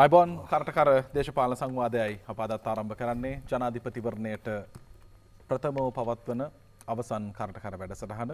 අයිබෝන් කරටකර දේශපාලන සංවාදයයි අප අදත් ආරම්භ කරන්නේ. ජනාධිපතිවරණයට ප්‍රථමව පවත්වන අවසන් කරටකර වැඩසටහන.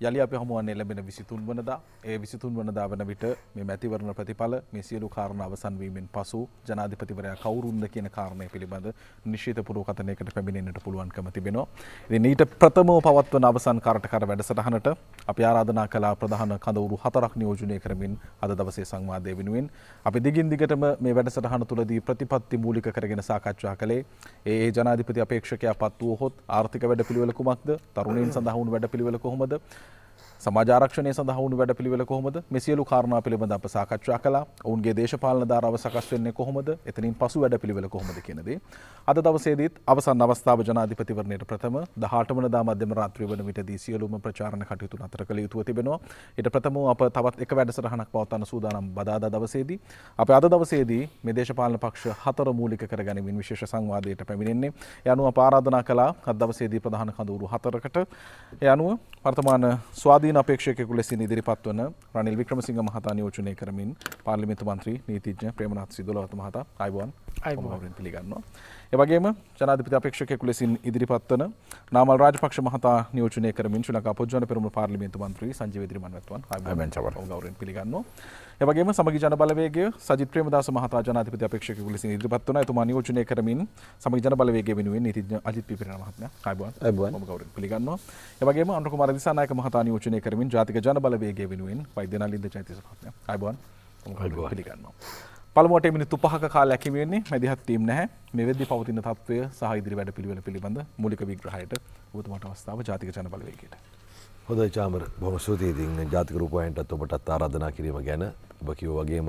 යළි අපි හමුවන්නේ ලැබෙන විසිතුන් වනදා. ඒ විසිතුන් වනදා වන විට මේ මැතිවරණ ප්‍රතිඵල මේ සියලු කාරණ අවසන්වීමෙන් පසු ජනාධිපතිවරයා කවුරුන්ද කියන කාරණය පිළිබඳ නිශ්චිත පුරෝකථනයකට පැමිණෙන්නට පුළුවන්කම තිබෙනවා. ඉතින් ඊට ප්‍රථමව පවත්වන අවසන් කාර්යකර වැඩසටහනට අපි ආරාධනා කළා ප්‍රධාන කඳවුරු හතරක් නියෝජනය කරමින් අද දවසේ සංවාදය වෙනුවෙන්. අපි දිගින් දිගටම මේ වැඩසටහන තුළදී ප්‍රතිපත්ති මූලික කරගෙන සාකච්ඡා කළේ. ඒ ඒ ජනාධිපති අපේක්ෂකයා පත් වූහොත් ආර්ථික වැඩපිළිවෙල කුමක්ද? තරුණයින් සඳහා වුණු වැඩපිළිවෙල කොහොමද? සමාජාරක්ෂණය සඳහා වුණු වැඩපිළිවෙල කොහොමද මේ සියලු කාරණා පිළිබඳ අප සාකච්ඡා කළා. ඔවුන්ගේ දේශපාලන ධාරාව සකස් වෙන්නේ කොහොමද? එතනින් පසු වැඩපිළිවෙල කොහොමද කියන දේ. අද දවසේදීත් අවසන් අවස්ථාව ජනාධිපතිවරණයට ප්‍රථම 18 වනදා මධ්‍යම රාත්‍රිය වන විටදී සියලුම ප්‍රචාරණ කටයුතු නතර කළ යුතුව තිබෙනවා. ඊට ප්‍රථමව අප තවත් එක වැඩසටහනක් පවත්වන්න සූදානම් බදාදා දවසේදී අපි අද දවසේදී මේ දේශපාලන පක්ෂ හතර මූලික කරගනිමින් විශේෂ සංවාදයට පැමිණෙන්නේ. ඒ අනුව අප ආරාධනා කළා අද දවසේදී ප්‍රධාන කඳවුරු හතරකට. ඒ අනුව වර්තමාන ස්වාධීන ස්වාධීන අපේක්ෂකයෙකු ලෙසින් ඉදිරිපත් වන රනිල් වික්‍රමසිංහ මහතා නියෝජනය කරමින් පාර්ලිමේන්තු මන්ත්‍රී නීතිඥ ප්‍රේමනාත් සිදුලවත මහතා අයිබෝන් අයිබෝන් පිළිගන්නවා. ඒ වගේම ජනාධිපති අපේක්ෂකයෙකු ලෙසින් ඉදිරිපත් වන නාමල් රාජපක්ෂ මහතා නියෝජනය කරමින් ශ්‍රී ලංකා පොජ්ජන පෙරමුණු පාර්ලිමේන්තු මන්ත්‍රී සංජීව ඉදිරිමන්වත්වන් අයිබෝන් ගෞරවයෙන් පිළිගන්නවා. ඒ වගේම සමගි ජන බලවේගය සජිත් ප්‍රේමදාස මහතා ජනාධිපති අපේක්ෂකයෙකු ලෙසින් ඉදිරිපත් වන එතුමා නියෝජනය කරමින් සමගි ජන බලවේගය වෙනුවෙන් නීතිඥ අජිත් පිපිරණ මහත්මයා. අයිබෝන් අයිබෝන් ගෞරවයෙන් පිළිගන්නවා. ඒ වගේම අනුර කුමාර දිසානායක මහතා නියෝජනය කරමින් ජාතික ජන බලවේගය වෙනුවෙන් වෛද්‍යනාලින්ද චෛතසික මහත්මයා අයිබෝන් පිළිගන්නවා. පළමුවට මිනිත්තු පහක කාලයක් හිමි වෙන්නේ මැදිහත් ටීම් නැහැ. මේ වෙද්දී පවතින තත්ත්වය සහ ඉදිරි වැඩ පිළිවෙල පිළිබඳ මූලික විග්‍රහයට ඔබතුමාට අවස්ථාව ජාතික ජන බලවේගයට. හොඳයි චාමර. බොහොම ස්තුතියි. ඉතින් ජාතික රූපවාහිනියටත් ඔබටත් ආරාධනා කිරීම ගැන ඔබ කිව්ව වගේම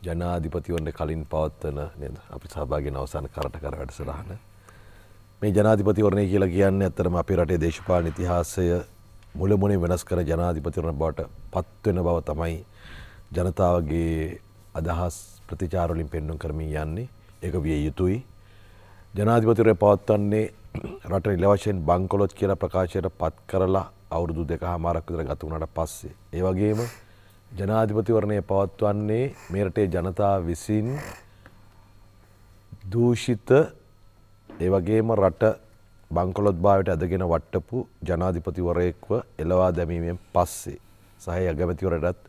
ජනාධිපතිවරණ කලින් පවත්වන නේද? අපි සහභාගී වෙන අවසාන කරට කර වැඩසටහන. මේ ජනාධිපතිවරණය කියලා කියන්නේ ඇත්තටම අපේ රටේ දේශපාලන ඉතිහාසය මුලමුණින් වෙනස් කර ජනාධිපතිවරණ බවට පත් වෙන බව තමයි ජනතාවගේ අදහස් ප්‍රතිචාරවලින් පෙන්නුම් කරමින් යන්නේ. ඒක විය යුතුයි. ජනාධිපතිවරය පවත්වන්නේ රට නිල වශයෙන් බංකොලොත් කියලා ප්‍රකාශයට පත් කරලා අවුරුදු දෙක හමාරක් විතර ගත වුණාට පස්සේ. ඒ වගේම ජනාධිපතිවරණය පවත්වන්නේ මේ රටේ ජනතාව විසින් දූෂිත ඒ වගේම රට බංකොලොත් භාවයට ඇදගෙන වට්ටපු ජනාධිපතිවරයෙක්ව එලවා දැමීමෙන් පස්සේ සහ අගමැතිවරටත්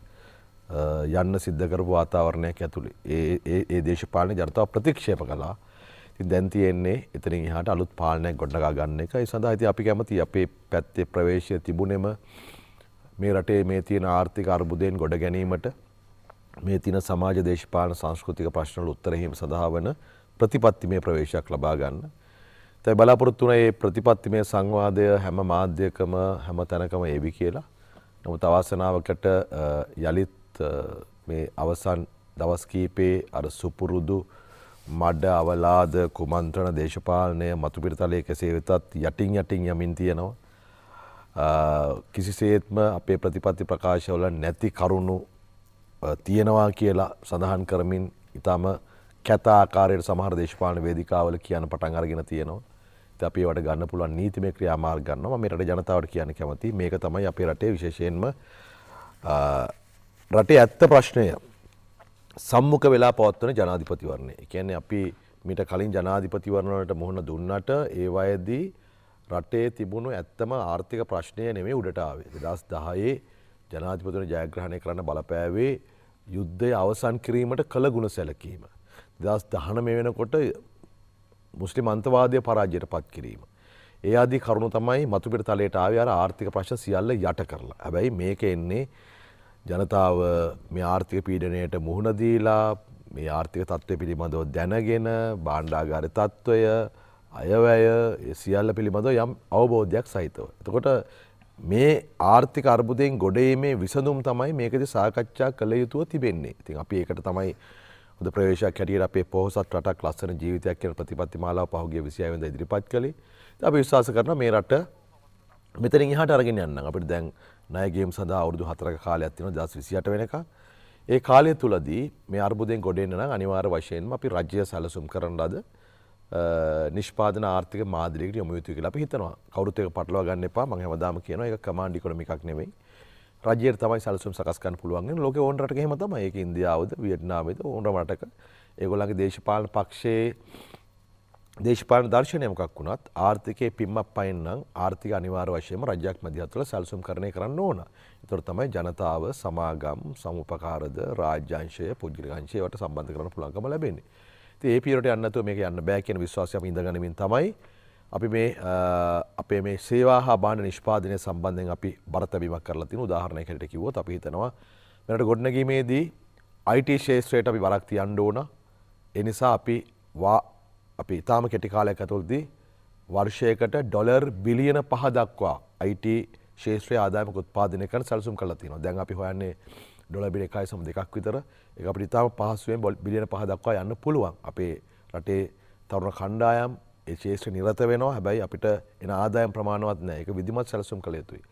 යන්න සිද්ධ කරපු වාතාවරණයක් ඇතුළේ ඒ ඒ දේශපාලන ජනතාව ප්‍රතික්ෂේප කලා ඉතින් දැන් තියෙන්නේ එතනින් එහාට අලුත් පාලනයක් ගොඩනගා ගන්න එක. ඒ සඳහා ඉතින් අපි කැමති අපේ පැත්තේ ප්‍රවේශය තිබුණෙම මේ රටේ මේ තියෙන ආර්ථික අර්බුදයෙන් ගොඩ ගැනීමට මේ තියෙන සමාජ දේශපාලන සංස්කෘතික ප්‍රශ්න වල උත්තර හිම සඳහා වන ප්‍රතිපත්තිමය ප්‍රවේශයක් ලබා ගන්න. දැන් බලාපොරොත්තු වුණ මේ ප්‍රතිපත්තිමය සංවාදය හැම මාධ්‍යකම හැම තැනකම ඒවි කියලා. නමුත් අවාසනාවකට යලිත් මේ අවසන් දවස් කීපේ අර සුපුරුදු මඩ අවලාද කුමන්ත්‍රණ දේශපාලනය මතුපිරිතලය කෙසේ වෙතත් යටින් යටින් යමින් තියෙනවා. කිසිසේත්ම අපේ ප්‍රතිපත්ති ප්‍රකාශවල නැති කරුණු තියෙනවා කියලා සඳහන් කරමින් ඉතාම කැතාකාරයට සමහර දේශපාලන වේදිකාවල කියන පටන් අරගෙන තියෙනවා. අපි වට ගන්න පුළුවන් නීතිමය ක්‍රියාමාර්ග ගන්නවා. මේ රටේ ජනතාවට කියන්න කැමති. මේක තමයි අපේ රටේ විශේෂයෙන්ම රටේ ඇත්ත ප්‍රශ්නය. සම්මුඛ වෙලා පවත්වන ජනාධිපතිවරණය. කියන්නේ අපි මිට කලින් ජනාධිපතිවරණයට මුහුණ දුන්නට ඒ වයේදී රටේ තිබුණු ඇත්තම ආර්ථික ප්‍රශ්නය නෙමෙයි උඩට ආවේ. 2010 ජනාධිපතිවරණ ජයග්‍රහණය කරන්න බලපෑවේ යුද්ධය අවසන් කිරීමට කළ ගුණ සැලකීම. 2019 වෙනකොට මුස්ලිම් අන්තවාදය පරාජයට පත් කිරීම. ඒ ආදී කරුණු තමයි මතුපිට තලයට ආවේ අර ආර්ථික ප්‍රශ්න සියල්ල යට කරලා. හැබැයි මේක එන්නේ ජනතාව මේ ආර්ථික පීඩනයට මුහුණ දීලා මේ ආර්ථික තත්ත්වය පිළිබඳව දැනගෙන බාණ්ඩාගාර තත්ත්වය අයවැය සියල්ල පිළිබඳව යම් අවබෝධයක් සහිතව. එතකොට මේ ආර්ථික අර්බුදයෙන් ගොඩීමේ විසඳුම් තමයි මේකද සාකච්ඡා කළ යුතුව තිබෙන්නේ. ඉතින් අපි ඒකට තමයි හොඳ ප්‍රවේශයක් හැටියට අපේ පොහොසත් රටක් ලස්සන ජීවිතයක් කියන ප්‍රතිපත්ති මාලාව පහුගිය 26 වෙනිදා ඉදිරිපත් කළේ. අපි විශ්වාස කරනවා මේ රට මෙතනින් එහාට අරගෙන යන්න. අපිට දැන් ණයගේම් සඳහා අවුරුදු 4ක කාලයක් තියෙනවා 2028 වෙනකන්. ඒ කාලය තුලදී මේ අර්බුදයෙන් ගොඩ එන්න නම් අනිවාර්ය වශයෙන්ම අපි රාජ්‍ය සැලසුම් කරන ලද නිෂ්පාදන ආර්ථික මාදිරියකට යොමු යුතුයි කියලා අපි හිතනවා. කවුරුත් ඒක පටලවා ගන්න එපා. මම හැමදාම කියනවා ඒක කමාන්ඩ් ඉකොනොමි එකක් නෙවෙයි. රජයට තමයි සැලසුම් සකස්කන්න පුළුවන් ලෝක ඕන්රට හෙම තම ඒක ඉන්දියාවද වියට්නාමද ඕන්ට මටක ඒගොල්ලගේ දේශපාලන පක්ෂයේ දේශපාලන දර්ශනය මොකක් වුණත් ආර්ථිකයේ පිම්මක් පයින්නම් ආර්ථික අනිවාර්ය වශයෙන්ම රජයක් මැදිහත් තුළ සැලසුම් කරණය කරන්න ඕන. ඒතර තමයි ජනතාව සමාගම් සමුපකාරද රාජ්‍යංශය පුද්ගලිකංශය වට සම්බන්ධ කරන්න පුළුවන්කම ලැබෙන්නේ. ඉතින් ඒ පියවරට යන්න නැතුව මේක යන්න බෑ කියන විශ්වාසය අපි ඉඳගනිමින් තමයි අපි මේ අපේ මේ සේවා හා බාණ්ඩ නිෂ්පාදනය සම්බන්ධයෙන් අපි බරතැබීමක් කරලා තියෙන උදාහරණයක් හැටියට කිව්වොත් අපි හිතනවා මෙරට ගොඩනැගීමේදී IT ශේෂත්‍රයට අපි වරක් තියන්න ඕන. ඒ නිසා අපි වා අපි ඉතාම කෙටි කාලයක් ඇතුළදී වර්ෂයකට ඩොලර් බිලියන පහ දක්වා IT ශේත්‍රයේ ආදායමක උත්පාදනය කරන සැලසුම් කරලා තියෙනවා. දැන් අපි හොයන්නේ ඩොලර් බිලියන 1.2ක් විතර. ඒක අපිට ඉතාම පහසුවෙන් බිලියන පහ දක්වා යන්න පුළුවන්. අපේ රටේ තරුණ කණ්ඩායම් ඒ ශේත්‍රය නිරත වෙනවා. හැබැයි අපිට එන ආදායම් ප්‍රමාණවත් නැහැ. ඒක විධිමත් සැලසුම් කළ යුතුයි.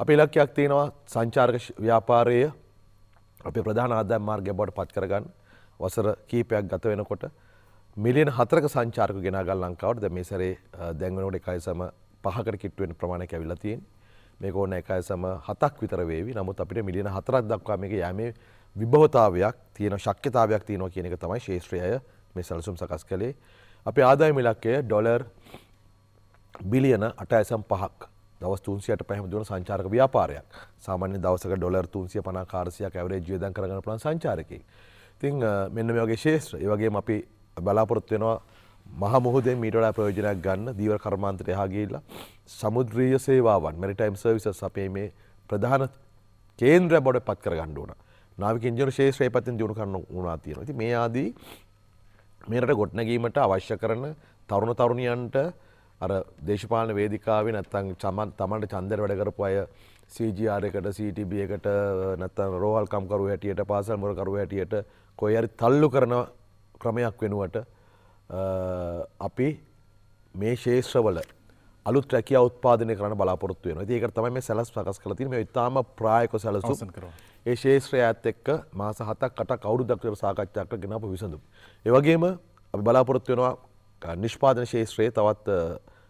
අපේ ඉලක්කයක් තියෙනවා සංචාරක ව්‍යාපාරයේ අපේ ප්‍රධාන ආදායම් මාර්ගය බවට පත් කරගන්න. වසර කීපයක් ගත වෙනකොට මිලියන හතරක සංචාරක ගෙනගල් ලංකාවට ද මේ සරේ දැන්වනට එකයි සම පහකට කිට්ටුවෙන් ප්‍රමාණය ඇවිල්ලා තියෙන මේක ඕන එකයි සම හතක් විතර වේවි නමුත් අපිට මිලියන හතරක් දක්වා මේක යෑමේ විභවතාවයක් තියෙන ශක්්‍යතාවයක් තියෙනවා කියන එක තමයි ශේත්‍රය මේ සැලසුම් සකස් කළේ. අපි ආදාය මිලක්කය ඩොලර් බිලියන අටඇසම් පහක්. දවස් තුන්සියට පැහම දුවන සංචාරක ව්‍යාපාරයක්. සාමාන්‍ය දවසක ඩොලර් තුන්සිය පනා කාරසියක් ඇවරේ ජයදන් කරගන පලන් සංචාරකය තිං මෙන්න මේ වගේ ශේත්‍ර ඒවගේ අපි බලාපොරොත්තු වෙනවා මහ මුහුදෙන් මීට වඩා ප්‍රයෝජනයක් ගන්න දීවර කර්මාන්තයට එහා ගිහිල්ලා සමුද්‍රීය සේවාවන් මෙරිටයිම් සර්විසස් අපේ මේ ප්‍රධාන කේන්ද්‍රය බොඩ පත් කර ගන්න ඕන. නාවික ඉන්ජිනේරු ශාස්ත්‍රය පැත්තෙන් දියුණු කරන්න උනා තියෙනවා. ඉතින් මේ ආදී මේරට ගොඩනැගීමට අවශ්‍ය කරන තරුණ තරුණියන්ට අර දේශපාලන වේදිකාවේ නැත්තම් තමන්ට ඡන්දර වැඩ කරපු අය CGR එකට CTB එකට නැත්තම් රෝහල් කම්කරු හැටියට පාසල් මුරකරු හැටියට කොයි හරි තල්ලු කරන ක්‍රමයක් වෙනුවට අපි මේ ශේෂ්‍රවල අලුත් රැකිය උත්පාදනය කරන බලාපොරත්තු වෙන ඒක තමයි මේ සැලස් සකස් කළ තියෙන මේ ඉතාම ප්‍රායක සැලසුම්. ඒ ශේෂ්ත්‍රය ඇත් එක්ක මාස හතක් අටක් අවුරුද්දක් විතර සාකච්ඡා කරගෙන ගෙනාපු විසඳුම්. ඒ වගේම අපි බලාපොරොත්තු වෙනවා නිෂ්පාදන ශේෂ්ත්‍රයේ තවත්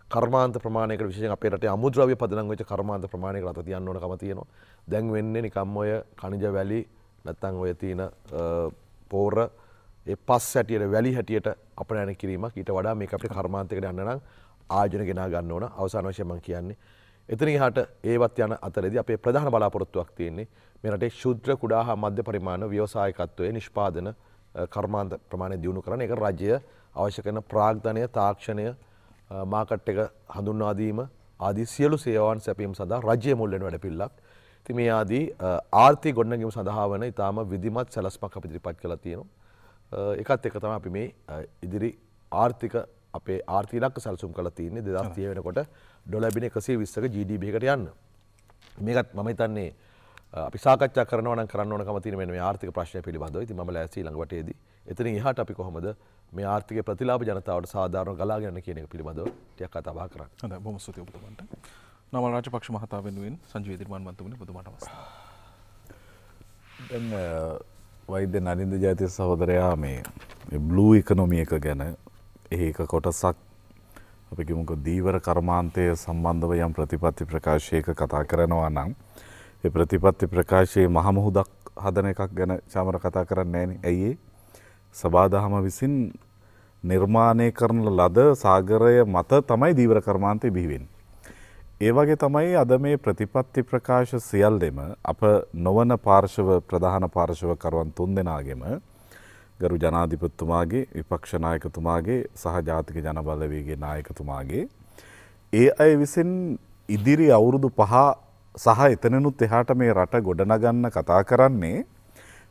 කර්මාන්ත ප්‍රමාණයකට විශේෂයෙන් අපේ රටේ අමුද්‍රව්‍ය පදනම් වෙච්ච කර්මාන්ත ප්‍රමාණයකට අත තියන්න ඕනකම තියෙනවා. දැන් වෙන්නේ නිකම්ම ඔය khනිජ වැලි නැත්තම් ඔය තියෙන පෝර ඒ පස් හැටියට වැලි හැටියට අපනෑන කිරීමක් ඊට වඩා මේ අපේ කර්මාන්තයකට යන්න නම් ආයෝජන ගෙනා ගන්න ඕන අවසාන වශයෙන් මම කියන්නේ එතන එහාට ඒවත් යන අතරදී අපේ ප්‍රධාන බලාපොරොත්තුවක් තියෙන්නේ මේ රටේ ශුද්‍ර කුඩා හා මධ්‍ය පරිමාණ ව්‍යවසායකත්වයේ නිෂ්පාදන කර්මාන්ත ප්‍රමාණය දියුණු කරන එක රජය අවශ්‍ය කරන ප්‍රාග්ධනය තාක්ෂණය මාකට් එක හඳුන්වා දීම ආදී සියලු සේවාවන් සැපීම සඳහා රජය මුල් වෙන වැඩපිළිවෙලක්. ඉතින් මේ ආදී ආර්ථික ගොඩනැගීම සඳහා වන ඊටාම විධිමත් සැලැස්මක් අපි ඉදිරිපත් කළා තියෙනවා. එකත් එක තම අපි මේ ඉදිරි ආර්ථික අපේ ආර්ථිලක් සැලසුම් කළ තියන්නේ දෙදස් තිය වෙනකොට ඩොලබින එකසේ විස්සක ජීඩිබකට යන්න. මේකත් මම හිතන්නේ අපි සාකච්ඡ කරනවන කරන්න ඕනකම තියෙන මේ ආර්ථික ප්‍රශ්නය පිළිබඳව ඉතින් මම ලෑස්ති ළඟවටේදී එතනින් එහාට අපි කොහොමද මේ ආර්ථික ප්‍රතිලාභ ජනතාවට සාධාරණ ගලාගෙන කියන එක පිළිබඳව ටිකක් කතා බහ කරන්න. හොඳයි බොහොම ස්තුතියි ඔබතුමන්ට. නවල් රාජපක්ෂ මහතා වෙනුවෙන් සංජීව දිර්මාන් මන්තුමනි ඔබතුමාට අවස්ථාව. දැන් වෛද්‍ය නරින්ද ජාතිය සහෝදරයා මේ බ්ලූ ඉකනොමිය එක ගැන ඒක කොටසක් අපිකිමුක දීවර කර්මාන්තය සම්බන්ධව යම් ප්‍රතිපත්ති ප්‍රකාශයක කතා කරනවා නම් ඒ ප්‍රතිපත්ති ප්‍රකාශයේ මහමුහුදක් හදන එකක් ගැන චාමර කතා කරන්න ෑන ඇයි සබාදහම විසින් නිර්මාණය කරන ලද සාගරය මත තමයි දීවර කර්මාන්තය බිහිවෙන්. ඒ වගේ තමයි අද මේ ප්‍රතිපත්ති ප්‍රකාශ සියල්ලෙම අප නොවන පාර්ශව ප්‍රධාන පාර්ශවකරුවන් තුන් දෙනාගෙම ගරු ජනාධිපත්තුමාගේ විපක්ෂනායකතුමාගේ සහ ජාතික ජනබලවේගේ නායකතුමාගේ ඒ අය විසින් ඉදිරි අවුරුදු පහ සහ එතනනුත් එහාට මේ රට ගොඩනගන්න කතා කරන්නේ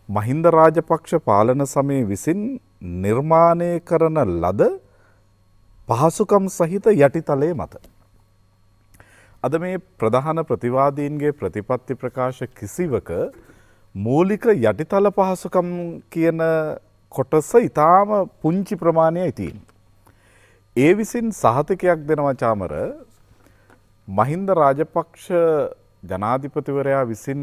මහින්ද රාජපක්ෂ පාලන සමය විසින් නිර්මාණය කරන ලද පහසුකම් සහිත යටිතලේ මත. අද මේ ප්‍රධාන ප්‍රතිවාදීන්ගේ ප්‍රතිපත්ති ප්‍රකාශ කිසිවක මූලික යටිතල පහසුකම් කියන කොටස ඉතාම පුංචි ප්‍රමාණය ඉතින්. ඒ විසින් සහතිකයක් දෙනවා චාමර මහින්ද රාජපක්ෂ ජනාධිපතිවරයා විසින්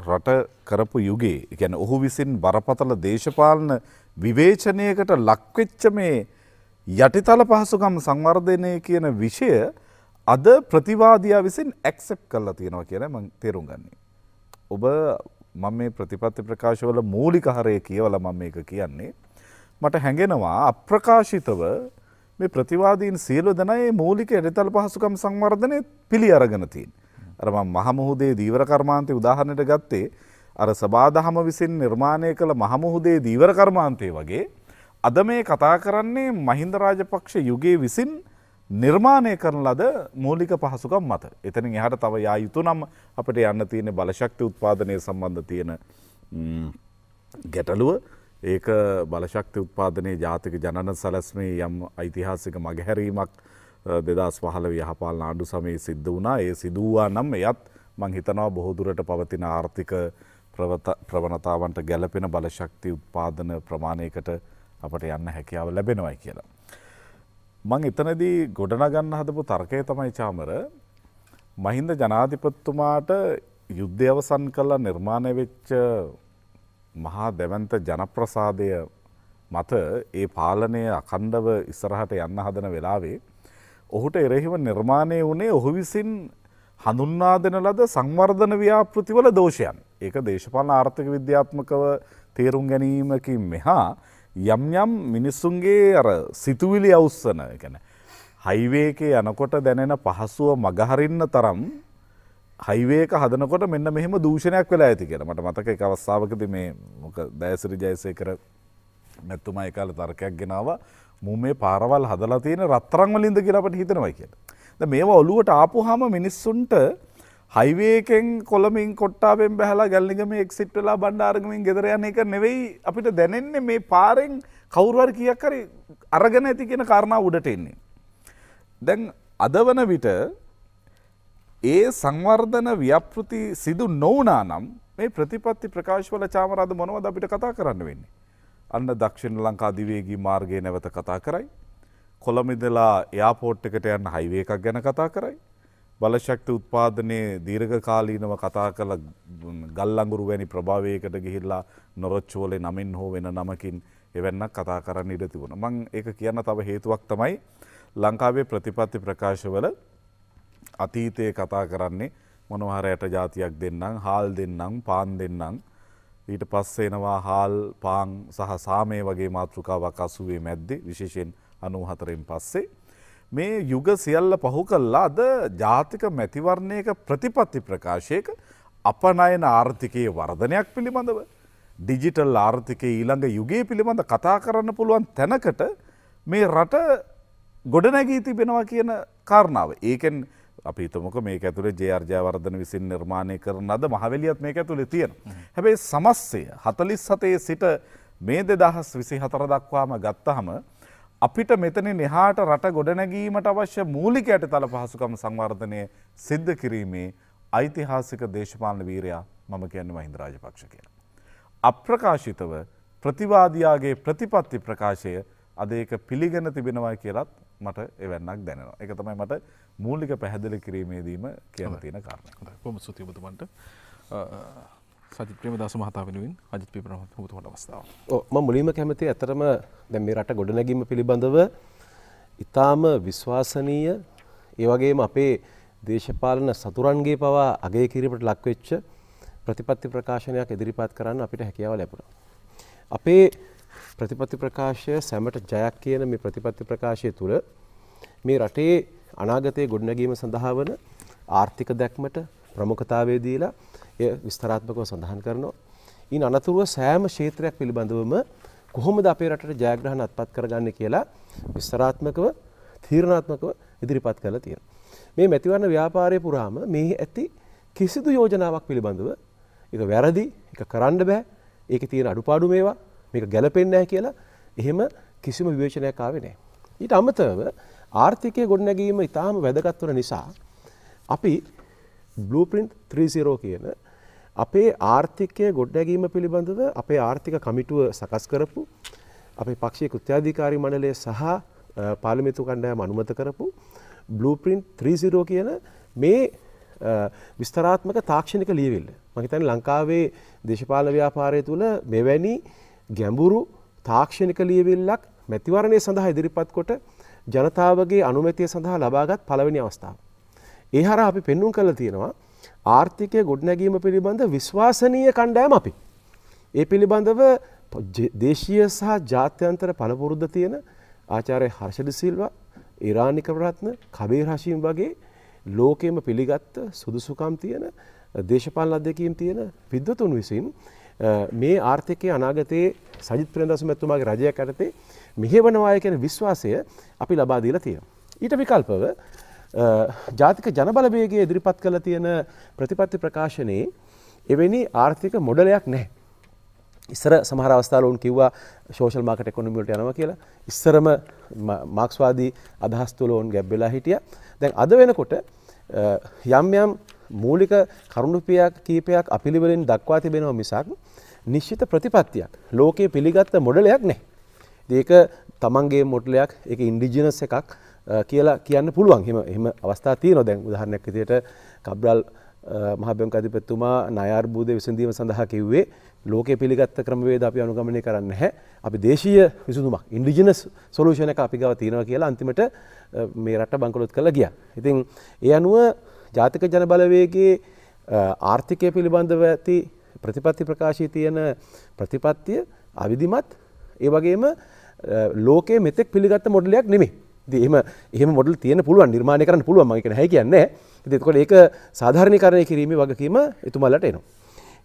රට කරපු යුගේ ගැන ඔහු විසින් බරපතල දේශපාලන විවේචනයකට ලක්වෙච්ච මේ යටිතල පහසුකම් සංවර්ධනය කියන විෂය අද ප්‍රතිවාදයා විසින් ඇක්සෙප් කරලා තියෙනවා කියන මං තේරුම් ගන්නේ. ඔබ මම මේ ප්‍රතිපත්ති ප්‍රකාශවල මූලික හරය කියවල මම මේක කියන්නේ. මට හැඟෙනවා අප්‍රකාශිතව මේ ප්‍රතිවාදීන් සියලු දෙනයි මූලික එඩතල් පහසුකම් සංවර්ධනය පිළි අරගෙන තියෙන. අර මම මහමුහුදේ දීවර කර්මාන්තය උදාහරණයට ගත්තේ අර සබාදහම විසින් නිර්මාණය කළ මහමුහුදේ දීවර කර්මාන්තය වගේ අද මේ කතා කරන්නේ මහින්ද රාජපක්ෂ යුගයේ විසින් නිර්මාණය කරන ලද මූලික පහසුකම් මත. එතනින් එහාට තව යා යුතු නම් අපිට යන්න තියෙන බලශක්ති උත්පාදනය සම්බන්ධ තියෙන ගැටලුව ඒක බලශක්ති උත්පාදනයේ ජාතික ජනන සැලැස්මේ යම් ඓතිහාසික මගහැරීමක් දෙදස් පහළ යහපාලන ආණ්ඩු සමයේ සිද්ධ වුණා ඒ සිදුවවා නම් එයත් මං හිතනවා බොහෝදුරට පවතින ආර්ථික ප්‍රවණතාවන්ට ගැලපෙන බලශක්ති උත්පාදන ප්‍රමාණයකට අපට යන්න හැකියාව ලැබෙනවයි කියලා. මං එතනදී ගොඩනගන්න හදපු තර්කය තමයි චාමර මහින්ද ජනාධිපත්තුමාට යුද්ධ අවසන් කල්ලා නිර්මාණය වෙච්ච මහා දැවන්ත ජනප්‍රසාදය මත ඒ පාලනය අකණ්ඩව ඉස්සරහට යන්න හදන වෙලාවේ ඔහුට එරෙහිව නිර්මාණය වනේ ඔහු විසින් හඳුන්නා දෙන ලද සංවර්ධන ව්‍යාපෘතිවල දෝෂයන්. ඒක දේශපාලන ආර්ථික විද්‍යාත්මකව තේරුම් ගැනීමකින් මෙහා යම් යම් මිනිස්සුන්ගේ අර සිතුවිලි අවස්සන ගැන. හයිවේකේ යනකොට දැනෙන පහසුව මගහරින්න තරම් හයිවේක හදනකොට මෙන්න මෙහෙම දූෂණයක් වෙලා ඇති කියලා මට මතක එක අවස්ථාවකද මේ මොක දෑසිරි ජයසය කර නැත්තුමා එකල තර්කයක් ගෙනාව මු මේ පාරවල් හදලා තියෙන රත්තරං වලින්ද කියලා අපට හිතනවා කියලා. දැන් මේවා ඔලුවට ආපුහම මිනිස්සුන්ට හයිවේකෙන් කොළමින් කොට්ටාවෙන් බැහලා ගැල්ලිගම එක්සිට් වෙලා බණ්ඩාරගමින් ගෙදර යන එක නෙවෙයි අපිට දැනෙන්නේ මේ පාරෙන් කවුරු හරි කීයක් හරි අරගෙන ඇති කියන කාරණා උඩට එන්නේ. දැන් අද වන විට ඒ සංවර්ධන ව්‍යපෘති සිදු නොවනා නම් මේ ප්‍රතිපත්ති ප්‍රකාශවල චාමරාද මොනවද අපිට කතා කරන්න වෙන්නේ. අන්න දක්ෂිණ ලංකා දිවේගී මාර්ගය නැවත කතා කරයි. කොළමිදලා එයාපෝට් එකට යන්න හයිවේ එකක් ගැන කතා කරයි. බලශක්ති උත්පාදනයේ දීර්ඝ කාලීනව කතා කළ ගල්ලංගුරු වැනි ප්‍රභාවයකට ගිහිල්ලා නොරොච්චුවලේ නමින් හෝ වෙන නමකින් එවැන්නක් කතා කරන්න ඉඩ තිබුණ. මං ඒක කියන්න තව හේතුවක් තමයි ලංකාවේ ප්‍රතිපත්ති ප්‍රකාශවල අතීතයේ කතා කරන්නේ මොනවහරයට ජාතියක් දෙන්නම් හාල් දෙන්නම් පාන් දෙන්නම් ඊට පස්සෙනවා හාල් පාං සහ සාමය වගේ මාතෘකාවක් අසුවේ මැද්දේ විශේෂයෙන් අනූ හතරෙන් පස්සේ මේ යුග සියල්ල පහු කල්ලා අද ජාතික මැතිවරණයක ප්‍රතිපත්ති ප්‍රකාශයක අපනයන ආර්ථිකයේ වර්ධනයක් පිළිබඳව ඩිජිටල් ආර්ථිකය ඊළඟ යුගේ පිළිබඳ කතා කරන්න පුළුවන් තැනකට මේ රට ගොඩනැගී තිබෙනවා කියන කාරණාව. ඒකෙන් අපි තමක මේ ඇතුළේ ජයර්ජයවර්ධන විසින් නිර්මාණය කරන අද මහවැලියත් මේ ඇතුළේ තියෙන. හැබැයි සමස්සේ හතලිස් සතේ සිට මේ දෙදහස් විසි හතර දක්වාම ගත්තහම අපිට මෙතනින් එහාට රට ගොඩනැගීමට අවශ්‍ය මූලික යටිතල පහසුකම් සංවර්ධනය සිද්ධ කිරීමේ ඓතිහාසික දේශපාලන වීරයා මම කියන්නේ මහින්ද රාජපක්ෂ කියලා. අප්‍රකාශිතව ප්‍රතිවාදියාගේ ප්‍රතිපත්ති ප්‍රකාශය අද ඒක පිළිගෙන තිබෙනවා කියලත් මට එවැන්නක් දැනෙනවා. ඒක තමයි මට මූලික පැහැදිලි කිරීමේදීම කියන්න තියෙන කාරණය. කොහොම ස්තුතියි ඔබතුමන්ට. සජිත් ප්‍රේමදාස මහතා වෙනුවෙන් අජිත් පිපරමත් ඔබතුමට අවස්ථාව. ඔව් මම මුලින්ම කැමති ඇතරම දැන් මේ රට ගොඩනැගීම පිළිබඳව ඊටාම විශ්වාසනීය ඒ වගේම අපේ දේශපාලන සතුරන්ගේ පවා අගය කිරීමට ලක්වෙච්ච ප්‍රතිපත්ති ප්‍රකාශනයක් ඉදිරිපත් කරන්න අපිට හැකියාව ලැබුණා. අපේ ප්‍රතිපත්ති ප්‍රකාශය සැමට ජයක් කියන මේ ප්‍රතිපත්ති ප්‍රකාශය තුළ මේ රටේ අනාගතයේ ගොඩනැගීම සඳහා වන ආර්ථික දැක්මට ප්‍රමුඛතාවය දීලා එය විස්තරාත්මකව සඳහන් කරනවා. ඉන් අනතුරුව සෑම ක්ෂේත්‍රයක් පිළිබඳවම කොහොමද අපේ රටට ජයග්‍රහණ අත්පත් කරගන්නේ කියලා විස්තරාත්මකව තීරණාත්මකව ඉදිරිපත් කරලා තියෙනවා. මේ මැතිවරණ ව්‍යාපාරයේ පුරාම මේ ඇති කිසිදු යෝජනාවක් පිළිබඳව ඒක වැරදි, ඒක කරන්න බෑ, ඒකේ තියෙන අඩුපාඩු මේවා, මේක ගැලපෙන්නේ නැහැ කියලා එහෙම කිසිම විවේචනයක් ආවේ නැහැ. ඊට අමතරව ආර්ථිකය ගොඩනැගීම ඉතාම වැදගත් වන නිසා අපි බ්ලූප්‍රින්ට් 30 කියන අපේ ආර්ථිකය ගොඩනැගීම පිළිබඳව අපේ ආර්ථික කමිටුව සකස් කරපු අපේ පක්ෂයේ කෘත්‍යාධිකාරී මණ්ඩලය සහ පාර්ලිමේන්තු කණ්ඩායම අනුමත කරපු බ්ලූප්‍රින්ට් 30 කියන මේ විස්තරාත්මක තාක්ෂණික ලියවිල්ල. මම හිතන්නේ ලංකාවේ දේශපාලන ව්‍යාපාරය තුළ මෙවැනි ගැඹුරු තාක්ෂණික ලියවිල්ලක් මැතිවරණය සඳහා ඉදිරිපත් කොට ජනතාවගේ අනුමැතිය සඳහා ලබාගත් පළවෙනි අවස්ථාව. ඒ හරහා අපි පෙන්눔 කරලා තියෙනවා ආර්ථිකය ගොඩනැගීම පිළිබඳ විශ්වාසනීය කණ්ඩෑම අපි. ඒ පිළිබඳව දේශීය සහ ජාත්‍යන්තර පළපුරුද්ධ තියෙන ආචාරය හර්ෂද සිල්වා ඉරානික ප්‍රත්න කබේ රශීම් වගේ ලෝකෙම පිළිගත්ත සුදුසුකම් තියෙන දේශපාලන අධ්‍යකීම් තියෙන විද්වතුන් විසින් මේ ආර්ථිකය අනාගතයේ සජිත් ප්‍රේමදාස මැතිතුමාගේ රජයක් යටතේ මෙහෙවනවාය කියන විශ්වාසය අපි ලබා දීලා තියෙනවා. ඊට විකල්පව ජාතික ජනබලවේගය ඉදිරිපත් කළ තියෙන ප්‍රතිපත්ති ප්‍රකාශනයේ එවැනි ආර්ථික මොඩලයක් නැහැ. ඉස්සර සමහර අවස්ථාවල උන් කිව්වා සෝෂල් මාකට් එකොනොමි වලට යනවා කියලා. ඉස්සරම මාක්ස්වාදී අදහස් තුල උන් ගැබ් වෙලා හිටියා. දැන් අද වෙනකොට යම් යම් මූලික කරුණුපියක් කීපයක් අපිළිවෙලින් දක්වා තිබෙනවා මිසක් නිශ්චිත ප්‍රතිපත්තියක් ලෝකයේ පිළිගත්ත මොඩලයක් නැහැ. ඒක තමන්ගේ මොඩලයක් ඒක ඉන්ඩිජිනස් එකක් කියලා කියන්න පුළුවන්. එහෙම එහෙම අවස්ථා තියෙනවා. දැන් උදාහරණයක් විදිහට කබ්‍රල් මහබැංක අධිපතිතුමා ණය අර්බුදය විසඳීම සඳහා කිව්වේ ලෝකයේ පිළිගත්ත ක්‍රමවේද අපි අනුගමනය කරන්නේ නැහැ. අපි දේශීය විසඳුමක් ඉන්ඩිජිනස් සොලියුෂන් එක අපි ගාව තියෙනවා කියලා අන්තිමට මේ රට බංකොලොත් කරලා ගියා. ඉතින් ඒ අනුව ජාතික ජන බලවේගයේ ආර්ථිකය පිළිබඳව ඇති ප්‍රතිපත්ති ප්‍රකාශී තියෙන ප්‍රතිපත්තිය අවිධිමත් ඒ වගේම ලෝකයේ මෙතෙක් පිළිගත්ත මොඩලයක් නෙමෙයි. ඉතින් එහෙම එහෙම මොඩල් තියෙන පුළුවන් නිර්මාණය කරන්න පුළුවන් මම ඒක නැහැ කියන්නේ. ඉතින් එතකොට ඒක සාධාරණීකරණය කිරීමේ වගකීම එතුමාලට එනවා.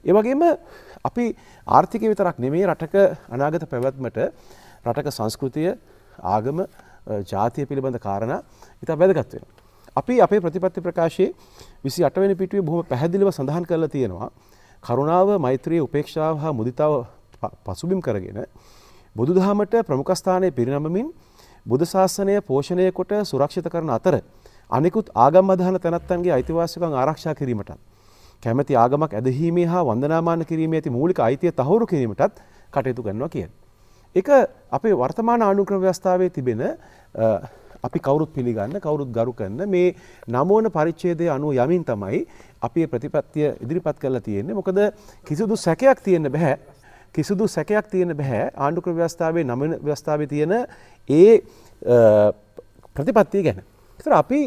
ඒ වගේම අපි ආර්ථිකය විතරක් නෙමෙයි රටක අනාගත පැවැත්මට රටක සංස්කෘතිය ආගම ජාතිය පිළිබඳ කාරණා ඉතා වැදගත් වෙනවා. අපි අපේ ප්‍රතිපත්ති ප්‍රකාශයේ විසි අටවැනි පිටුවේ බොහොම පැහැදිලිව සඳහන් කරලා තියෙනවා කරුණාව මෛත්‍රිය උපේක්ෂාව හා මුදිතාව පසුබිම් කරගෙන බුදුදහමට ප්‍රමුඛස්ථානය පිරිනමමින් බුදු ශාසනය පෝෂණය කොට සුරක්ෂිත කරන අතර අනෙකුත් ආගම් අදහන තැනැත්තන්ගේ අයිතිවාසිකම් ආරක්ෂා කිරීමටත් කැමැති ආගමක් ඇදහීමේ හා වන්දනාමාන කිරීමේ ඇති මූලික අයිතිය තහවුරු කිරීමටත් කටයුතු කරනවා කියන. එක අපේ වර්තමාන ආණුක්‍රම ව්‍යවස්ථාවේ තිබෙන අපි කවුරුත් පිළිගන්න කවුරුත් ගරු කරන මේ නමෝන පරිච්ඡේදය අනුව යමින් තමයි අපි ප්‍රතිපත්තිය ඉදිරිපත් කරලා තියෙන්නේ. මොකද කිසිදු සැකයක් තියෙන්න බෑ. කිසිදු සැකයක් තියෙන්න බෑ ආණ්ඩුක්‍රම ව්‍යවස්ථාවේ නමන ව්‍යවස්ථාවේ තියෙන ඒ ප්‍රතිපත්තිය ගැන. ඒතර අපි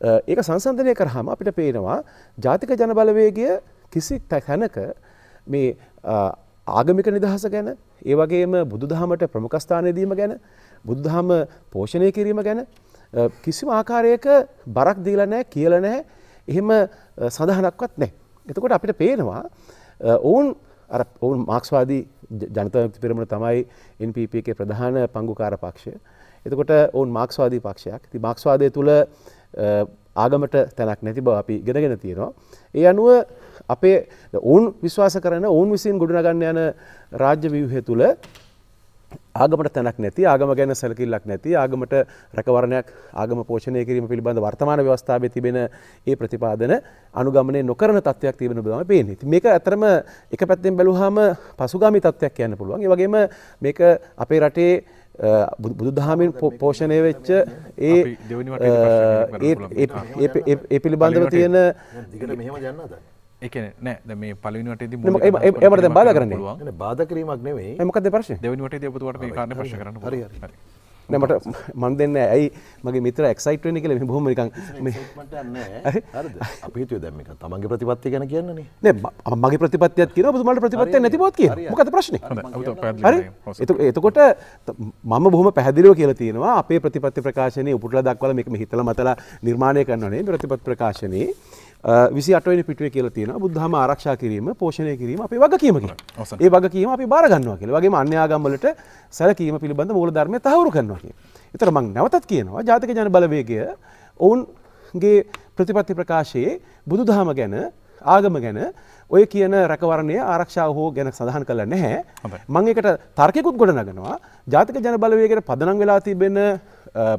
ඒක සංසන්ධනය කරාම අපිට පේනවා ජාතික ජන බලවේගය කිසි තැනක මේ ආගමික නිදහස ගැන ඒ වගේම බුදුදහමට ප්‍රමුඛස්ථානය දීම ගැන බුදුදහම පෝෂණය කිරීම ගැන කිසිම ආකාරයක බරක් දීලා නැහැ කියලා නැහැ එහෙම සඳහනක්වත් නැහැ. එතකොට අපිට පේනවා ඔවුන් අර ඔවුන් මාක්ස්වාදී ජනතා පිරමණ තමයි NPP එකේ ප්‍රධාන පංගුකාර පක්ෂය. එතකොට ඔවුන් මාක්ස්වාදී පක්ෂයක්. ඉතින් මාක්ස්වාදය තුල ආගමට තැනක් නැති බව අපි ඉගෙනගෙන තියෙනවා. ඒ අනුව අපේ ඔවුන් විශ්වාස කරන ඔවුන් විසින් ගොඩනගන්න යන රාජ්‍ය ව්‍යුහය තුල ආගමට තැනක් නැති ආගම ගැන සැලකිල්ලක් නැති ආගමට රැකවරණයක් ආගම පෝෂණය කිරීම පිළිබඳ වර්තමාන ව්‍යවස්ථාවේ තිබෙන ඒ ප්‍රතිපාදන අනුගමනය නොකරන තත්ත්වයක් තිබෙන බව පේන්නේ. මේක ඇතරම එක පැත්තෙන් බැලුවාම පසුගාමී තත්ත්වයක් කියන්න පුළුවන්. ඒ වගේම මේක අපේ රටේ බුදුදහමින් පෝෂණය වෙච්ච ඒ ඒ පිළිබඳව තියෙන දිගට මෙහෙම යන්නද? එකන නෑ. මේ පලිනටේ එමට බාධ කරන්නේ බාධ කිරීමක් නෙවෙයි. මොකද ප්‍රශ්න? දෙවනිට ඔබතුවට කාරන ප්‍රශ් කරන හරි නමට මන් දෙන්න ඇයි? මගේ මිතර එක්සයිට වෙන කියල බොහම එකක් අපිතු දැම තමන්ගේ ප්‍රතිපත්ති ගැන කියන්නේ මගේ ප්‍රතිපත්තියත් කියන බුදුමට ප්‍රතිපත්තිය නැතිබොත් මොකද ප්‍රශ්න? එතකොට මම බොහම පැහදිලිව කියල තියෙනවා අපේ ප්‍රතිපත්ති ප්‍රකාශනය උපුටල දක්වල මේක හිතල මතල නිර්මාණය කරන්නනේ ප්‍රතිපත් ප්‍රකාශනයේ විසි අටවනි පිටුව කියල තියෙන බුද්ධහම ආරක්ෂා කිරීම පෝෂණය කිරීම අපි වගකීමකි ඒ වගකීම අපි බාරගන්නවා කියල. වගේ අන්‍යාගම්වලට සැලකීම පිළිබඳ මූල ධර්මය තහවුරු කරනවා කිය. එතර මං නැවතත් කියනවා ජාතික ජන බලවේගය ඔවුන්ගේ ප්‍රතිපත්ති ප්‍රකාශයේ බුදු දහම ගැන ආගම ගැන ඔය කියන රැකවරණය ආරක්ෂාව හෝ ගැන සඳහන් කළ නැහැ. මං එකට තර්කෙකුත් ගොඩ නගනවා ජාතික ජන බලවේගයට පදනම් වෙලා තිබෙන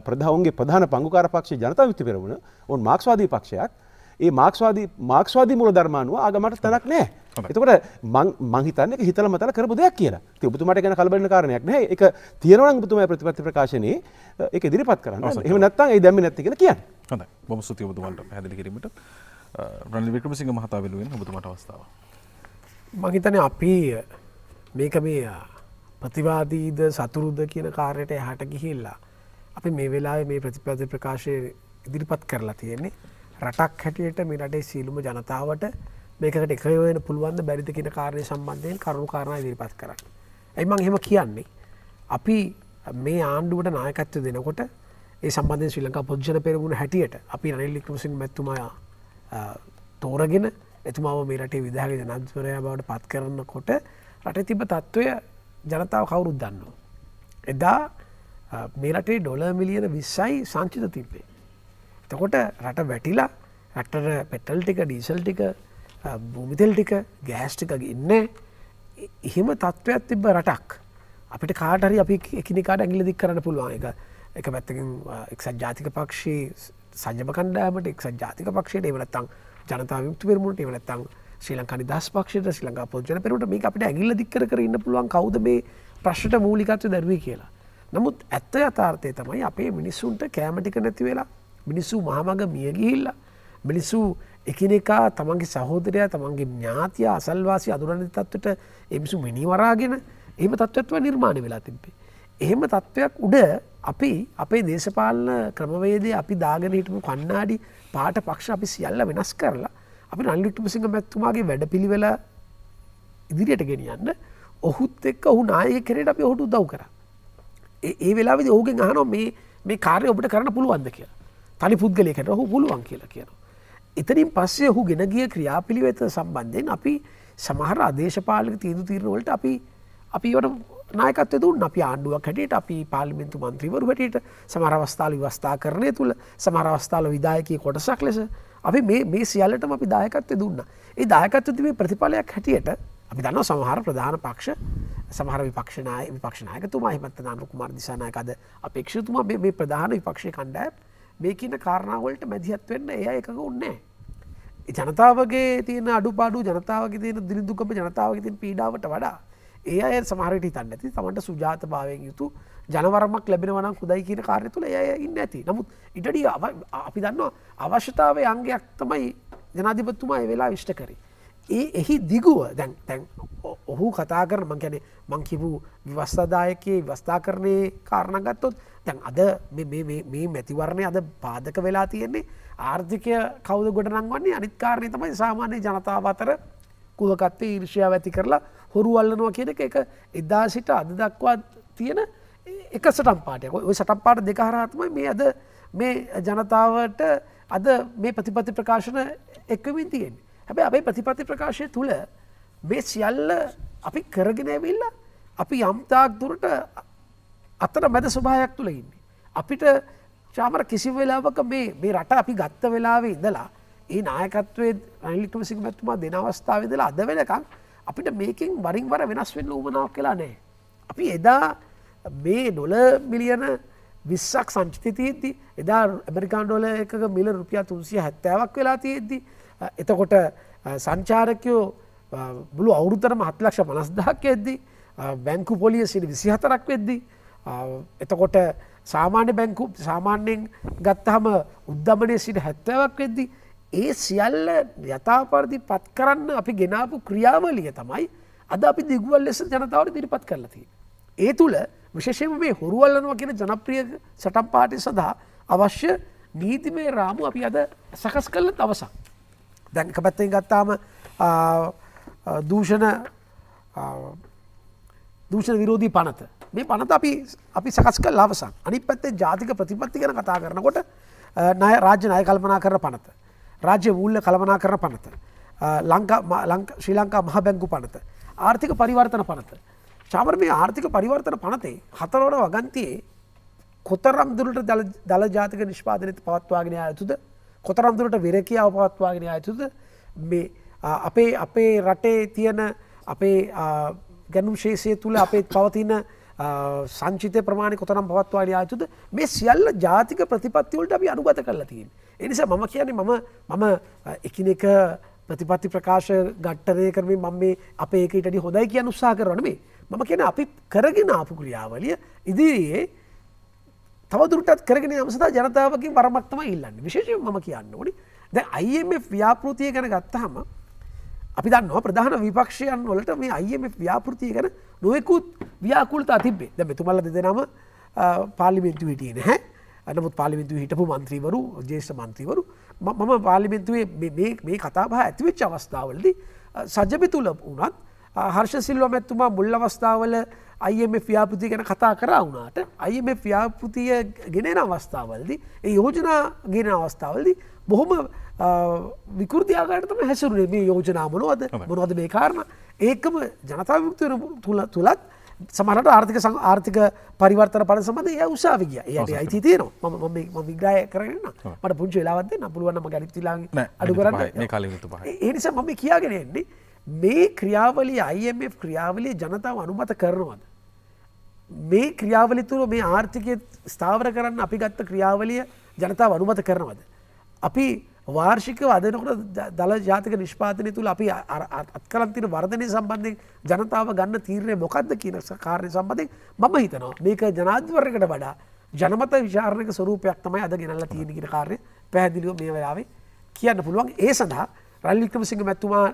ප්‍රධවන්ගේ ප්‍රධාන පංගුකාර පක්ෂ ජනතා විත්ති පෙරවුණ ඔවන් මාක්ස්වාදී පක්ෂයක් ඒ මාක්ස්වාදී මාක්ස්වාදී මුල ධර්මානුව ආගමට තැනක් නෑ එතකොට මංහිතන්න හිතල මතල කරපු දෙයක් කියලා. ඔබතුමට ගැන කලබන කාරණයක් නෑ එක තියෙනවන බතුම ප්‍රතිපත්ති ප්‍රකාශනයේ එක දිරිපත් කරන්න. එම නත්තන් ඒ දැම නැති කියෙන කියන්න. හොඳ බොම සුති ඔබතුමට හැදිලි කිරීමට. රනි වික්‍රමසිංහ මහතා වෙලුවෙන් ඔබතුමට අවස්ථාව. මහිතන අපි මේක මේ ප්‍රතිවාදීද සතුරුද්ධ කියන කාරයට එහට ගිහිල්ලා අපි මේ වෙලා මේ ප්‍රතිපති ප්‍රකාශය ඉදිරිපත් කරලා තියෙන්නේ රටක් හැටියට මේ රටේ සීලුම ජනතාවට මේකට එක වෙන පුළුවන්ද බැරිත කියන කාරණය සම්බන්ධයෙන් කරුණු කාරණය දිරිපත් කරන්න. ඇයිමං හෙම කියන්නේ. අපි මේ ආණ්ඩුවට නායකත්ව දෙනකොට ඒ සම්බන්ධය ශ්‍රී ලංකා පොද්ජන පෙරමුණ හැටියට අපි රනිල්ලික්මසින් මැත්තුමයා තෝරගෙන එතුමාව මේ රටේ විදාග ජනත්වරයා බවට පත් කරන්න කොට රට තිබ තත්ත්වය ජනතාව කවුරුත් දන්නවා. එදා මේ රටේ ඩොල මිලියන විස්සයි සංචිත තිබ්බේ. එතකොට රට වැටිලා රටට පෙටල් ටික ඩීසල් ටික භූමිතෙල් ටික ගෑස්ටික ඉන්න එහෙම තත්ත්වයක් තිබ්බ රටක්. අපිට කාටරි අපි එකනිකාට ඇගිල දික් කරන්න පුළුවන්. එක එක පැත්තකින් එක්සත් ජාතික පක්ෂී සජම කණ්ඩෑමට එක්සත් ජාතික පක්ෂයට එවනත්තං ජනතා යුක්තු පෙරමුණට එවනත්තං ශ්‍රී ලංකා නිදස් පක්ෂයට ශ්‍රී ලංකා පෝජන පෙරුට මේ අපිට ඇගිල්ල දික්කර ඉන්න පුළුවන් කවද මේ ප්‍රශ්ට මූලිකත්ව දරුවී කියලා. නමුත් ඇත්ත යථාර්ථය තමයි අපේ මිනිස්සුන්ට කෑමටික නැති වෙලා මිනිස්සු මහමඟ මියගිහිල්ල මිනිස්සු එකනෙකා තමන්ගේ සහෝදරය තමන්ගේ ඥාතිය අසල්වාසි අදුරන තත්වට එමිසු මිනිවරාගෙන එහම තත්ත්ව නිර්මාණය වෙලා තිබේ. එහෙම තත්ත්වයක් උඩ අපි අපේ දේශපාලන ක්‍රමවේදය අපි දාගෙන හිටපු කන්නාඩි පාට පක්ෂ අපි සියල්ල වෙනස් කරලා අපි නල්ලිටම සිංහ මැත්තුමාගේ වැඩ පිළිවෙල ඉදිරියට ගෙනියන්න ඔහුත් එක්ක ඔහු නාය කරට අපි ඔහුට උදව් කර. ඒ වෙලා ඔහුගෙන් අහන මේ මේ කාරය ඔබට කරන්න පුළුවන්ද කියලා තනි පුද්ගලයකට ඔහු පුළුවන් කියලා කියනවා. එතනින් පස්සේ ඔහු ගෙන ගිය ක්‍රියාපිළිවෙත සම්බන්ධයෙන් අපි සමහර අදේශපාලක තීදු තීරණවලට අපි අපි වට නායකත්ව දුන් අපි ආණ්ඩුවක් හැටියට අපි පාලිමින්තු මන්ත්‍රීවරු හැටියට සමරවස්ථාල වස්ථා කරණය තුළ සමරවස්ථාල විදායකී කොටසක් ලෙස අපි මේ සියල්ලටම අපි දායකත්ව දුන්න. ඒ දායකත්ව තිබේ ප්‍රතිඵලයක් හැටියට අපි දන්න සමහර ප්‍රධාන පක්ෂ සමහර විපක්ෂනාය විපක්ෂනායකතුමා හිමත්ත නානු කුමාර දිසානායකද අපේක්ෂතුමා මේ ප්‍රධාන විපක්ෂය කණ්ඩායම් මේ කියන කාරණාවලට මැදිහත් වෙන්න එය එකක උන්නේ. ජනතාවගේ තියෙන අඩුපාඩු ජනතාවගේ තියෙන දිරිදුකම ජනතාවගේ තින් පීඩාවට වඩා ඒ අය සමහරට තන්න ඇති තමට සුජාත භාවයෙන් යුතු ජනවරමක් ලැබෙනවනම් හුදයි කියන කාරය තුළ එය ඉන්න ඇති නමුත් ඉටඩිය අපි දන්නවා අවශ්‍යතාව අංගයක් තමයි ජනාධිපත්තුමා වෙලා විෂ්ට කරේ. ඒ එහි දිගුව දැන් තැන් ඔහු කතා කරන මං කැනෙ මංකිවූ විවස්ථදායකයේ වස්ථා කරණය කාරණගත්තොත් දැන් අද මේ මැතිවරණය අද පාදක වෙලා තියෙන්නේ ආර්ථිකය කවද ගොඩ නංවන්නේ අනිත්කාරණය තමයි සාමාන්‍ය ජනතාව අතර කුවකත්තේ ඊර්ෂයාව ඇති කරලා හොරු අල්ලනවා කියන එක. එක එදා සිට අද දක්වා තියෙන එක සටම් පාටය ඔය සටම් පාට දෙකහරාත්මයි මේ අද මේ ජනතාවට අද මේ ප්‍රතිපති ප්‍රකාශන එක්කමින් තියෙන් හැබැ අපේ ප්‍රතිපති ප්‍රකාශය තුළ මේ සියල්ල අපි කරගෙන ඇවිල්ල අපි යම්තාක් දුරට අතර මැද ස්වභායක් තුළ ඉන්නේ. අපිට චාමර කිසි වෙලාවක මේ මේ රට අපි ගත්ත වෙලාවේ ඉඳලා ඒ නායකත්වය රනිලිකම සිගමැත්තුමා දෙන අවස්ථාවදලා අද වෙනකම් අපිට මේකින් වරින් වර වෙනස් වෙන්න උමනාවක් කියලා නෑ. අපි එදා මේ නොල මිලියන විස්සක් සංචිතතියද්දි එදා ඇමරිකාන් ඩොල එක මිල රුපිය තුන්සිය හැත්තෑවක් වෙලා තියෙද්දි එතකොට සංචාරකයෝ බලු අවුරුතරම හත්ලක්ෂ මනස්දහක් එද්දි බැංකු පොලිය සිට විසිහතරක් වෙද්දී එතකොට සාමාන්‍ය බැංකු සාමාන්‍යයෙන් ගත්තහම උද්ධමනය සිට හැත්තවක් වෙද්දි ඒ සියල්ල යථපාරදි පත් කරන්න අපි ගෙනාපු ක්‍රියාවලිය තමයි අද අපි දිගුවල් ලෙස ජනතාවට දිරිපත් කරලති. ඒ තුළ විශෂයම මේ හොරුවල්ලනවා කියෙන ජනප්‍රිය සටම් පාටි සඳහා අවශ්‍ය නීතිමේ රාමු අපි අද සකස් කල්ල අවසක්. දැන්ක පැත්තෙන් ගත්තාම දූෂණ දූෂණ විරෝධී පනත මේ පනත අපි අපි සකස් කල් අවසන් අනි පැත්තේ ජාතික ප්‍රතිපත්ති ගැන කතා කරනකොට නය රාජ්‍ය නය කල්පනා කර පනත. රාජ්‍ය වූල්ල කළමනා කරන පනත. ලංකා ශ්‍රී ලංකා මහ බැංගු පනත. ආර්ථික පරිවර්තන පනත. චාමර මේ ආර්ථික පරිවර්තන පනතේ හතරවන වගන්තියේ කොතරම් දුරට දල ජාතික නිෂ්පාදනත පවත්වාගෙන යුතුද කොතරම් දුරට විරකියාව පවත්වාගෙන යුතුද මේ අපේ අපේ රටේ තියෙන අපේ ගැනුම් ශේෂය තුළ අපේ පවතින සංචිත ප්‍රමාණ කොතරම් පවත්වාන ආයතුද මේ සියල්ල ජාතික ප්‍රතිපත්තිවලට අපි අනුගත කරලා තියෙන්. එනිසා මම කියන්නේ මම මම එකනෙක ප්‍රතිපත්ති ප්‍රකාශ ගට්ටරය කරමින් මම මේ අප ඒකටඩි හොඳයි කියන උත්සා කරන මේ මම කියන අපි කරගෙන ආපු ක්‍රියාවලිය ඉදිරියේ තවදුරටත් කරගෙන යමසතා ජනතාවකින් වරමක්තම ඉල්ලන්න. විශේෂය ම කියන්න ඕනි. ද IMF ව්‍යාපෘතිය ගැන ගත්තහම අපි දන්නවා ප්‍රධාන විපක්ෂයන් වලට මේ අයිම ව්‍යාපෘතිය ගැන නොයකුත් ව්‍යාකුලතා තිබේ ද මෙතුමල්ල දෙදනම පාලිමෙන්තු හිටිය නැහැ. අනමුත් පාලිමිතු හිටපු මන්ත්‍රීවරු ජේෂ්ඨ මන්ත්‍රීවරු ම- මම පාලිමින්තුවේ මේ- මේ- මේ කතාබහ ඇතිවෙච්ච අවස්ථාවලදි සජපි තුළ වනත් හර්ෂ සිල්ව මැත්තුමා මුල් අවස්ථාවල අයම ්‍යාපති ගැන කතා කරා වුණාට අයම ්‍යාපතිය ගෙනෙන අවස්ථාවල්දි ඒ යෝජනා ගෙන අවස්ථාවල්දි බොහොම විකෘතියාගටම හැසුරුනේ මේ යෝජනා මොනවද? මොනවද මේ කාරණ? ඒකම ජනතාවයුක්තය තුළ තුළත් සමහට ආර්ථික සං ආර්ථික පරිවර්තන පල සමඳ ඒ උසාවිගිය ඒයට අයිති තියනවා. ම විග්‍රය කරන්න මට පුංචි වෙලාවත්ද නපුළුවන්නම ගැලිත්තිලා නෑ, අඩු කරන්න. පහයි. මේ කාලේ මිනිත්තු පහයි. ඒ නිසා මම කියාගෙන එන්නේ මේ ක්‍රියාවලිය IMF ක්‍රියාවලිය ජනතාව අනුමත කරනවද. මේ ක්‍රියාවලි තුළ මේ ආර්ථිකය ස්ථාවර කරන්න අපි ගත්ත ක්‍රියාවලිය ජනතාව අනුමත කරනවද. අපි වාර්ෂික අදනකොට දල ජාතික නිෂ්පාතනය තුළ අපි අත්කලන්තින වර්ධනය සම්බන්ධයෙන් ජනතාව ගන්න තීරණය මොකක්ද කියන කාරණය සම්බන්ධයෙන් මම හිතනවා. මේක ජනාධවරකට වඩා ජනමත විචාරණක ස්වරූපයක් තමයි අද ගෙනල්ල තියෙනගෙන කාරය පැහැදිලිව මේ වෙලාවේ කියන්න පුළුවන්. ඒ සඳහා රල්ලික්‍රම සිංහ මැත්තුමා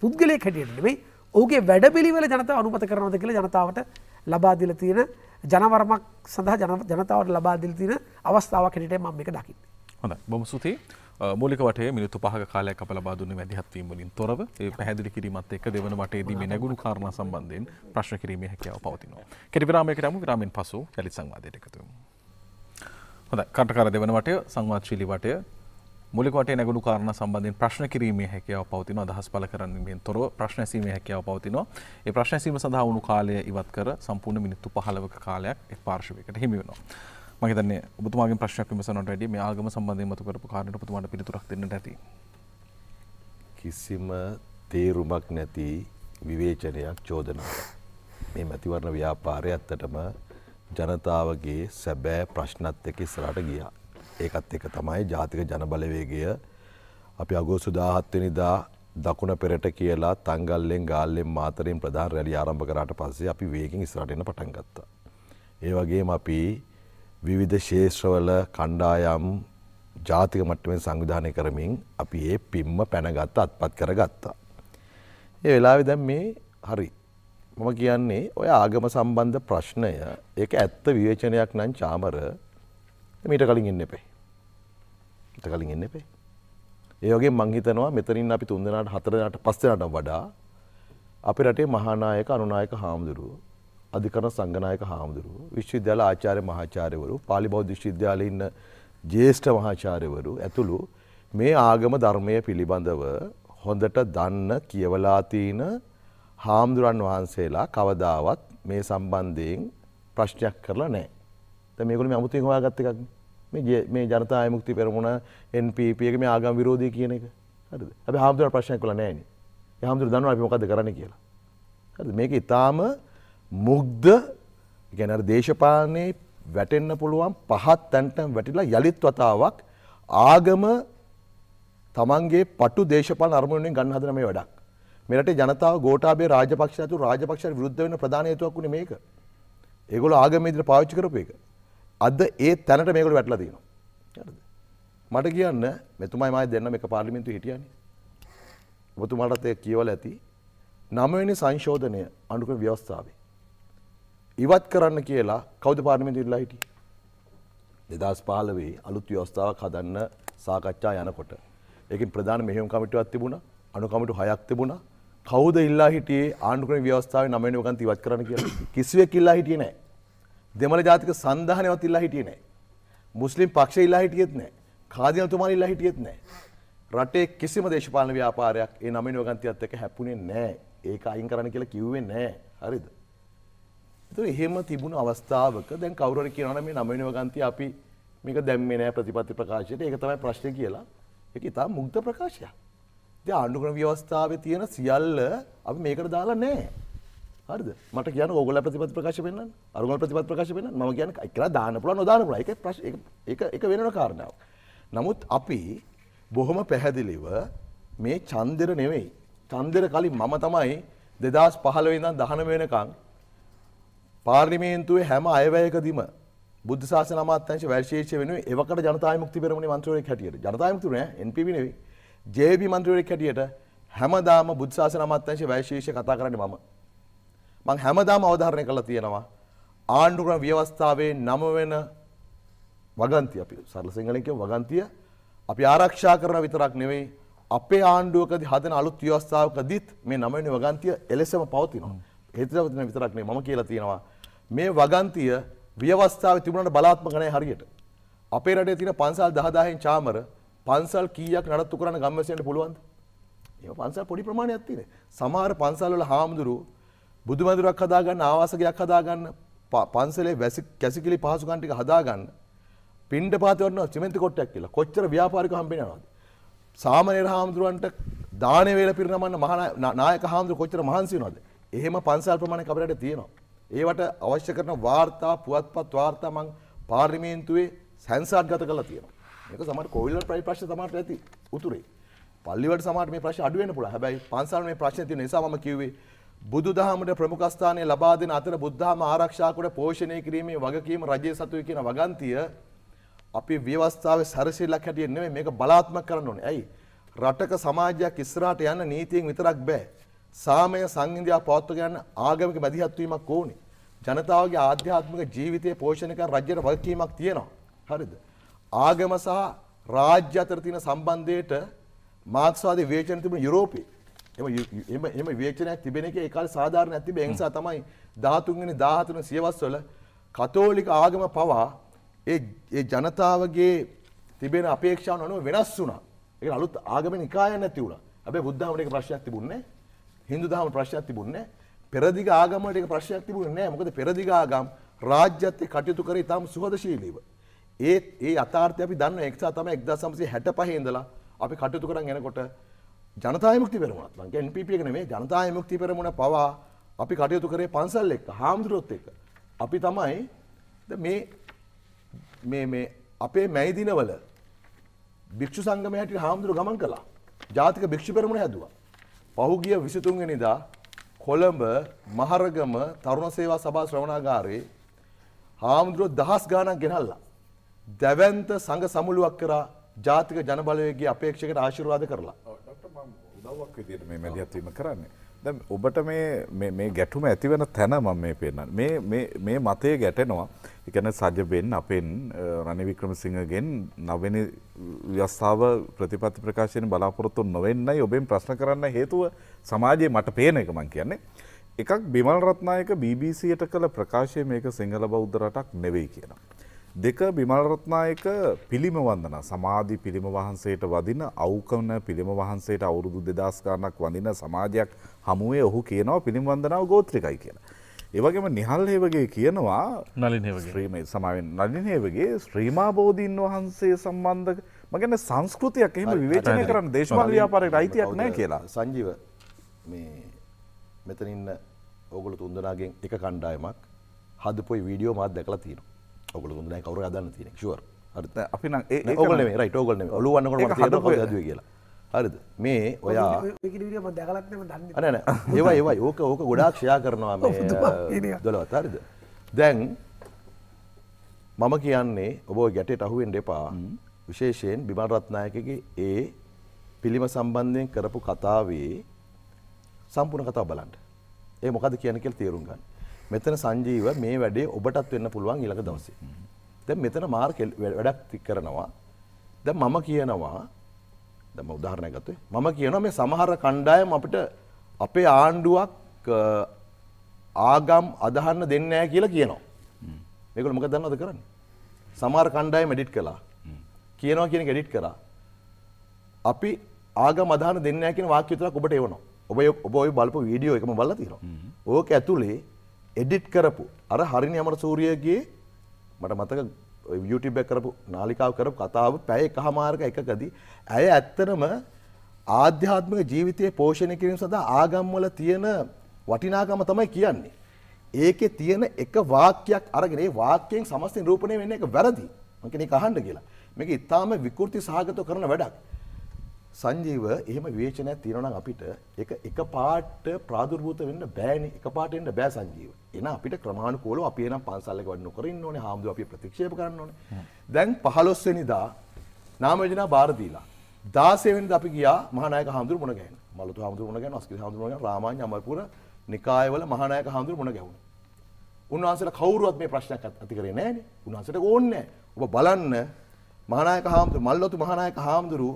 පුද්ගලය හැටියට නෙවෙයි ඕගේ වැඩබිලිවල ජනතාව අනුමත කරනවද කියල ජනතාවට ලබාදිල තියෙන ජනවර්මක් සඳහා ජන- ජනතාවට ලබාදිල තියෙන අවස්ථාවක් හැටියට මම එක දකින්න. හොඳ බොම සුති මූලික වටේ මිනිත්තු පහක කාලයක් අප ලබා දුන්නේ මැදිහත්වීම වලින් තොරව ඒ පැහැදිලි කිරීමත් එක්ක දෙවන වටේදී මේ නැගුණු කාරණා සම්බන්ධයෙන් ප්‍රශ්න කිරීමේ හැකියාව පවතිනවා. කෙටි විරාමයකට යමු විරාමෙන් පසු යලිත් සංවාදයට එකතු වෙමු. හොඳයි කටකර දෙවන වටය සංවාදශීලී වටය මුලික වටේ නැගුණු කාරණා සම්බන්ධයෙන් ප්‍රශ්න කිරීමේ හැකියාව පවතිනවා අදහස් පළ කරන්නීමෙන් තොරව ප්‍රශ්න ඇසීමේ හැකියාව පවතිනවා. ඒ ප්‍රශ්න ඇසීම සඳහා වුණු කාලය ඉවත් කර සම්පූර්ණ මිනිත්තු 15ක කාලයක් එක් පාර්ශවයකට හිමි වෙනවා. මම හිතන්නේ ඔබතුමාගෙන් ප්‍රශ්නයක් විමසනට වැඩිය මේ ආගම සම්බන්ධයෙන් මතු කරපු කාරණයට ඔබතුමාට පිළිතුරක් දෙන්නට ඇති. කිසිම තේරුමක් නැති විවේචනයක් චෝදනාව. මේ මැතිවරණ ව්‍යාපාරය ඇත්තටම ජනතාවගේ සැබෑ ප්‍රශ්නත් එක්ක ඉස්සරහට ගියා. ඒකත් එක තමයි ජාතික ජනබලවේගය අපි අගෝස්තු 17 වෙනිදා දකුණ පෙරට කියලා තංගල්ලෙන් ගාල්ලෙන් මාතරෙන් ප්‍රධාන රැලි ආරම්භ කරාට පස්සේ අපි වේගෙන් ඉස්සරහට එන්න පටන් ගත්තා. ඒ වගේම අපි විවිධ ශේෂ්ත්‍රවල කණ්ඩායම් ජාතික මට්ටමෙන් සංවිධානය කරමින් අපි ඒ පිම්ම පැනගත්ත අත්පත් කරගත්තා. ඒ වෙලාවෙ දැන් මේ හරි. මම කියන්නේ ඔය ආගම සම්බන්ධ ප්‍රශ්නය ඒක ඇත්ත විවේචනයක් නම් චාමර මීට කලින් එන්න එපේ. ඊට කලින් එන්න එපේ. ඒ වගේ මං හිතනවා මෙතනින් අපි තුන් දෙනාට හතර දෙනාට පස් දෙනාට වඩා අපේ රටේ මහානායක අනුනායක හාමුදුරුවෝ අධිකරණ සංඝනායක හාමුදුරුවෝ විශ්වවිද්‍යාල ආචාර්ය මහාචාර්යවරු පාලි බෞද්ධ විශ්වවිද්‍යාලයේ ඉන්න ජ්‍යෙෂ්ඨ මහාචාර්යවරු ඇතුළු මේ ආගම ධර්මය පිළිබඳව හොඳට දන්න කියවලා තියෙන හාමුදුරන් වහන්සේලා කවදාවත් මේ සම්බන්ධයෙන් ප්‍රශ්නයක් කරලා නැහැ. දැන් මේගොල්ලෝ මේ අමුතුවෙන් හොයාගත්ත එකක් නේ. මේ ජේ- මේ ජනතා විමුක්ති පෙරමුණ NPP එක මේ ආගම් විරෝධී කියන එක. හරිද? අපි හාමුදුරන් ප්‍රශ්නයක් කළා නැහැ නේ. ඒ හාමුදුරුවෝ දන්නවා අපි මොකද්ද කරන්න කියලා. හරිද? මේක ඊටාම මුග්ධ ඒ කියන්නේ අර දේශපාලනේ වැටෙන්න පුළුවන් පහත් තැන්ට වැටිලා යලිත් වතාවක් ආගම තමන්ගේ පටු දේශපාලන අරමුණුවෙන් ගන්න හදන මේ වැඩක්. මේ රටේ ජනතාව ගෝඨාභය රාජපක්ෂ ඇතුළු රාජපක්ෂට විරුද්ධ වෙන ප්‍රධාන හේතුවක් උනේ මේක. ඒගොල්ලෝ ආගම විදිහට පාවිච්චි කරපු එක. අද ඒ තැනට මේගොල්ලෝ වැටලා තියෙනවා. හරිද? මට කියන්න මෙතුමයි මායි දෙන්න මේක පාර්ලිමේන්තුවේ හිටියානේ. ඔබතුමාටත් ඒක කියවලා ඇති. නවවෙනි සංශෝධනය අනුකරන ව්‍යවස්ථාවේ ඉවත් කරන්න කියලා කවුද පාර්ලිමේන්තුවේ ඉල්ලා හිටියේ? 2015 අලුත් ව්‍යවස්ථාවක් හදන්න සාකච්ඡා යනකොට. ඒකෙන් ප්‍රධාන මෙහෙයුම් කමිටුවක් තිබුණා අනු කමිටු හයක් තිබුණා. කවුද ඉල්ලා හිටියේ? ආණ්ඩුක්‍රම ව්‍යවස්ථාවේ නවවෙනි වගන්ති ඉවත් කරන්න කියලා. කිසිවෙක් ඉල්ලා හිටියේ නැහැ. දෙමළ ජාතික සංධානයවත් ඉල්ලා හිටියේ නැහැ. මුස්ලිම් පක්ෂ ඉල්ලා හිටියෙත් නැහැ. කාදිනතුමාලා ඉල්ලා හිටියෙත් නැහැ. රටේ කිසිම දේශපාලන ව්‍යාපාරයක් ඒ නවවෙනි වගන්තියත් එක්ක හැප්පුණේ නැහැ. ඒක අයින් කරන්න කියලා කිව්වේ නැහැ. හරිද? එතකොට එහෙම තිබුණු අවස්ථාවක දැන් කවුරු හරි කියනවා නම් මේ නවවෙනි වගන්තිය අපි මේක දැම්මේ නැහැ ප්‍රතිපත්ති ප්‍රකාශයට. ඒක තමයි ප්‍රශ්නේ කියලා. ඒක ඉතාම මුග්ධ ප්‍රකාශයක්. ඉතින් ආණ්ඩුක්‍රම ව්‍යවස්ථාවේ තියෙන සියල්ල අපි මේකට දාලා නැහැ. හරිද? මට කියන්න ඕගොල්ලෝ ප්‍රතිපත්ති ප්‍රකාශ පෙන්නන්න. අරුගොල්ලෝ ප්‍රතිපත්ති ප්‍රකාශ පෙන්නන්න. මම කියන්නේ එක්කලා දාන්න පුළුවන් නොදාන්න පුළුවන්. ඒක ප්‍රශ්න ඒක ඒක ඒක වෙනම කාරණාවක්. නමුත් අපි බොහොම පැහැදිලිව මේ ඡන්දෙර නෙවෙයි. ඡන්දෙර කලින් මම තමයි 2015 ඉඳන් 19 වෙනකන් පාර්ලිමේන්තුවේ හැම අයවැයකදීම බුද්ධ ශාසන අමාත්‍යාංශ වැල්ශේෂ්‍ය වෙනුවෙන් එවකට ජනතා විමුක්ති පෙරමුණේ මන්ත්‍රීවරයෙක් හැටියට. ජනතා විමුක්ති නෑ NPP නෙවෙයි. JB මන්ත්‍රීවරයෙක් හැටියට හැමදාම බුද්ධ ශාසන අමාත්‍යාංශ වැල්ශේෂ්‍ය කතා කරන්නේ මම. මම හැමදාම අවධාරණය කරලා තියෙනවා ආණ්ඩුක්‍රම ව්‍යවස්ථාවේ නම වෙන වගන්තිය අපි. සරල සිංහලෙන් කියමු වගන්තිය. අපි ආරක්ෂා කරන විතරක් නෙවෙයි අපේ ආණ්ඩුවකදී හදන අලුත් ව්‍යවස්ථාවකදීත් මේ නවවෙනි වගන්තිය එලෙසම පවතිනවා. හේතුව විතරක් නෙවෙයි මම කියලා තියෙනවා මේ වගන්තිය ව්‍යවස්ථාවේ තිබුණාට බලාත්මක නැහැ හරියට. අපේ රටේ තියෙන පන්සල් 10000න් චාමර පන්සල් කීයක් නඩත්තු කරන්න ගම්වැසියන්ට පුළුවන්ද? ඒ පන්සල් පොඩි ප්‍රමාණයක් තියෙන. සමහර පන්සල් වල හාමුදුරු බුදුමැදුරක් හදාගන්න ආවාසගයක් හදාගන්න ප- පන්සලේ වැසි කැසිකිලි පහසුකම් ටික හදාගන්න පින්ඩ පාත වන්න සිමෙන්ති කොට්ටයක් කියලා කොච්චර ව්‍යාපාරික හම්බෙන යනවද? සාමනීර හාමුදුරුවන්ට දානේ වේල පිරිනමන්න මහා නායක හාමුදුරු කොච්චර මහන්සි වෙනවද? එහෙම පන්සල් ප්‍රමාණයක් අපේ රටේ තියෙනවා. ඒවට අවශ්‍ය කරන වාර්තා පුවත්පත් වාර්තා මං පාර්ලිමේන්තුවේ සැන්සාට් ගත කරලා තියෙනවා. මේක සමහර කොවිල් වල ප්‍රශ්න සමහරට ඇති උතුරේ. පල්ලිවලට සමහරට මේ ප්‍රශ්න අඩු වෙන්න පුළුවන්. හැබැයි පන්සල් මේ ප්‍රශ්නේ තියෙන නිසා මම කිව්වේ බුදුදහමට ප්‍රමුඛ ස්ථානය ලබා දෙන අතර බුද්ධාම ආරක්ෂා කොට පෝෂණය කිරීමේ වගකීම රජයේ සතුයි කියන වගන්තිය අපි ව්‍යවස්ථාවේ සැරසිල්ලක් හැටියට නෙමෙයි මේක බලාත්මක කරන්න ඕනේ. ඇයි? රටක සමාජයක් ඉස්සරහට යන්න නීතියෙන් විතරක් බෑ. සාමය සංහිඳියා පවත්ව ගන්න ආගමික මැදිහත් වීමක් ඕනේ. ජනතාවගේ ආධ්‍යාත්මික ජීවිතය පෝෂණය කරන රජයට වගකීමක් තියෙනවා. හරිද? ආගම සහ රාජ්‍ය අතර තියෙන සම්බන්ධයට මාක්ස්වාදී විවේචන තිබුණ යුරෝපයේ එම යු- එම එම විවේචනයක් තිබෙන එක ඒ කාලේ සාධාරණ නැති බෑ. ඒ නිසා තමයි 13 වෙනි 14 වෙනි සියවස්වල කතෝලික ආගම පවා ඒ ඒ ජනතාවගේ තිබෙන අපේක්ෂාවන් අනුව වෙනස් වුණා. ඒක අලුත් ආගම නිකායක් නැති වුණා. හැබැයි බුද්ධ ධර්මයට ඒක ප්‍රශ්නයක් තිබුණේ නැහැ. හින්දු දහම ප්‍රශ්නයක් තිබුණේ නැහැ. පෙරදිග ආගම වලට ඒක ප්‍රශ්නයක් තිබුණේ නැහැ. මොකද පෙරදිග ආගම් රාජ්‍යත් එක්ක කටයුතු කරේ තාම සුහදශීලීව. ඒ ඒ යථාර්ථය අපි දන්න එක නිසා තමයි 1965 ඉඳලා අපි කටයුතු කරන් යනකොට ජනතා විමුක්ති පෙරමුණත් මං කියන්නේ NPP එක නෙමෙයි ජනතා විමුක්ති පෙරමුණ පවා අපි කටයුතු කරේ පන්සල් එක්ක හාමුදුරුවොත් එක්ක. අපි තමයි ද මේ මේ මේ අපේ මැයි දිනවල භික්ෂු සංගමය හැටියට හාමුදුරුවෝ ගමන් කළා. ජාතික භික්ෂු පෙරමුණ හැදුවා. පහුගිය 23 වෙනිදා කොළඹ මහරගම තරුණ සේවා සභා ශ්‍රවණාගාරයේ හාමුදුරුවෝ දහස් ගාණක් ගෙනල්ලා දැවැන්ත සංඝ සමුළුවක් කරා ජාතික ජනබලවේගයේ අපේක්ෂකට ආශිර්වාද කරලා. උදව්වක් විදියට මේ මැදිහත්වීම කරන්නේ. දැන් ඔබට මේ මේ මේ ගැටුම ඇතිවන තැන මම මේ පේන්න. මේ මේ මේ මතය ගැටෙනවා. ඒ කියන්නේ සජබෙන් අපෙන් අ, රනිල් වික්‍රමසිංහගෙන් නවවෙනි ව්‍යවස්ථාව ප්‍රතිපත්ති ප්‍රකාශයෙන් බලාපොරොත්තු නොවෙන්නයි ඔබෙන් ප්‍රශ්න කරන්න හේතුව සමාජයේ මට පේන එක මං කියන්නේ. එකක් බිමල් රත්නායක BBCට කළ ප්‍රකාශය මේක සිංහල බෞද්ධ රටක් නෙවෙයි කියලා. දෙක බිමල් රත්නායක පිළිම වන්දන සමාධි පිළිම වහන්සේට වදින අවකවන පිළිම වහන්සේට අවුරුදු දෙදස් ගානක් වඳින සමාජයක් හමුවේ ඔහු කියනවා පිළිම වන්දනාව ගෝත්‍රිකයි කියලා. ඒවගේම නිහල් හේවගේ කියනවා නලින් හේවගේ. ශ්‍රීම සමාවෙන් නලිනේවගේ ශ්‍රීමාබෝධීන් වහන්සේ සම්බන්ධ මගැන සංස්කෘතියක් එහෙම විවේචනය කරන්න දේශපාල ව්‍යාපාරයට අයිතියක් නෑ කියලා. සංජීව මේ මෙතන ඉන්න ඔගොල්ලෝ තුන්දෙනාගෙන් එක කණ්ඩායමක් හදපොයි වීඩියෝ මාත් දැකලා තියෙනවා. ඔගොල්ලෝ තුන්දෙනා කවුරු හදන්න තියෙන්නේ ෂුවර්. හරිද? නෑ, අපි නම් ඒ- නෙමෙයි රයිට් ඕගොල්ලෝ නෙමෙයි. ඔළුව වන්නකොට ඒක මට තේරෙනවා හදපොයි- කවුද හදුවේ කියලා. හරිද? මේ ඔයා ඔය කිරි විදිය මම දැකලත් නෑ මම දන්නේ අනේ නෑ ඒවා ඒවා ඕක ඕක ගොඩාක් ෂෙයා කරනවා මේ කියන. දොලවත් හරිද දැන් මම කියන්නේ ඔබ ඔය ගැටේට අහු වෙන්න එපා විශේෂයෙන් බිමල් රත්නායකගේ ඒ පිළිම සම්බන්ධයෙන් කරපු කතාවේ සම්පූර්ණ කතාව බලන්න. ඒ මොකද කියන්නේ කියලා තේරුම් ගන්න. මෙතන සංජීව මේ වැඩේ ඔබටත් වෙන්න පුළුවන් ඊළඟ දවසේ. දැන් මෙතන මාර්ක් වැඩක් කරනවා. දැන් මම කියනවා දැන් මම උදාහරණයක් ගත්තොත් මම කියනවා මේ සමහර කණ්ඩායම් අපිට අපේ ආණ්ඩුවක් ආගම් අදහන්න දෙන්නේ කියලා කියනවා. මේගොල්ලෝ මොකද දන්නවද කරන්නේ? සමහර කණ්ඩායම් එඩිට් කළා. කියනවා කියන එඩිට් කරා. අපි ආගම අදහන දෙන්නේ කියන වාක්‍ය විතරක් ඔබට එවනවා. ඔබ ඔබ ඔය බලපු වීඩියෝ එකම බලලා තියෙනවා. ඕක ඇතුලේ එඩිට් කරපු අර හරිනි අමරසූරියගේ මට මතක YouTube එක කරපු නාලිකාව කරපු කතාව පැය එකහමාරක එකකදී ඇය ඇත්තටම ආධ්‍යාත්මික ජීවිතයේ පෝෂණය කිරීම සඳහා ආගම් වල තියෙන වටිනාකම තමයි කියන්නේ. ඒකේ තියෙන එක වාක්‍යයක් අරගෙන ඒ වාක්‍යයෙන් සමස්ත නිරූපණය වෙන්නේ එක වැරදි. මම කියන්නේ ඒක අහන්න කියලා. මේක ඉතාම විකෘති සහගතව කරන වැඩක්. සංජීව එහෙම විවේචනයක් තියෙනවා නම් අපිට ඒක එක පාට ප්‍රාදුර්භූත වෙන්න බෑනේ එක පාට වෙන්න බෑ සංජීව. එන අපිට ක්‍රමානුකූලව අපි එනම් පන්සල් එක වැඩ නොකර ඉන්න ඕනේ. හාමුදුරුවෝ අපි ප්‍රතික්ෂේප කරන්න ඕනේ. දැන් 15 වෙනිදා නාම යෝජනා බාර දීලා 16 වෙනිදා අපි ගියා මහානායක හාමුදුරුවෝ මුණ ගැහෙන්න. මලුතු හාමුදුරුවෝ මුණ ගැහෙන්න, අස්කිරි හාමුදුරුවෝ මුණ ගැහෙන්න, රාමාඤ්ඤ අමරපුර නිකායවල මහානායක හාමුදුරුවෝ මුණ ගැහුණා. උන්වහන්සේලා කවුරුවත් මේ ප්‍රශ්නයක් ඇති කරේ නැහැනේ. උන්වහන්සේට ඕනේ නැහැ. ඔබ බලන්න මහානායක හාමුදුරු මල්ලොතු මහානායක හාමුදුරුව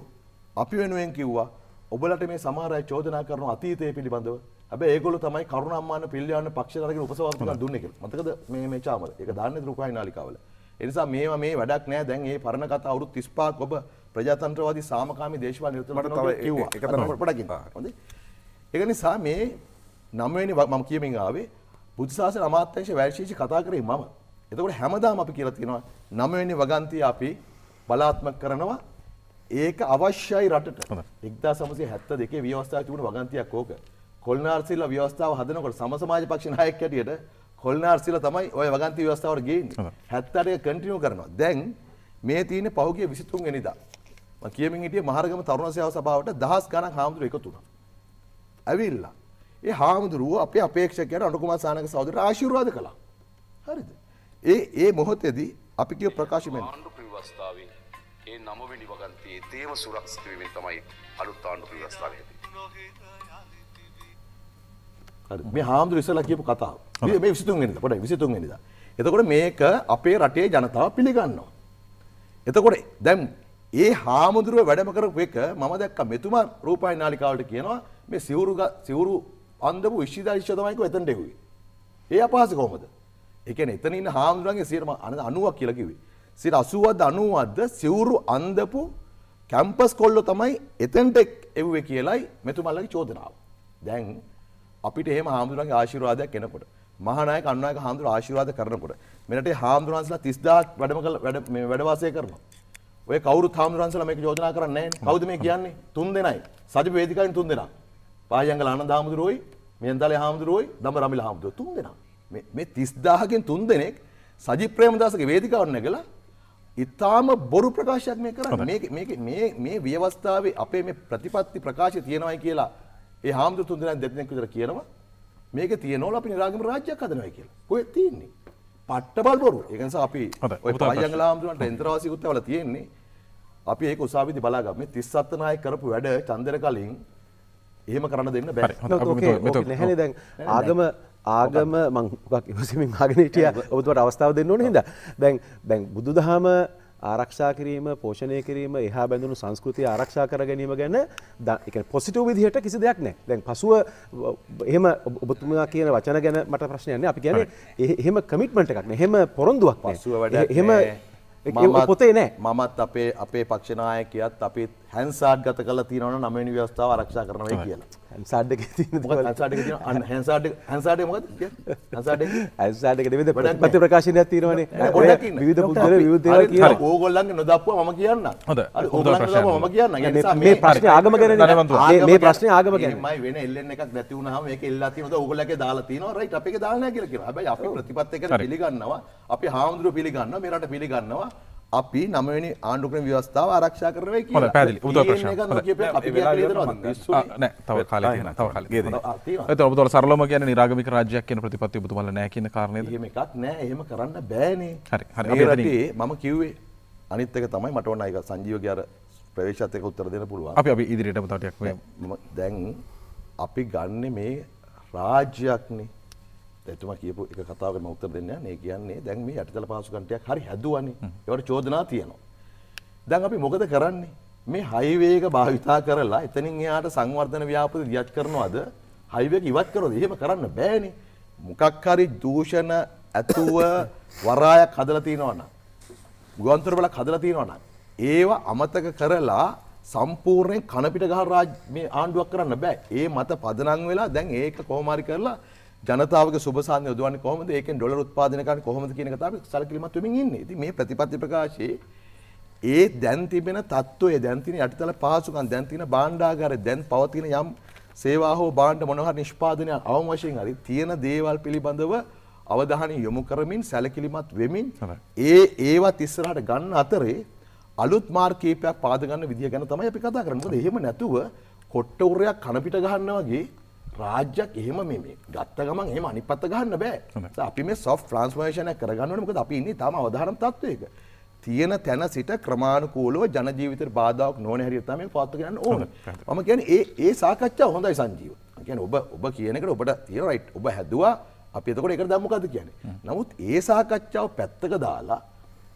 අපි වෙනුවෙන් කිව්වා ඔබලට මේ සමහර අය චෝදනා කරන අතීතය පිළිබඳව හැබැයි ඒගොල්ලෝ තමයි කරුණාම්මාන පිල්ලියන්න පක්ෂ අරගෙන උපසභාපතිතුමා දුන්නේ කියලා. මතකද මේ මේ චාමල? ඒක දාන්නේ රුකුයි නාලිකාවල. ඒ නිසා මේවා මේ වැඩක් නෑ. දැන් මේ පරණ කතා අවුරුදු 35ක් ඔබ ප්‍රජාතන්ත්‍රවාදී සාමකාමී දේශපාලන තව කිව්වා. එක තැනක් පොඩකින්. හොඳයි. ඒක නිසා මේ නවවෙනි ව- මම කියමින් ආවේ බුද්ධ ශාසන අමාත්‍යාංශ වැල්ශීෂි කතා කරේ මම. එතකොට හැමදාම අපි කියලා තියෙනවා නවවෙනි වගන්තිය අපි බලාත්මක කරනවා ඒක අවශ්‍යයි රටට. 1972 ව්‍යවස්ථාවේ තිබුණ වගන්තියක් ඕක. කොල්නාර්සිල්ලා ව්‍යවස්ථාව හදනකොට සම සමාජ පක්ෂ නායක හැටියට කොල්නාර්සිල්ලා තමයි ওই වගන්ති ව්‍යවස්ථාවට ගේන්නේ. 78 එක කන්ටිනියු කරනවා. දැන් මේ තියෙන්නේ පහුගිය 23 වෙනිදා. මම කියමින් හිටියේ මහරගම තරුණ සේවා සභාවට දහස් ගණන් හාමුදුරුවෝ එකතු වුණා. ඇවිල්ලා. ඒ හාමුදුරුවෝ අපේ අපේක්ෂකයන්ට අනුකුමාර සානක සහෝදරට ආශිර්වාද කළා. හරිද? ඒ ඒ මොහොතේදී අපි කියව ප්‍රකාශමෙන් ආණ්ඩු ප්‍රවස්ථාවේ ඒ නමවෙනි වගන්තයේ තේම සුරක්ෂිත වීමෙන් තමයි අලුත් ආණ්ඩු ප්‍රවස්ථාවේ මේ හාමුදුරුවෝ ඉස්සලා කියපු කතාව. මේ 23 වෙනිදා පොඩ්ඩක් 23 වෙනිදා. එතකොට මේක අපේ රටේ ජනතාව පිළිගන්නවා. එතකොට දැන් ඒ හාමුදුරුව වැඩම කරපු එක මම දැක්ක මෙතුමා රූපాయి නාලිකාවලට කියනවා මේ සිවුරු සිවුරු අන්දපු විශ්වවිද්‍යාල තමයි කිව්ව එතනට එහුවේ. ඒ අපහාස කොහමද? ඒ කියන්නේ එතන ඉන්න හාමුදුරන්ගේ 90ක් කියලා කිව්වේ. 80ක්ද 90ක්ද සිවුරු අන්දපු කැම්පස් කොල්ලෝ තමයි එතනට එව්වේ කියලයි මෙතුමාලගේ චෝදනාව. දැන් අපිට එහෙම හාමුදුරන්ගේ ආශිර්වාදයක් එනකොට මහානායක අනුනායක හාමුදුරුවෝ ආශිර්වාද කරනකොට මෙරටේ හාමුදුරන්සලා 30000ක් වැඩම කළ වැඩ මේ වැඩ වාසය කරනවා. ඔය කවුරුත් හාමුදුරන්සලා මේක යෝජනා කරන්නේ නැහැ. කවුද මේ කියන්නේ? තුන් දෙනයි. සජිප වේදිකාවෙන් තුන් දෙනා. පායංගල ආනන්ද හාමුදුරුවෝයි, මියන්තලේ හාමුදුරුවෝයි, දඹරමිල හාමුදුරුවෝ තුන් දෙනා. මේ මේ 30000කින් තුන් දෙනෙක් සජිප් ප්‍රේමදාසගේ වේදිකාවට නැගලා ඉතාම බොරු ප්‍රකාශයක් මේ කරන්නේ. මේක මේක මේ මේ ව්‍යවස්ථාවේ අපේ මේ ප්‍රතිපත්ති ප්‍රකාශය තියෙනවයි කියලා ඒ හාමුදුරු තුන් දෙනා දෙදෙනෙක් විතර කියනවා. මේක තියෙනවල අපි නිරාගම රාජ්‍යයක් හදනවයි කියලා. කොහෙද තියෙන්නේ? පට්ටබල් බොරු. ඒක නිසා අපි. ඔය පායංගල හාමුදුරන්ට එන්ත්‍රවාසිකුත් ඇවලා තියෙන්නේ. අපි ඒක උසාවිදි බලාගමු. මේ 37 නායක කරපු වැඩ චන්දර කලින් එහෙම කරන්න දෙන්න බෑ. හරි. හොඳයි. අපි ඕකේ මෙතන- මෙතන- ඕකේ නැහැනේ දැන් ආගම ආගම මං මොකක් ඉවසමින් ආගෙන හිටියා ඔබතුමාට අවස්ථාව දෙන්න ඕනේ හින්දා දැන් දැන් බුදුදහම ආරක්ෂා කිරීම පෝෂණය කිරීම එහා බැඳුණු සංස්කෘතිය ආරක්ෂා කර ගැනීම ගැන කියන්නේ පොසිටිව් විදිහට කිසි දෙයක් නැහැ. දැන් පසුව එහෙම ඔබ- ඔබතුමා කියන වචන ගැන මට ප්‍රශ්නයක් නැහැ. අපි එහෙ- එහෙම කමිට්මන්ට් එකක් නැහැ. එහෙම පොරොන්දුවක්. පසුව නෑ. මමත්- ඒ පොතේ නැහැ. මමත් අපේ අපේ පක්ෂ නායකයත් අපි හැන්සාඩ් ගත කරලා තියෙනවනේ නවවෙනි ව්‍යවස්ථාව ආරක්ෂා කරනවා කියලා. හැන්සාඩ් එකේ හැන්සාඩ් එක තියෙනවා අන්න හැන්සාඩ් එක හැන්සාඩ් එක මොකද කියන්නේ? හැන්සාඩ් එක හැන්සාඩ් එකේ වැඩක් ප්‍රතිපත්ති ප්‍රකාශනයක් තියෙනවනේ. විවිධ පුද්ගල විවිධ දේවල් කියනවා. හරි. ඕගොල්ලන්ගේ නොදප්පුවා මම. හරි, හොඳයි ඕගොල්ලන්ගේ මම කියන්නම්. ඒ මේ- ප්‍රශ්නේ ආගම ගැන නේ. ධනවන්තුවා. මේ- ප්‍රශ්නේ ආගම ගැන. එහෙමයි වෙන එල්ලෙන් එකක් නැති වුණාම මේක එල්ලලා තියෙනවද ඕගොල්ලෝගේ දාලා තියෙනවා රයිට් අපි ඒක දාලා නැහැ කියලා කියනවා. හැබැයි අපි ප්‍රතිපත්ති එක. පිළිගන්නවා. අපි හාමුදුරුවෝ පිළිගන්නවා. මේ රට පිළිගන්නවා. අපි නවවෙනි ආණ්ඩු ක්‍රම ව්‍යවස්ථාව ආරක්ෂා කරනවා කියලා. හොඳයි, පැහැදිලි. උදේ තියෙන ප්‍රශ්න. නෑ තව කාලයක් තියෙනවා. තව කාලයක්. එතකොට ඔබතුමාලා සරලවම කියන්නේ නිරාගමික රාජ්‍යයක් කියන ප්‍රතිපත්තිය ඔබතුමාලා නැහැ කියන කාරණේද? එහෙම එකක් නෑ එහෙම කරන්න බෑනේ හරි, හරි. මේ අපි රටේ මම කිව්වේ අනිත් එක තමයි මට ඕන ඒක සංජීවගේ අර ප්‍රවේශත් එක උත්තර දෙන්න පුළුවන් අපි අපි ඉදිරියට තව ටිකක් මේ මම දැන් අපි ගන්න මේ රාජ්‍යයක්නේ එතුමා කියපු එක කතාවකට මම උත්තර දෙන්න යන්නේ. ඒ කියන්නේ දැන් මේ යටිතල පහසුකම් ටිකක් හරි හැදුවානේ. ඒවට චෝදනා තියෙනවා. දැන් අපි මොකද කරන්නේ? මේ හයිවේ එක භාවිතා කරලා එතනින් එහාට සංවර්ධන ව්‍යාපෘති දියත් කරනවද? හයිවේ එක ඉවත් කරනවද? එහෙම කරන්න බෑනේ. මොකක් හරි දූෂණ ඇතුව වරායක් හදලා තියෙනවනම් ගුවන්තොට බලක් හදලා තියෙනවා නම් ඒව අමතක කරලා සම්පූර්ණයෙන් කනපිට ගහ රාජ් මේ ආණ්ඩුවක් කරන්න බෑ. ඒ මත පදනම් වෙලා දැන් ඒක කොහොම හරි කරලා ජනතාවගේ සුබසාන්‍ය යොදවන්නේ කොහොමද? ඒකෙන් ඩොලර් උත්පාදනය කරන්නේ කොහොමද කියන එක තමයි සැලකිලිමත් වෙමින් ඉන්නේ. ඉතින් මේ ප්‍රතිපත්ති ප්‍රකාශයේ ඒ දැන් තිබෙන තත්ත්වය දැන් තියෙන යටිතල පහසුකම් දැන් තියෙන භාණ්ඩාගාරය දැන් පවතින යම් සේවා හෝ භාණ්ඩ මොනවා හරි නිෂ්පාදනයක් අවම වශයෙන් හරි තියෙන දේවල් පිළිබඳව අවධානය යොමු කරමින් සැලකිලිමත් වෙමින්. ඒ ඒවත් ඉස්සරහට ගන්න අතරේ අලුත් මාර්ග කීපයක් පාද ගන්න විදිය ගැන තමයි අපි කතා කරන්නේ. මොකද එහෙම නැතුව කොට්ට උරයක් කන පිට ගන්නවා වගේ රාජ්‍යයක් එහෙම මේ මේ ගත්ත ගමන් එහෙම අනිත් පැත්ත ගහන්න බෑ. අපි මේ transformation එක කරගන්න මොකද අපි ඉන්නේ තාම අවධාරණ තත්වයක. තියෙන තැන සිට ක්‍රමානුකූලව ජන ජීවිතේට බාධාවක් හැටියට තමයි පවත්වාගෙන යන්න ඕනේ. මම කියන්නේ ඒ ඒ සාකච්ඡාව හොඳයි සංජීව. මම කියන්නේ ඔබ ඔබ කියන එකට ඔබට රයිට්. ඔබ හැදුවා අපි එතකොට ඒකට දැන් මොකද්ද කියන්නේ? නමුත් ඒ සාකච්ඡාව පැත්තක දාලා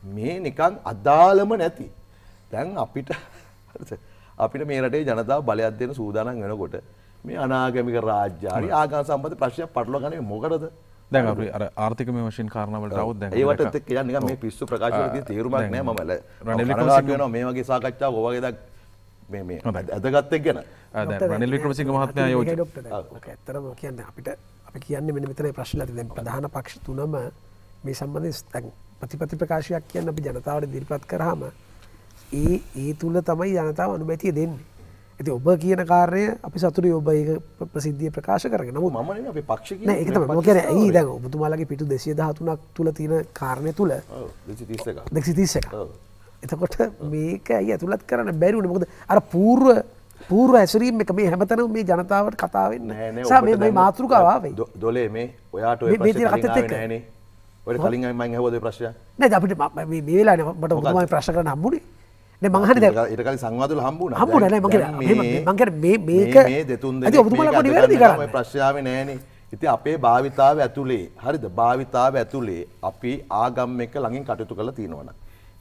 මේ නිකන් අදාළම නැති දැන් අපිට අපිට මේ රටේ ජනතාව බලයක් දෙන සූදානම් වෙනකොට මේ අනාගමික රාජ්‍යාරි ආගම් සම්බන්ධ ප්‍රශ්නයක් පටලවා ගන්නේ මොකටද? දැන් අපි අර ආර්ථිකමය වශයෙන් කාරණාවලට આવොත් දැන් ඒවට කියන්නේ නිකන් මේ පිස්සු ප්‍රකාශ වල තියෙන තේරුමක් දැන් නෑ මම. ල- රනිල් මම වික්‍රමසිංහ- කනගාටු වෙනවා මේ වගේ සාකච්ඡාවක් ඔය වගේ දක් මේ මේ ඇදගත් එක්ක ගැන. දැන් රනිල් වික්‍රමසිංහ මහත්මයා යෝජ ඇත්තරම කියන්න අපිට අපි කියන්න මෙන මෙතන ප්‍රශ්ල ඇති. දැන් ප්‍රධාන පක්ෂ තුනම මේ සම්බන්ධ ස්තැන් ප්‍රතිපති ප්‍රකාශයක් කියන්න අපි ජනතාවට දිරිපත් කරහම ඒ ඒ තුළ තමයි ජනතාව අනුමැතිය දෙන්නේ. ඇති ඔබ කියන කාරණය අපි සතුරි ඔබ ඒ ප්‍රසිද්ධිය ප්‍රකාශ කරගෙන. නමු අපේ පක්ෂ මම කියන්නේ ඇයි දැන් ඔබතුමාලගේ පිටු 213ක් තුල තියෙන කාරණය තුල ඔව් 231 231 ඔව්. එතකොට මේක ඇයි ඇතුළත් කරන්න බැරිවුණ මොකද අර පූර්ව පූර්ව ඇසරීම් එක මේ හැමතැනම මේ ජනතාවට කතාවෙන්න මේ මේ මාතෘකාවේ දො- දොලේ මේ ඔයාට මේ- මේ කලින් ඇහුවද ඔය ප්‍රශ්නය? නෑ අපිට ම- මේ මේ වෙලාවේ මට මං අහන්නේ දැන් ඊට කලින් සංවාද වල හම්බුණා හම්බුනේ නෑ මං දැන් කියන්නේ මේ- මං කියන්නේ මේ මේක මේ- මේ ඔබතුමාලා පොඩි වැරදි කරන්නේ ප්‍රශ්න ආවේ නෑනේ ඉතින් අපේ භාවිතාව ඇතුලේ හරිද භාවිතාව ඇතුලේ අපි ආගම් එක්ක ළඟින් කටයුතු කරලා තියෙනවනම්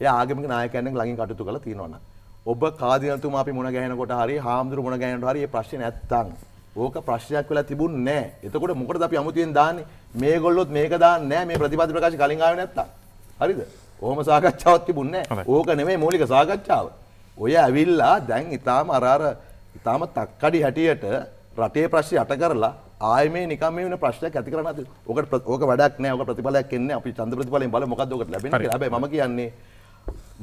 ඒ ආගමික නායකයන් එක්ක ළඟින් කටයුතු කරලා තියෙනවනම් ඔබ කාදිනතුමා අපි මුණ ගැහෙනකොට හරි හාමුදුරු මුණ ගැහෙනකොට හරි මේ ප්‍රශ්නේ නැත්තම් ඕක ප්‍රශ්නයක් වෙලා තිබුණේ නෑ. එතකොට මොකටද අපි අමුතියෙන් දාන්නේ? මේගොල්ලොත් මේක දාන්නේ නෑ මේ ප්‍රතිපත්ති ප්‍රකාශ කලින් ආවේ නැත්තම්. හරිද? ඔහොම සාකච්ඡාවක් තිබුණේ නෑ. ඕක නෙමෙයි මූලික සාකච්ඡාව. ඔය ඇවිල්ලා දැන් ඊටාම අර අර ඊටාම තක්කඩි හැටියට රටේ ප්‍රශ්න යට කරලා ආයෙ මේ නිකම් මේ වෙන ප්‍රශ්නයක් ඇති කරන්න නැති. ඕකට ඕක වැඩක් නෑ. ඕක ප්‍රතිඵලයක් එන්නේ අපි ඡන්ද ප්‍රතිඵලයෙන් බලමු මොකද්ද ඕකට ලැබෙන්නේ කියලා. හැබැයි මම කියන්නේ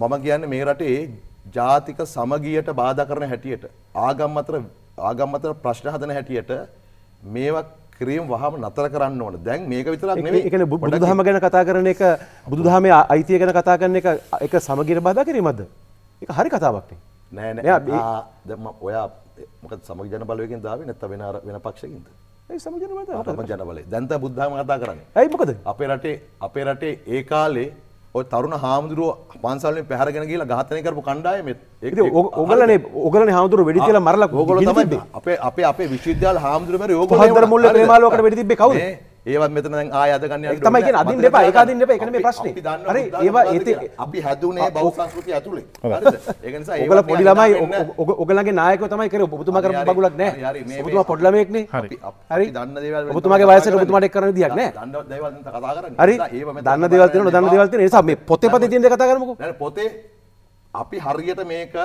මම කියන්නේ මේ රටේ ජාතික සමගියට බාධා කරන හැටියට ආගම් අතර ආගම් අතර ප්‍රශ්න හදන හැටියට මේවා ක්‍රීම් වහම නතර කරන්න ඕන. දැන් මේක විතරක් නෙවෙයි. බුදුදහම ගැන කතා කරන එක බුදුදහමේ අයිතිය ගැන කතා කරන එක එක සමගිර බාධා කිරීමක්ද ඒක හරි කතාවක්නේ නෑ නෑ, නෑ ඔයා මොකද සමගි ජන බලවේගෙන් දාවේ නැත්නම් වෙන වෙන පක්ෂකින්ද? ඒ සමගි ජන බලය. දැන් තමයි බුද්ධාගම කතා කරන්නේ. ඇයි මොකද අපේ රටේ අපේ රටේ ඒ කාලේ ඔය තරුණ හාමුදුරුවෝ පන්සල් වලින් පැහැරගෙන ගිහලා ඝාතනය කරපු කණ්ඩායම ඔග- ඔගලනේ ඔගලනේ හාමුදුරුවෝ වෙඩි තියලා මරලා ඕගොල්ලෝ තමයි. අපේ අපේ අපේ විශ්වවිද්‍යාල හාමුදුරුවෝ මරේ ඕගොල්ලෝ ඒවා- මුල්ලේ? ප්‍රේමාලෝකට වෙඩි තිබ්බේ කවුද? මේ ඒවත් මෙතන දැන් ආය අද ගන්න ඒක තමයි කියන්නේ. අදින්න එපා. ඒක අදින්න එපා. ඒක නෙමෙයි ප්‍රශ්නේ. හරි? ඒවා ඒතේ. අපි හැදුනේ බෞද්ධ සංස්කෘතිය ඇතුලේ. හරිද? ඒක නිසා ඒවත් පොඩි මෙයා ළමයි ඔගලගේ නායකයෝ තමයි කරේ. ඔබතුමා කරපු. බගුලක් නෑ. මේ- ඔබතුමා මේ- පොඩි ළමයෙක්නේ. හරි. අපි- දන්න දේවල් ඔබතුමාගේ වයසට ඔබතුමාට එක් කරන්න විදියක් නෑ දන්න දේවල් වලින් කතා කරන්නේ. හරි? දන්න දේවල් තියෙනවා දන්න. දේවල් තියෙන නිසා මේ පොතේ පතේ තියෙන දේ කතා කරමුකෝ. නෑ පොතේ අපි හරියට මේක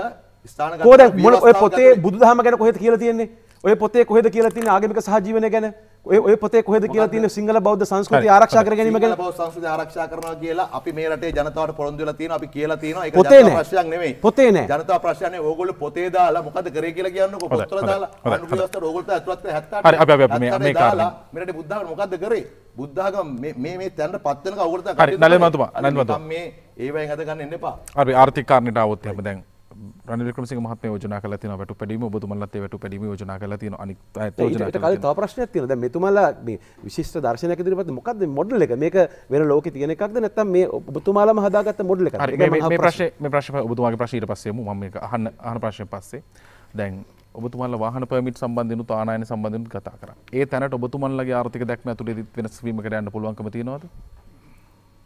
ස්ථානගත කොහොද මොන ඔය පොතේ බුදුදහම ගැන කොහෙද කියලා තියෙන්නේ ඔය පොතේ කොහෙද කියලා තියෙන්නේ ආගමික සහජීවනය ගැන? ඔය ඔය පොතේ කොහෙද කියලා තියෙන්නේ සිංහල බෞද්ධ සංස්කෘතිය ආරක්ෂා කර ගැනීම ගැන? බෞද්ධ සංස්කෘතිය ආරක්ෂා කරනවා කියලා අපි මේ රටේ ජනතාවට පොරොන්දු වෙලා තියෙනවා. අපි කියලා තියෙනවා. ඒක ජනතා. ප්‍රශ්නයක් නෙමෙයි. පොතේ නෑ. ජනතා ප්‍රශ්නයක් නෙමෙයි. ඕගොල්ලෝ පොතේ දාලා මොකද කරේ කියලා කියන්නකෝ. පොත්වල දාලා හොඳයි, අනුග්‍රහ ව්‍යවස්ථාවට ඕගොල්ලෝ ඇතුළත් කරලා 78 හරි, අපි- අපි- මේ- මේ කාරණේ. මේ රටේ බුද්ධාගම මොකද්ද කරේ? බුද්ධාගම මේ මේ මේ තැනට පත් වෙනකම් ඕගොල්ලෝ හරි, නලින් මහතුමා, නලින් මහතුමා. මේ ඒවෙන් අද ගන්න එන්න එපා. අපි ආර්ථික කාරණයට આવොත් එහෙම දැන් රනිල් වික්‍රමසිංහ මහත්මයා යෝජනා කරලා තියෙනවා වැටු පැඩීම ඔබතුමන්ලත් ඒ වැටු පැඩීම යෝජනා කරලා කලින් තව ප්‍රශ්නයක් තියෙනවා. දැන් මෙතුමාලා මේ විශිෂ්ට දර්ශනයක් ඉදිරිපත් මොකක්ද මේ මොඩල් එක? මේක වෙන ලෝකේ තියෙන එකක්ද? නැත්නම් මේ ඔබතුමාලාම හදාගත්ත මොඩල් මේ මේ අහපු ප්‍රශ්නේ. ප්‍රශ්නේ. මේ ප්‍රශ්නේ ඔබතුමාගේ ප්‍රශ්නේ ඊට පස්සේ යමු මම මේක අහන්න අහන ප්‍රශ්නේ පස්සේ. දැන් ඔබතුමාලා වාහන පර්මිට් සම්බන්ධෙනුත් ආනයන සම්බන්ධෙනුත් කතා කරා. ඒ තැනට ඔබතුමන්ලගේ ආර්ථික දැක්ම ඇතුළේ වෙනස් වීමකට යන්න පුළුවන්කම තියෙනවද?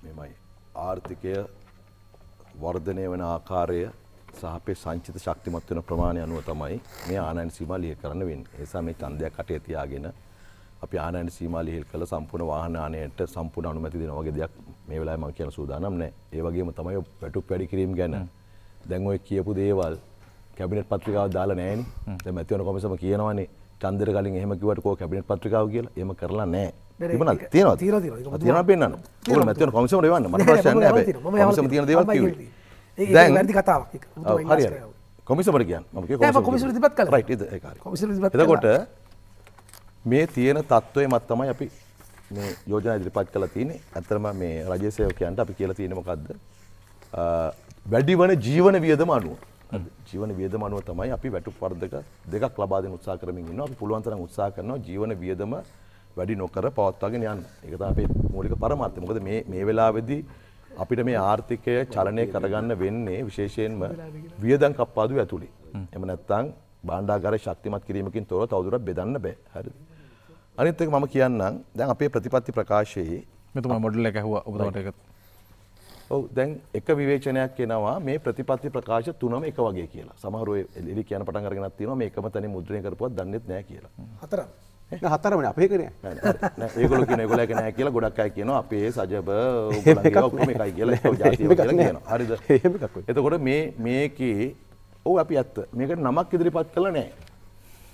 මෙමයි. ආර්ථිකය වර්ධනය වන ආකාරය සහ අපේ සංචිත ශක්තිමත් වෙන ප්‍රමාණය අනුව තමයි මේ ආනයන සීමා ලිහිල් කරන්න වෙන්නේ. ඒ නිසා මේ ඡන්දයක් අටේ තියාගෙන අපි ආනයන සීමා ලිහිල් කළ සම්පූර්ණ වාහන ආනයනට සම්පූර්ණ අනුමැති දෙන වගේ දෙයක් මේ වෙලාවේ මම කියන සූදානම් නැහැ. ඒ වගේම තමයි වැටුප් වැඩි කිරීම ගැන දැන් ඔය කියපු දේවල් කැබිනට් පත්‍රිකාව දාලා නැහැනේ. දැන් මැතිවරණ කොමිසම කියනවානේ ඡන්දෙට කලින් එහෙම කිව්වට කෝ කැබිනට් පත්‍රිකාව කියලා. එහෙම කරලා නැහැ. නෑ, තියෙනවද? තියෙනවා, තියෙනවා. තියෙනවා පෙන්නන්න. ඔයගොල්ලෝ මැතිවරණ කොමිසමට එවන්න. මට ප්‍රශ්නයක් නැහැ හැබැයි. කොමිසම තියෙන දේවල් කිව්වේ. වැරදි කතාවක් හරි. කොමිසමට කියන්න. ඒක හරි. කොමිසමට ඉදිරිපත් එතකොට මේ තියෙන තත්ත්වය මත තමයි අපි මේ යෝජනා ඉදිරිපත් කළා තියෙන්නේ. ඇත්තටම මේ රජයේ සේවකයන්ට අපි කියලා තියෙන්නේ මොකද්ද? අ, වැඩි වන ජීවන වියදම අනුව. ජීවන වියදම අනුව තමයි අපි වැටුප් වර්ධක දෙකක් ලබා දෙන්න උත්සාහ කරමින් ඉන්නවා. අපි පුළුවන් තරම් උත්සාහ කරනවා ජීවන වියදම වැඩි නොකර පවත්වාගෙන යන්න. ඒක තමයි අපේ මූලික පරමාර්ථය. මොකද මේ මේ වෙලාවේදී අපිට මේ ආර්ථිකය චලනය කරගන්න වෙන්නේ විශේෂයෙන්ම වියදම් කප්පාදු ඇතුලේ. එහෙම නැත්නම් භාණ්ඩාගාරය ශක්තිමත් කිරීමකින් තොරව තවදුරටත් බෙදන්න බෑ. හරිද? අනිත් එක මම කියන්නම් දැන් අපේ ප්‍රතිපත්ති ප්‍රකාශයේ මෙතුමා මොඩල් එක ඇහුවා ඔබතුමාට ඒක ඔව් දැන් එක විවේචනයක් එනවා මේ ප්‍රතිපත්ති ප්‍රකාශ තුනම එක වගේ කියලා. සමහර ඔය එලි කියන පටන් අරගෙනත් තියෙනවා මේ එකම තැනින් මුද්‍රණය කරපුවත් දන්නෙත් නැහැ කියලා. හතර හතරමන අපේ කරේ නෑ නෑ. නෑ ඒගොල්ලෝ කියන ඒගොල්ලෝ එක නෑ කියලා ගොඩක් අය කියනවා අපේ සජබ එකයි කියලා. හරිද? එතකොට මේ මේකේ ඔව් අපි ඇත්ත. මේකට නමක් ඉදිරිපත් කළා නෑ.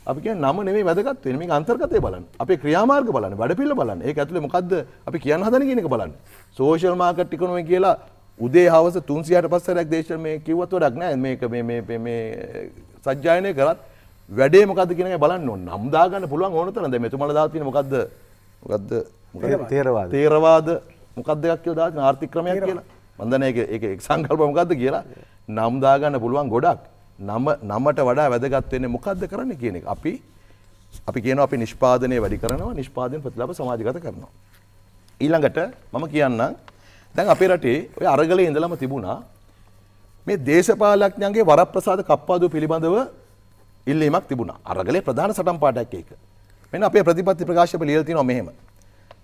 අපි නම නෙමෙයි වැදගත්. මේක අන්තර්ගතය බලන්න. අපේ ක්‍රියාමාර්ග බලන්න, වැඩපිළිවෙල බලන්න. ඒක ඇතුලේ මොකද්ද අපි කියන්න හදන කියන එක බලන්න. සෝෂල් මාකට් ඉකොනොමි කියලා උදේ හවස 300ට පස්සරයක් දේශන මේ කිව්වත් වැඩක් නෑ. මේක මේ මේ මේ මේ සජ්ජායනය කරත් වැඩේ මොකද්ද කියන බලන්න ඕන. නම් දාගන්න පුළුවන් ඕන තරම්. දැන් මෙතුමාලා දාලා තියෙන මොකද්ද? මොකද්ද? තේරවාද තේරවාද මොකක්ද එකක් කියලා දාන ආර්ථික ක්‍රමයක් කියලා. මම දන්නේ ඒක ඒක සංකල්ප මොකද්ද කියලා නම් දාගන්න පුළුවන් ගොඩක්. නම නමට වඩා වැදගත් වෙන්නේ මොකද්ද කරන්නේ කියන එක. අපි අපි කියනවා අපි නිෂ්පාදනය වැඩි කරනවා නිෂ්පාදන ප්‍රතිලාභ සමාජගත කරනවා. ඊළඟට මම කියන්නම් දැන් අපේ රටේ ඔය අරගලේ ඉඳලම තිබුණා මේ දේශපාලඥයන්ගේ වරප්‍රසාද කප්පාදුව පිළිබඳව ඉල්ලීමක් තිබුණා. අරගලේ ප්‍රධාන සටන් පාඩයක් ඒක. මෙන්න අපේ ප්‍රතිපත්ති ප්‍රකාශය ලියලා තියෙනවා මෙහෙම.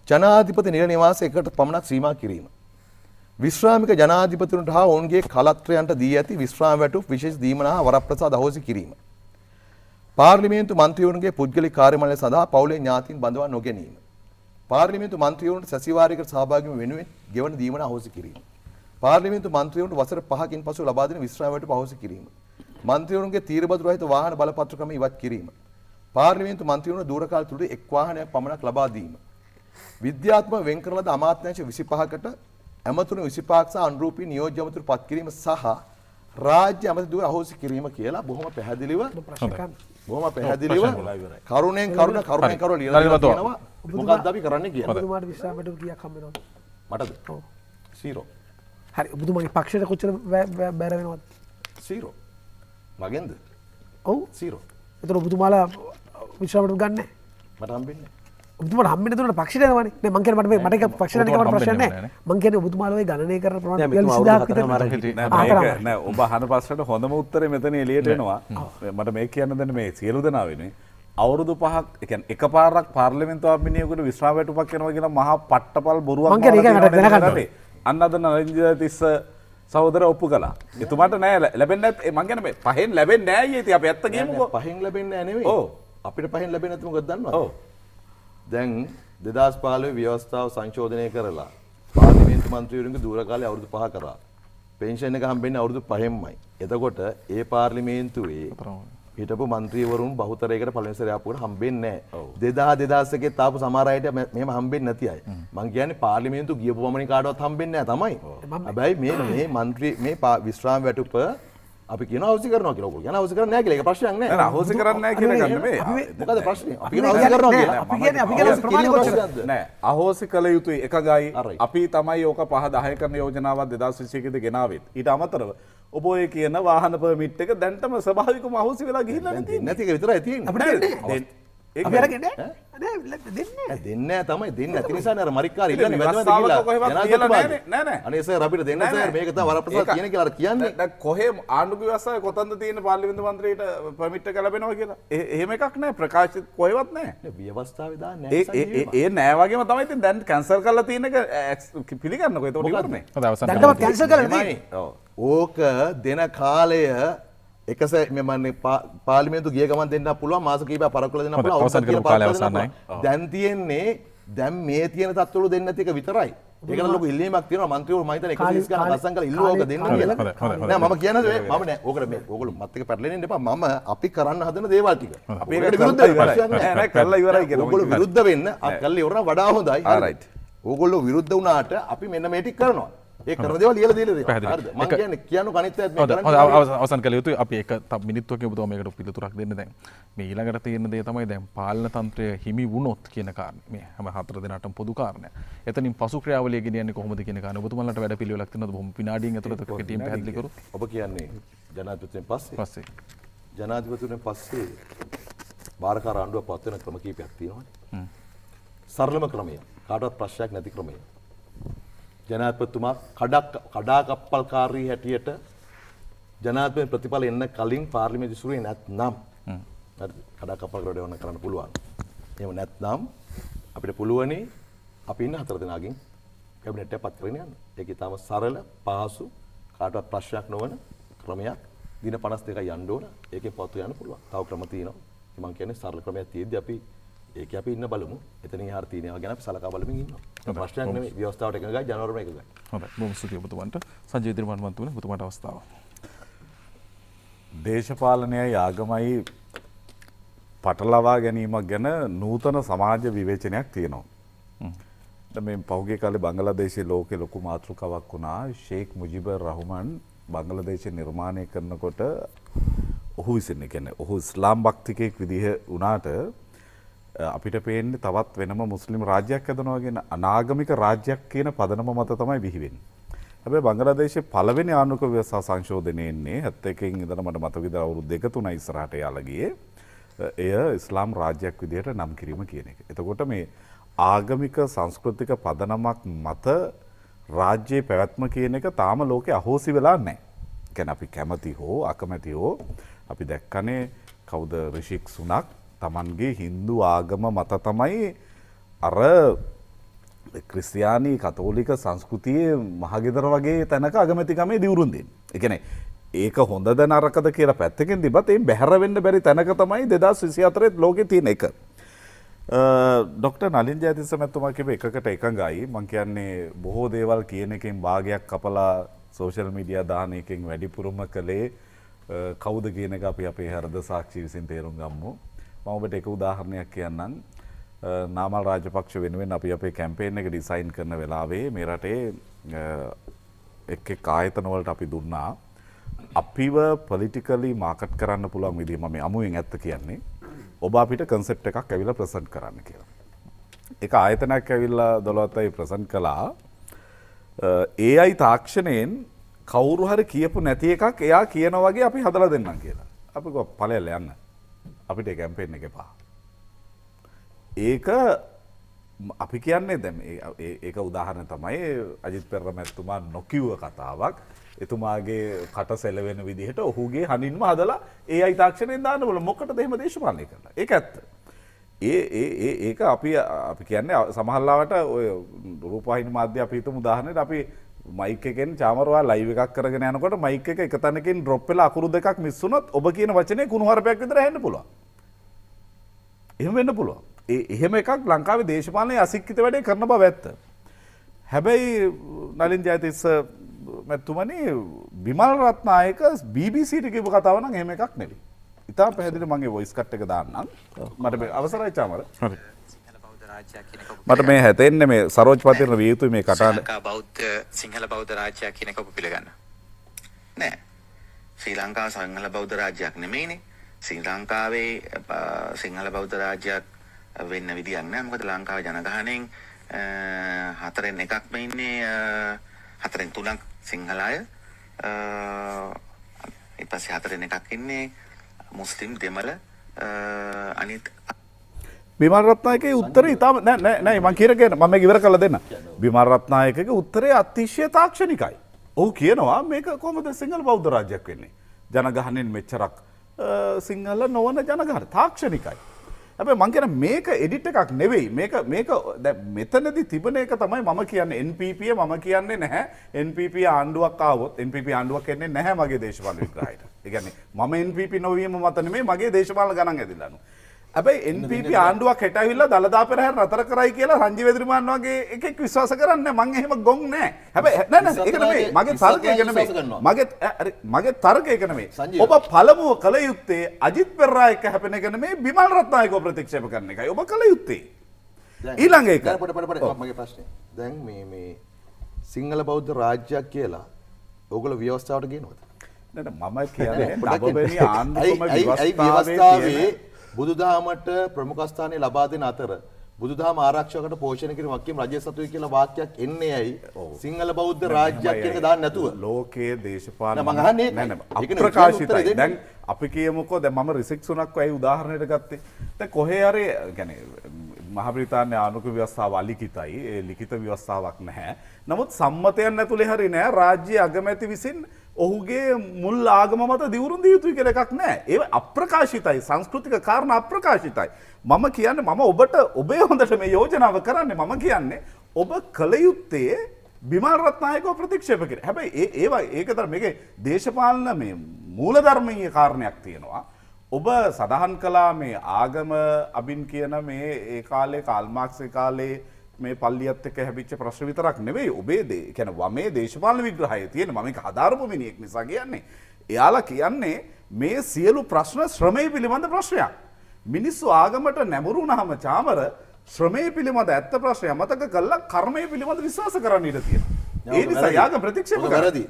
ජනාධිපති නිල නිවාසය එකට පමණක් සීමා කිරීම. විශ්‍රාමික ජනාධිපතිවරුන්ට හා ඔවුන්ගේ කලත්‍රයන්ට දී ඇති විශ්‍රාම වැටුප් විශේෂ දීමන හා වරප්‍රසාද අහෝසි කිරීම. පාර්ලිමේන්තු මන්ත්‍රීවරුන්ගේ පුද්ගලික කාර්යමණ්ඩලය සඳහා පවුලේ ඥාතීන් බඳවා නොගැනීම. පාර්ලිමේන්තු මන්ත්‍රීවරුන්ට සැසිවාරික සහභාගී වීම වෙනුවෙන් ගෙවන දීමන අහෝසි කිරීම. පාර්ලිමේන්තු මන්ත්‍රීවරුන්ට වසර 5කින් පසු ලබා දෙන විශ්‍රාම වැටුප් අහෝසි කිරීම. මන්ත්‍රීවරුන්ගේ තීරබදු රහිත වාහන බලපත්‍ර ක්‍රම ඉවත් කිරීම. පාර්ලිමේන්තු මන්ත්‍රීවරුන්ට දූර කාල තුරදී එක් වාහනයක් පමණක් ලබා දීම. විද්‍යාත්මක වෙන් කරන ලද අමාත්‍යාංශ 25කට ඇමතුරු 25ක් සහ අනුරූපී නියෝජ්‍ය ඇමතුරු පත් කිරීම සහ රාජ්‍ය ඇමති දුර අහෝසි කිරීම කියලා බොහොම පැහැදිලිව බොහොම පැහැදිලිව කරුණෙන් කරුණ කරුණෙන් කරුණ ලියලා. තියෙනවා මොකක්ද අපි කරන්න කියලා ඔබතුමාට විශ්‍රාමයට කියක් හම්බෙනවද? මටද සීරෝ හරි ඔබතුමාගේ පක්ෂයට කොච්චර බැර වෙනවද? සීරෝ මගෙන්ද ඔව්. සීරෝ එතකොට ඔබතුමාලා විශ්‍රාමයට ගන්න. මට හම්බෙන්නේ ඔබතුමාට හම්බෙන්නේ එතකොට පක්ෂයට යනවනේ. නේ මං කියන්නේ මට මේ මට එකට ප්‍රශ්න හම්බෙන්නේ නැහැ. නැහැ මං කියන්නේ ඔබතුමාලා ගණනය කරන ප්‍රමාණය නෑ, මෙතුමා 40000ක් අවුරුදු හතරම විතර. අරන් නෑ ආ, මේක කරන්න. නෑ ඔබ අහන ප්‍රශ්නට හොඳම උත්තරේ මෙතන එළියට එනවා මට මේ කියන්න දෙන්න මේ සියලු දෙනා වෙනුවෙන් අවුරුදු පහක් ඒ කියන්නේ එකපාරක් පාර්ලිමේන්තුවක් මිනිහෙකුට විශ්‍රාම වැටුපක් කරනවා කියලා මහා පට්ටපල් නේද? අන්න අද නලින්ද තිස්ස සහෝදර ඔප්පු කළා. එතුමාට නෑ ලැබෙන්නේ නැත් මං කියන්නේ මේ පහෙන් ලැබෙන්නේ නෑ ඊයේ ඉතින් අපි ඇත්ත කියමුකෝ. පහෙන් ලැබෙන්නේ නැහැ නෙවෙයි ඔව්. අපිට පහෙන් ලැබෙන්නේ නැති මොකද දන්නවද ඔව්. දැන් 2015 ව්‍යවස්ථාව සංශෝධනය කරලා පාර්ලිමේන්තු මන්ත්‍රීවරුන්ගේ දූර කාලය අවුරුදු 5 කරා. පෙන්ෂන් එක හම්බෙන්නේ අවුරුදු 5න්මයි. එතකොට ඒ පාර්ලිමේන්තුවේ හිටපු මන්ත්‍රීවරුන් බහුතරයකට පළවෙනි සැරේ ආපුවට හම්බෙන්නේ නැහැ. 2000 2001 ත් ආපු සමහර අයට මෙ- මෙහෙම හම්බෙන්නේ නැති අය. මං කියන්නේ පාර්ලිමේන්තු ගියපු පමණින් කාටවත් හම්බෙන්නේ තමයි. හැබැයි මේ මේ මන්ත්‍රී මේ පා- විශ්‍රාම වැටුප අපි කියන අවශ්‍ය කරනවා කියලා. ඔයගොල්ලෝ කියන අවශ්‍ය කරන්නේ නැහැ කියලා. ඒක ප්‍රශ්නයක් නෑ නැහැ. අහෝසි කරන්නේ නැහැ කියන එක නෙමෙයි. මොකද ප්‍රශ්නේ? අපි අපි කියන අවශ්‍ය කරනවා නෑ, කියලා. අපි කියන්නේ අපි කියන්නේ ප්‍රමාණය කොච්චරද? නෑ අහෝසි කළ යුතුයි එකගයි. අපි තමයි ඕක පහ දහය කරන යෝජනාවත් දෙදස් විසිකද ගෙනාවත් ඊට අමතරව ඔබ ඔය කියන වාහන පමිට් එක දැන්ටම ස්භාවිකම අහෝසි වෙලා ගිහිල්ලා දැන් තියෙන්නේ. දෙන්නේ දෙන්නේ. තමයි දෙන්නේ නැති නිසානේ අර මරික්කාර ඉතින් ඉල්ලන්නේ මැද මැද විවස්ථාවක ගිහිල්ලා කොහෙවත් ජනාධිපතිතුමාට. කියලා නෑනේ. නෑ, නෑ. අනේ සර් අපිට දෙන්න. මේක ඒක- කියන කියලා අර කියන්නේ. දැන් කොහේ ආණ්ඩුක ව්‍යවස්ථාවේ කොතනද තියෙන පාර්ලිමේන්තු මන්ත්‍රීට පමිට් එක ලැබෙනවා කියලා එහෙම එකක් නෑ ප්‍රකාශිත කොහෙවත් නෑ නේ ව්‍යවස්ථාවේ දාන්නේ ඒ නැහැ ඒ- ඒ- ඒ නෑ වගේම තමයි දැන් කැන්සල් කරලා තියෙන එක ඇක්ස්- පිළිගන්නකො ඒතකොට ඉවරනේ හොඳයි අවසන් දැන්ටමත් කැන්සල් කරලා එහෙමයි. තියෙන්නේ. ඔව්. ඕක දෙන කාලය එකස මෙමන්නේ පාලිමේන්තු ගිය ගමන් දෙන්න පුළුවන් මාස කීපයක් පරක් කරලා දෙන්න පුළුවන්. අවසන් කියලා කාලය අවසන්යි. දැන් තියෙන්නේ දැන් මේ තියෙන තත්ත්වවල දෙන්න නැති එක විතරයි. ඒක ලොකු ඉල්ලීමක් තියෙනවා. මන්ත්‍රීවරු මම හිතන්නේ 120 ගණන් කාලේ- දසං කරලා ඉල්ලුවා ඕක දෙන්න කියලා. නෑ මම කියන්නේ මම නෑ. ඕකට මේ ඕගොල්ලෝ මත් එක්ක පැටලෙන්න ඉන්න එපා. මම අපි කරන්න හදන දේවල් ටික. අපි ඕකට ඒක විරුද්ධ ඉවරයි. නෑ. නෑ, නෑ, කරලා ඉවරයි කියලා. ඕගොල්ලෝ විරුද්ධ වෙන්න අත් කරලා ඉවරන වඩා හොඳයි. ඕගොල්ලෝ විරුද්ධ වුණාට අපි මෙන්න මේ ටික කරනවා ඒ කරන දේවල් ලියලා දීලා කියන්නේ කියනු අව- අවසන් කළ යුතු අපි එක ත මිනිත්තුවක බුදුම මේකට පිළිතුරක් දෙන්න දැන්. මේ ඊළඟට තියෙන දේ තමයි දැන් පාලන තන්ත්‍රය හිමි වුණොත් කියන කාරණේ මේ හැම හතර දෙනාටම පොදු කාරණයක්. එතනින් පසු ක්‍රියාවලිය ගෙනියන්නේ කොහොමද කියන කාරණේ ඔබතුමාලට වැඩ පිළිවෙලක් තියෙනවද? බොහොම විනාඩියෙන් ඇතුළත කෙටියෙන් පැහැදිලි කරු. ඔබ කියන්නේ ජනාධිපතියෙන් පස්සේ? පස්සේ. ජනාධිපතිතුමෙන් පස්සේ භාරකාර ආණ්ඩුවක් පත් වෙන ක්‍රම කීපයක් තියෙනවානේ. සරලම ක්‍රමය කාටවත් ප්‍රශ්නයක් නැති ක්‍රමය. ජනාධිපතිතුමා කඩක් කඩාකප්පල්කාරී හැටියට ජනාධිපති ප්‍රතිඵල එන්න කලින් පාර්ලිමේන්තු ඉසුරුවේ නැත්නම් හරිද? කඩාකප්පල්කාරයට වන්න කරන්න පුළුවන්. එහෙම නැත්නම් අපිට පුළුවනි අපි ඉන්න හතර දෙනාගෙන් කැබිනට් එක පත් කරගෙන යන්න. ඒක ඊටම සරල පහසු කාටවත් ප්‍රශ්නයක් නොවන ක්‍රමයක්. දින 52යි යන්න ඕන. ඒකේ පොතු යන්න පුළුවන්. තව ක්‍රම තියෙනවා. මම කියන්නේ සරල ක්‍රමයක් තියෙද්දි අපි ඒකේ අපි ඉන්න බලමු. එතනින් එහාට තියෙනවා ගැන අපි සලකා බලමින් ඉන්නවා. ප්‍රශ්නයක් නෙමෙයි. ව්‍යවස්ථාවට එකඟයි ජනවරම එකඟයි. හොඳයි බොහොම ස්තුතියි ඔබතුමන්ට සංජය දිරිමන් මන්තුනේ ඔබතුමාට අවස්ථාව. දේශපාලනයයි ආගමයි පටලවා ගැනීමක් ගැන නූතන සමාජ විවේචනයක් තියෙනවා. මේ පහුගිය කාලේ බංගලාදේශයේ ලෝකේ ලොකු මාතෘකාවක් වුණා ෂේක් මුජිබර් රහමන් බංගලාදේශය නිර්මාණය කරනකොට ඔහු විසින් ඒ කියන්නේ ඔහු ඉස්ලාම් භක්තිකයෙක් විදිහ වුණාට අපිට පේන්නේ තවත් වෙනම මුස්ලිම් රාජ්‍යයක් හදනවා කියන අනාගමික රාජ්‍යයක් කියන පදනම මත තමයි බිහි වෙන්නේ. හැබැයි බංගලාදේශයේ පළවෙනි ආණ්ඩුක ව්‍යවස්ථා සංශෝධනයේ එන්නේ 71 ඉඳන් මට මතක විදිහට අවුරුදු දෙක තුනයි ඉස්සරහට යාලා ගියේ. එය ඉස්ලාම් රාජ්‍යයක් විදිහට නම් කිරීම කියන එක. එතකොට මේ ආගමික සංස්කෘතික පදනමක් මත රාජ්‍යයේ පැවැත්ම කියන එක තාම ලෝකෙ අහෝසි වෙලා නැහැ. කියන්නේ අපි කැමති හෝ අකමැති හෝ අපි දැක්කනේ කවුද රිෂික් සුනක් Tamanගේ Hindu ආගම මත තමයි අර ක්‍රිස්තියානි කතෝලික සංස්කෘතියේ මහගෙදර වගේ තැනක අගමැතිකමේ දිවුරුන් දෙන්නේ. ඒ කියන්නේ ඒක හොඳද නරකද කියලා පැත්තකින් තිබත් ඒ බැහැර වෙන්න බැරි තැනක තමයි 2024 ලෝකේ තියෙන එක. ඩොක්ටර් නලින් ජයතිස්ස මැතිතුමා කිව්ව එකකට එකඟයි. මං කියන්නේ බොහෝ දේවල් කියන එකෙන් භාගයක් කපලා සෝෂල් මීඩියා දාන එකෙන් වැඩිපුරම කළේ කවුද කියන එක අපි අපේ හෘද සාක්ෂි විසින් තේරුම් ගමු. මම ඔබට එක උදාහරණයක් කියන්නම්. නාමල් රාජපක්ෂ වෙනුවෙන් අපි අපේ කැම්පේන් එක ඩිසයින් කරන වෙලාවේ මේ රටේ එක් එක් ආයතන වලට අපි දුන්නා අපිව පොලිටිකලි මාකට් කරන්න පුළුවන් විදිහ මම අමුවෙන් ඇත්ත කියන්නේ ඔබ අපිට කන්සෙප්ට් එකක් ඇවිල්ලා ප්‍රසන්ට් කරන්න කියලා. ඒක ආයතනයක් ඇවිල්ලා 12යි ප්‍රසන්ට් කළා. AI තාක්ෂණයෙන් කවුරු හරි කියපු නැති එකක් එයා කියන වගේ අපි හදලා දෙන්නම් කියලා. අපි කිව්වා ඵලයල යන්න. අපිට කැම්පේන් එක එපා. ඒක අපි කියන්නේ දැන් ඒක උදාහරණ තමයි අජිත් පෙරමැතිතුමා නොකිව්ව කතාවක්. එතුමාගේ කට සෙලවෙන විදිහට ඔහුගේ හනින්ම හදලා ඒ අයි තාක්ෂණයෙන් දාන්න බල මොකටද එහෙම දේශපාලනය කරලා. ඒක ඇත්ත. ඒ ඒ ඒක අපි අපි කියන්නේ සමහරලාවට ඔය රූපවාහිනී මාධ්‍ය අපි හිතමු උදාහරණයක් අපි මයික් එකෙන් චාමරවා ලයිව් එකක් කරගෙන යනකොට මයික් එක තැනකින් ඩ්‍රොප් වෙලා අකුරු දෙකක් මිස් වුණොත් ඔබ කියන වචනේ කුණුහරුපයක් විතර ඇහෙන්න පුළුවන්. එහෙම වෙන්න පුළුවන්. ඒ එහෙම එකක් ලංකාවේ දේශපාලනයේ අසික්කිත වැඩේ කරන බව ඇත්ත. හැබැයි නලින් ජයතිස්ස මැත්තුමනි බිමල් රත්නායක BBCට කිව්ව කතාව නම් එහෙම එකක් නෙවෙයි. ඉතා පැහැදිලි මගේ වොයිස් කට් එක දාන්නම්. මට අවසරයි චාමර. හරි. මට මේ හැතෙන්නේ මේ සරෝජ් පතිරණ විය යුතුයි මේ කතාව. ලංකා බෞද්ධ සිංහල බෞද්ධ රාජ්‍යයක් කියන එක ඔබ පිළිගන්න. නෑ. ශ්‍රී ලංකාව සිංහල බෞද්ධ රාජ්‍යයක් නෙමෙයිනේ. ශ්‍රී ලංකාවේ සිංහල බෞද්ධ රාජ්‍යයක් වෙන්න විදියක් නෑ. මොකද ලංකාවේ ජනගහනයෙන් අ, හතරෙන් එකක්ම ඉන්නේ හතරෙන් තුනක් සිංහල අය. අ, ඊට පස්සේ හතරෙන් එකක් ඉන්නේ මුස්ලිම් දෙමළ අනිත් බිමල් රත්නායකගේ උත්තරේ ඉතාම නෑ නෑ නෑ මං කියනගෙන මම මේක ඉවර කරලා දෙන්න. බිමල් රත්නායකගේ උත්තරේ අතිශය තාක්ෂණිකයි. ඔහු කියනවා මේක කොහොමද සිංහල බෞද්ධ රාජ්‍යයක් වෙන්නේ. ජනගහනෙන් මෙච්චරක් අ, සිංහල නොවන ජනගහන තාක්ෂණිකයි. හැබැයි මං කියන මේක එඩිට් එකක් නෙවෙයි. මේක මේක දැන් මෙතනදී තිබෙන එක තමයි මම කියන්නේ NPP මම කියන්නේ නැහැ. NPP ආණ්ඩුවක් ආවොත් NPP ආණ්ඩුවක් එන්නේ නැහැ මගේ දේශපාලන විග්‍රහයට. ඒ කියන්නේ මම NPP නොවීම මත නෙමෙයි මගේ දේශපාලන ගණන් ඇදිලා නු. හැබැයි NPP ආණ්ඩුවක් හෙට ඇවිල්ලා දළදා පෙරහැර නතර කරයි කියලා රංජි වෙදිරිමාන් වගේ එකෙක් විශ්වාස කරන්නේ මං එහෙම ගොන් නෑ. හැබැයි. මගේ තර්කය ඒක නෙමෙයි. මගේ මගේ තර්කය ඒක නෙමෙයි. ඔබ පළමුව කළ යුත්තේ අජිත් පෙරරා එක්ක හැපෙන එක නෙමෙයි බිමල් රත්නායකව ප්‍රතික්ෂේප කරන එකයි. ඔබ කළ යුත්තේ. ඊළඟ එක. මගේ ප්‍රශ්නේ. දැන් මේ මේ සිංහල බෞද්ධ රාජ්‍යයක් කියලා ඕගොල්ලෝ ව්‍යවස්ථාවට ගේනවද? මම ඇයි- ඇයි ව්‍යවස්ථාවේ බුදුදහමට ප්‍රමුඛස්ථානය ලබා දෙන අතර බුදුදහම ආරක්ෂකකට පෝෂණය කිරීමක් කියම රජය සතුයි කියලා වාක්‍යයක් එන්නේ ඇයි? සිංහල බෞද්ධ රාජ්‍යයක් කියන එක දාන්න නැතුව. ලෝකයේ දේශපාලන නෑ, මං අහන්නේ නෑ, නෑ, අප්‍රකාශිතයි. දැන් අපි කියමුකෝ දැන් මම රිසික් සුනක් ඇයි උදාහරණයට ගත්තේ. දැන් කොහේ හරි කියන්නේ මහ බ්‍රිතාන්‍ය ආණ්ඩුක ව්‍යවස්ථාව අලිඛිතයි. ඒ ලිඛිත ව්‍යවස්ථාවක් නැහැ. නමුත් සම්මතයන් ඇතුලේ හරි නෑ. රාජ්‍ය අගමැති විසින් ඔහුගේ මුල් ආගම මත දිවුරුම් දිය යුතුයි කියලා එකක් නෑ. ඒ අප්‍රකාශිතයි. සංස්කෘතික කාරණා අප්‍රකාශිතයි. මම කියන්නේ මම ඔබට ඔබේ හොඳට මේ යෝජනාව කරන්නේ මම කියන්නේ ඔබ කළ යුත්තේ බිමල් රත්නායකෝ ප්‍රතික්ෂේප කර හැබැයි ඒ ඒවා ඒකතර මේක දේශපාලන මේ මූලධර්මීය කාරණයක් තියෙනවා. ඔබ සඳහන් කලා මේ ආගම අබින් කියන මේ ඒ කාලේ කාල්මාක්සේ කාලේ මේ පල්ලියත් එක්ක හැබිච්ච ප්‍රශ්න විතරක් නෙවෙයි ඔබේ දේ කැන වමේ දේශපාලන විග්‍රහය තියෙන මම එක හදාරපු මිනිෙක් නිසා කියන්නේ. එයාලා කියන්නේ මේ සියලු ප්‍රශ්න ශ්‍රමය පිළිබඳ ප්‍රශ්නයක්. මිනිස්සු ආගමට නැමුරුණහම චාමර ශ්‍රමය පිළිබඳ ඇත්ත ප්‍රශ්නය මතක කල්ලා කර්මය පිළිබඳ විශ්වාස කරන්න ඉට තියෙන. ඒ නිසා යාග ප්‍රතික්ෂේප. ඔක වැරදි.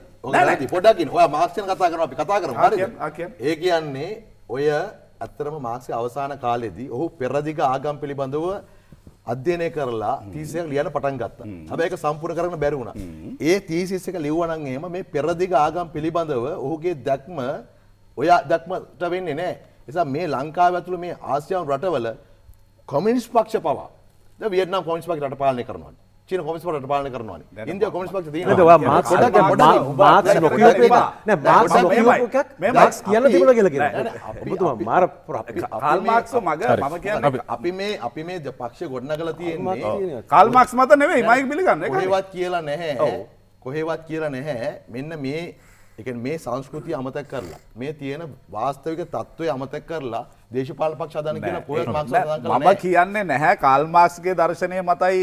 පොඩ්ඩක් ඔය ගැන කතා කරනවා අපි කතා කියන්න. ඒ කියන්නේ ඔය ඇත්තටම මාක්ස්ගේ අවසාන කාලෙදී ඔහු පෙරදිග ආගම් පිළිබඳව අධ්‍යයනය කරලා තීසිස් එකක් ලියන්න පටන් ගත්තා. හැබැයි ඒක සම්පූර්ණ කරන්න බැරි වුණා. ඒ තීසිස් එක ලිව්වා නම් එහෙම මේ පෙරදිග ආගම් පිළිබඳව ඔහුගේ දැක්ම ඔය දැක්මට වෙන්නේ නැහැ. නිසා මේ ලංකාව ඇතුළු මේ ආසියානු රටවල කොමියුනිස්ට් පක්ෂ පවා දැන් වියට්නාම් කොමියුනිස්ට් පක්ෂ රට පාලනය කරනවා. චීන කොමියුනිස්ට් පක්ෂ රට පාලනය කරනවා. ඉන්දියා කොමියුනිස්ට් පක්ෂ කියන්න අපි- තිබුණා කියලා නෑ, කියනවා. නෑ, අපි- ඔබතුමා අපි- මාර කාල්මාක්ස මග මම කියන්න අපි මේ අපි මේ පක්ෂ ගොඩනගලා තියෙන්නේ කාල්මාක්ස් මත නෙවෙයි මයික් පිළිගන්න එක කොහෙවත් කියලා නැහැ. කොහෙවත් කියලා නැහැ. මෙන්න මේ එක මේ සංස්කෘතිය අමතක් කරලා මේ තියෙන වාස්තවික තත්ත්වය අමතක් කරලා දේශපාල පක්ෂ හදන කියන කොහෙත් මාක්ස් සඳහන් කරලා මම නැහැ. කියන්නේ නැහැ කාල්මාක්ස්ගේ දර්ශනය මතයි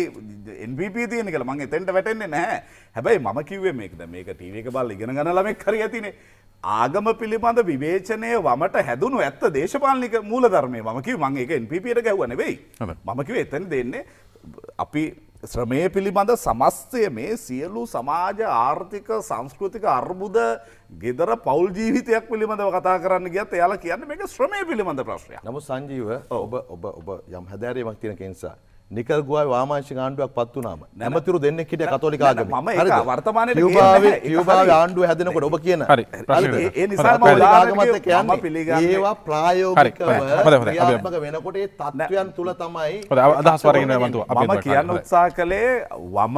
NPP තියෙන කියලා. මං එතෙන්ට වැටෙන්නේ නැහැ. හැබැයි මම කිව්වේ මේකද? මේක ටීවී එක බලලා ඉගෙන ගන්න ළමෙක් හරි ඇතිනේ. ආගම පිළිබඳ විවේචනය වමට හැදුණු ඇත්ත දේශපාලනික මූලධර්මය. මම කිව්වේ මම ඒක NPP එකට ගැහුවා නෙවෙයි. මම කිව්වේ එතන දෙන්නේ අපි ශ්‍රමය පිළිබඳ සමස්තය මේ සියලු සමාජ ආර්ථික සංස්කෘතික අර්බුද ගෙදර පෞල් ජීවිතයක් පිළිබඳව කතා කරන්න ගියත් එයාලා කියන්නේ මේක ශ්‍රමය පිළිබඳ ප්‍රශ්නයක්. නමුත් සංජීව ඔබ ඔබ ඔබ යම් හැදෑරීමක් තියෙන කෙනසා නිකල්ගුවාවේ වාමාංශික ආණ්ඩුවක් පත් වුණාම නැමතිරු දෙන්නෙක් හිටිය කතෝලික ආගමේ. මම ඒක හරිද? වර්තමානයට කියුබාවේ කියන්නේ නැහැ. ඒක කියුබාවේ හරි. ආණ්ඩුව හැදෙනකොට ඔබ කියන ඒවා ක්‍රියාත්මක වෙනකොට ඒ තත්ත්වයන් තුල තමයි අදහස් වරගෙන අපි මම කියන්න උත්සා කළේ වම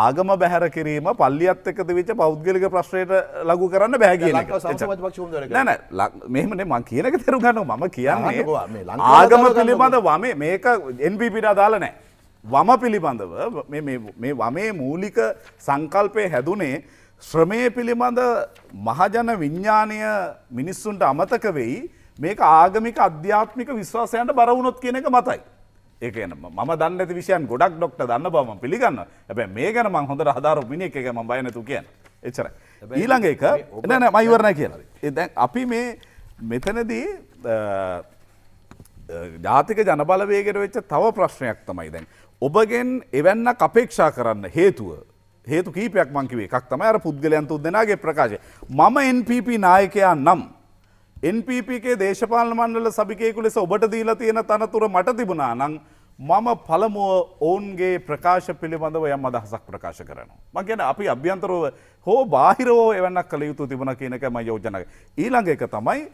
ආගම බැහැර කිරීම පල්ලියත් එක්ක තිවිච්ච පෞද්ගලික ප්‍රශ්නයට ලඝු කරන්න බැහැ කියන එක. ලංකාව සමාජ පක්ෂ කොහොමද වැඩ නෑ නෑ ලක්- මෙහෙමනේ මං කියන එක තේරුම් ගන්නවා. මම කියන්නේ මේ ආගම පිළිබඳ වමේ මේක NPPට අදාළ නෑ. වම පිළිබඳව මේ- වමේ මූලික සංකල්පය හැදුනේ ශ්‍රමය පිළිබඳ මහජන විඤ්ඥානය මිනිස්සුන්ට අමතක වෙයි මේක ආගමික අධ්‍යාත්මික විශ්වාසයන්ට බරවුණොත් කියන එක මතයි. ඒකන ම දන්න ඇති විෂයන් ගොඩක් ඩොක්ට දන්න බවම පිළිගන්න ඇබැ මේ ගැන මං හොඳ හදාරු මිනි එක ම බයනතු කියන්න. එච්චර ඊළඟ එක එනන මයිවරණ කියලා. එදැන් අපි මේ මෙතනදී ජාතික ජනබලවේගෙන වෙච්ච තව ප්‍රශ්නයක් තමයි දැන්. ඔබගෙන් එවැන්න අපේක්ෂා කරන්න හේතුව හේතු කීපයක් මංකිවේ එකක් තමයි අර පුද්ගලයන් තුන්දෙනගේ ප්‍රකාශය. මම NPP නායකයා නම්. NPPගේ දේශපාල මණ්ඩල සභිකයකු ලෙස ඔබට දීලා තියෙන තනතුර මට තිබුණා නං මම පළමුුව ඔවුන්ගේ ප්‍රකාශ පිළිබඳව යම් අදහසක් ප්‍රකාශ කරන. මගැන අපි අභ්‍යන්තරව හෝ බාහිරෝ එවන්නක් කළ යුතු තිබුණ කියනක ම යෝජනක. ඊළඟ එක තමයි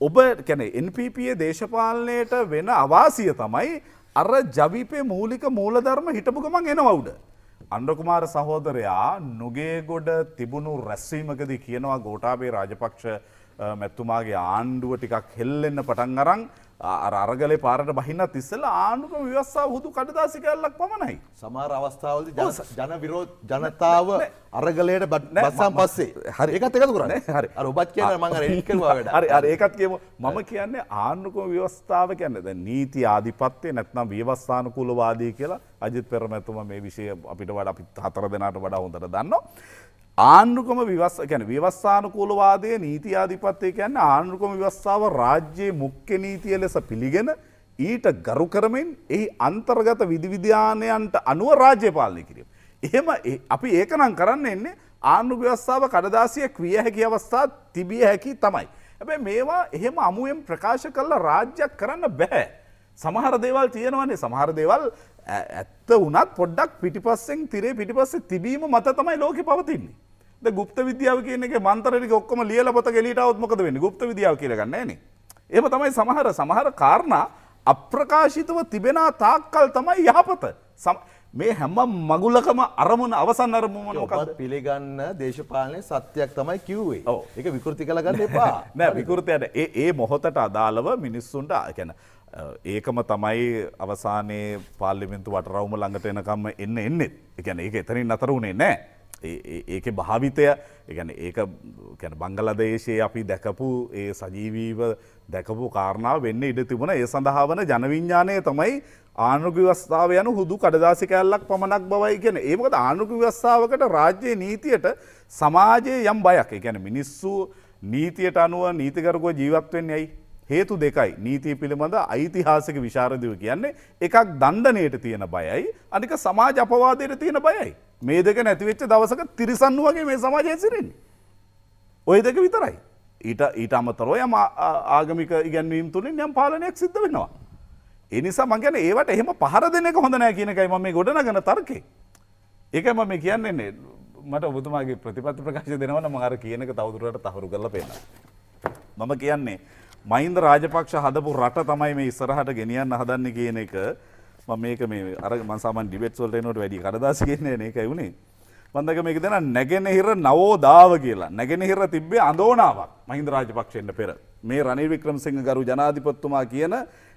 ඔබ කැන NPPයේ දේශපාලනයට වෙන අවාසිය තමයි අර ජවිපය මූලික මූලධර්ම හිටපු ගමන් එනවවුඩ. අන්ඩකුමාර සහෝදරයා නොගේගොඩ තිබුණු රැස්වීමකදී කියනවා ගෝටාබේ රාජපක්ෂ මැත්තුමාගේ ආණ්ඩුව ටිකක් හෙල්ලෙන්න පටන් අරං අර අරගලේ පාරට බහින්න තිස්සල ආණ්ඩුක ව්‍යවස්සා හුදු කඩදාසි කල්ලක් පමණයි. සමහර අවස්ථාවලදී ජන- විරෝධ ජනතාව අරගලයට මම- පස්සේ. හරි. ඒකත් එකතු කරන්නේ? හරි. අර ඔබත් කියන මම අර එඩිට් කරුවා වැඩ හරි. අර ඒකත් කියමු. මම කියන්නේ ආණ්ඩුකම ව්‍යවස්ථාව කියන්න ද නීති ආධිපත්තය නැත්නම් ව්‍යවස්ථානකූලවාදී කියලා අජිත් පෙරමැතුම මේ විෂය අපිට වඩ අපි හතර දෙනාට වඩා හොඳට දන්න. ආණ්ඩුකම විවස් ගැන ව්‍යවස්ථානකූලවාදය නීති ආධිපත්තය කියන්න ආණ්ඩුකම ව්‍යවස්ථාව රාජ්‍යයේ මුක්්‍ය නීතිය ලෙස පිළිගෙන ඊට ගරු කරමින් එහි අන්තර්ගත විධවිධානයන්ට අනුව රාජ්‍ය පාලනය කිරීම. එහෙම ඒ- අපි ඒකනම් කරන්න එන්නේ ආණ්ඩු ව්‍යවස්ථාව කඩදාසිය ක්‍රිය හැකි අවස්ථා තිබිය හැකි තමයි. හැබැ මේවා එහෙම අමුවෙන් ප්‍රකාශ කරලා රාජ්‍යයක් කරන්න බැහැ. සමහර දේවල් තියෙනවන්නේ සමහර දේවල් ඇත්ත වනත් පොඩ්ඩක් පිටිපස්සෙන් තිරේ පිටිපස්සේ තිබීම මත තමයි ලෝක පවතින්නේ. ද ගුප්ත විද්‍යාව කියන එක මන්තරනික ඔක්කොම ලියල පොත ගෙලිටවත් මොකද වෙන්නේ ගුප්ත විද්‍යාව කියලගන්න නේ. ඒම තමයි සමහර සමහර කාරණා අප්‍රකාශිතව තිබෙන තාක්කල් තමයි යහපත. මේ හැම මගුලකම අරමුණ අවසන් අරමුණ? ඔබත් පිළිගන්න දේශපාලනය සත්‍යයක් තමයි කිව්වේ. ඒක විකෘති කළ ගන්න එපා නෑ විකෘතියට ඒ මොහොතට අදාළව මිනිස්සුන්ට ගැන ඒකම තමයි අවසානයේ පාර්ලිමින්තු වටරවුම ළඟට එනකම්ම එන්න එන්නෙත් එකන ඒක එතනින් අතර වුණේ නෑ ඒක භාවිතය එකන ඒක කැන බංගලදේශයේ අපි දැකපු ඒ සජීවීව දැකපු කාරණාව වෙන්න ඉඩ තිබුණ ඒ සඳහා වන ජනවිඤ්ඥානය තමයි ආනුක ව්‍යස්ථාව යන හුදු කඩදාසි කැල්ලක් පමණක් බවයි කියන ඒමකද ආනුක ව්‍යස්ථාවකට රාජ්‍යය නීතියට සමාජයේ යම් බයක්. එකැන මිනිස්සු නීතියට අනුව නීතිකරකෝ ජීවත්වෙන් යයි හේතු දෙකයි නීතිය පිළිබඳ ඓතිහාසික විශාරදව කියන්නේ එකක් දණ්ඩනයට තියෙන බයයි අනික සමාජ අපවාදයට තියෙන බයයි මේ දෙක නැතිවෙච්ච දවසක තිරිසන්න වගේ මේ සමාජය සිරෙන්නේ. ඔය දෙක විතරයි. ඊට ඊට අමතරෝ යම ආගමික ඉගැන්වීම් තුළින් යම් පාලනයක් සිද්ධ වෙනවා. එනිසා මංගැන ඒවට එහෙම පහර දෙනෙක හොඳ නෑ කියනකයි ම මේ ගොඩනගන තර්කේ. ඒක ම මේ කියන්නේ මට ඔබතුමාගේ ප්‍රතිපත්ති ප්‍රකාශ දෙනවන මහර කියනක තවදුරට තහරු කරල පෙන. මම කියන්නේ මහින්ද රාජපක්ෂ හදපු රට තමයි මේ ඉස්සරහට ගෙනියන්න හදන්න කියන එක. මේක මේ අර මසාමන් ඩිබෙට් සොල්ටනොට වැඩි කරදස් කියන්නේ එක වුණේ මන්දක මේක දෙන නැගෙනහිර නවෝදාව කියලා. නැගෙනහිර තිබ්බේ අඳෝනාවක් මහින්ද රාජපක්ෂයෙන්ට පෙර. මේ රනිල් වික්‍රමසිංහ ගරු ජනාධිපත්තුමා කියන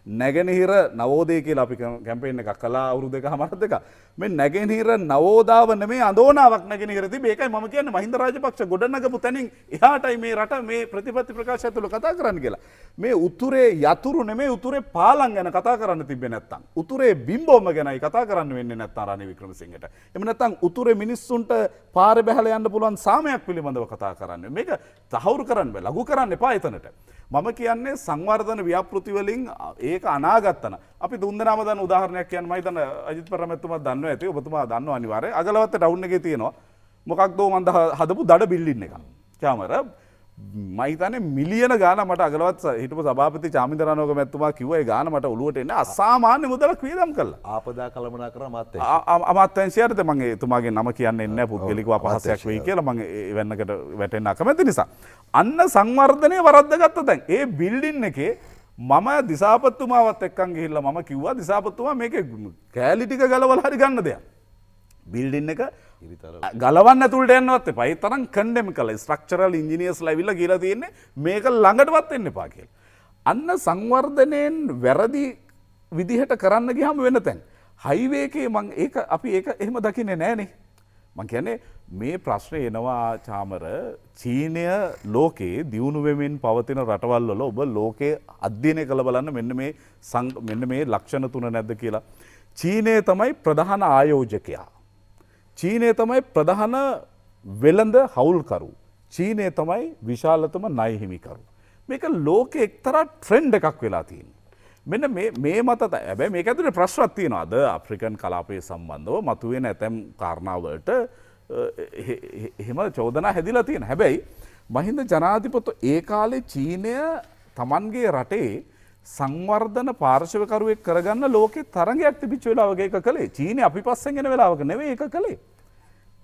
නැගෙනහිර නවෝදය කියලා අපි කැම්පේෙන් එකක් කලා අවුරු දෙක හමරත් දෙක මේ නැගෙනහිර නවෝදාවන මේ අදෝනාවක් නැගෙනහිරති ඒකයි ම කියන්න මහින්ද රාජපක්ෂ ගොඩනගපු තැනින් එහාටයි මේ රට මේ ප්‍රතිපත්ති ප්‍රකාශ තුළ කතා කරන්න කියලා. මේ උත්තුරේ යතුරු නෙමේ උතුරේ පාලන් ගැන කතා කරන්න තිබෙන නැත්තම්. උතුරේ බිම්බෝම ගැනයි කතා කරන්න වෙන්න නැත්තා රණ වික්‍රමසිංහට. එම නැත්තං උතුරේ මිනිස්සුන්ට පාර බැහල යන්න පුළුවන් සාමයක් පිළිබඳව කතා කරන්න. මේක තහවුරු කරන්න ලගු කරන්න එපා එතනට. මම කියන්නේ සංවර්ධන ව්‍යාපෘතිවලින් ඒක අනාගත්තන. අපි දුන්දනාමදන් උදාහරණයක් කියන්න මයිතන අජිත් පරමැත්තුම දන්න ඇති. ඔබතුමා දන්න අනිවාරය අගලවත්ත ඩවුන්න එක තියෙනවා. මොකක් දෝ මන්ද හදපු දඩ බිල්ලින්න එක. චාමර මයිතන මිලියන ගාන මට අගලවත් හිටපු සභාපති චාමිදරනෝක මැත්තුමා කිව්වේ ගාන මට ඔලුවට එන්න අසාමාන්‍ය මුදලක් වීදම් කළා. ආපදා කළමනා කර මත්තේ. අමත්තන්සියරත මගේ තුමාගේ නම කියන්න එන්න පුද්ගලික පහසයක් වෙයි කියලා මගේ වෙන්නකට වැටෙන් අකමැති නිසා. අන්න සංවර්ධනය වරද්ද ගත්ත තැන් ඒ බිල්ඩින් එකේ මම දිසාපත්තුමාවත් එක්කන් ගිහිල්ල ම කිව්වා දිසාපත්තුමා මේක කෑලිටික ගලවල හරි ගන්න දෙයක්. බිල්ඩින්න එක ගලවන්න තුළට එන්නවත් පයි තරම් කණ්ඩෙම කල ස්ට්‍රක්චරල් ඉංජිනියස් ලැවිල්ල කියලා තියෙන්නේ මේක ළඟටවත් එන්න පා කියල්. අන්න සංවර්ධනයෙන් වැරදි විදිහට කරන්න ගිහම වෙන තැන්. හයිවේකේ මං ඒ අපි ඒක එහෙම දකින්නේ නෑනේ. මං කියන්නේ මේ ප්‍රශ්නය එනවා චාමර චීනය ලෝකයේ දියුණුවමින් පවතින රටවල් වල ඔබ ලෝකයේ අධ්‍යනය කළ බලන්න මෙන්න මේ මෙන්න මේ ලක්ෂණ තුන නැද්ද කියලා. චීනය තමයි ප්‍රධාන ආයෝජකයා. චීනය තමයි ප්‍රධාන වෙළඳ හවුල්කරු. චීනය තමයි විශාලතම නයහිමිකරු. මේක ලෝක එක්තරා ට්‍රෙන්ඩ් එකක් වෙලා තින්. මෙන්න මේ මත ඇබැ මේ ඇතුට ප්‍රශ්වත් තියෙන අද අප්‍රිකන් කලාපය සම්බන්ධව මතුවෙන ඇතැම් කාරණාවලට එහෙම චෝදනා හැදිලා තියෙන හැබැයි මහින්ද ජනාධිපොත්තු ඒ කාලේ චීනය තමන්ගේ රටේ සංවර්ධන පාර්ශවකරුවෙක් කරගන්න ලෝකෙ තරගයක් තිබිච් වෙලාවගේ කළේ චීනය අපි පස්සෙන්ගෙන වෙලාවක නෙවේ එක කළේ.